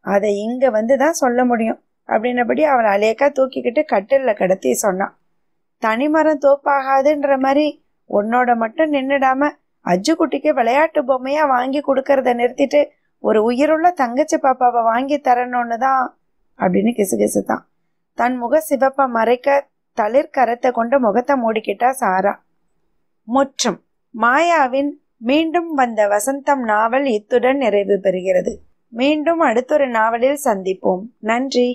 அதை இங்க வந்து தான் சொல்ல முடியும் அப்படின்னபடி அவளை அலேக்கா தூக்கிக்கிட்டு கட்டில்ல கடத்தி சொன்னான். தனிமரம் தோப்பாகாதுன்ற மாதிரி உன்னோட மட்டும் நின்னுடாம அஜுக்குட்டிக்கு விளையாட்டு பொம்மையா வாங்கி கொடுக்கறத நிறுத்திட்டு ஒரு உயிருள்ள தங்கச்சி பாப்பாவை வாங்கி தரணும்னு தான் அப்படின்னு கிசுகிசுதான் தன் முக சிவப்பை மறைக்க தளிர் கரத்தை கொண்டு முகத்தை மூடிக்கிட்டா சாரா. முற்றும். மாயாவின் மீண்டும் வந்த வசந்தம் நாவல் இத்துடன் நிறைவு பெறுகிறது. மீண்டும் அடுத்தொரு நாவலில் சந்திப்போம். நன்றி.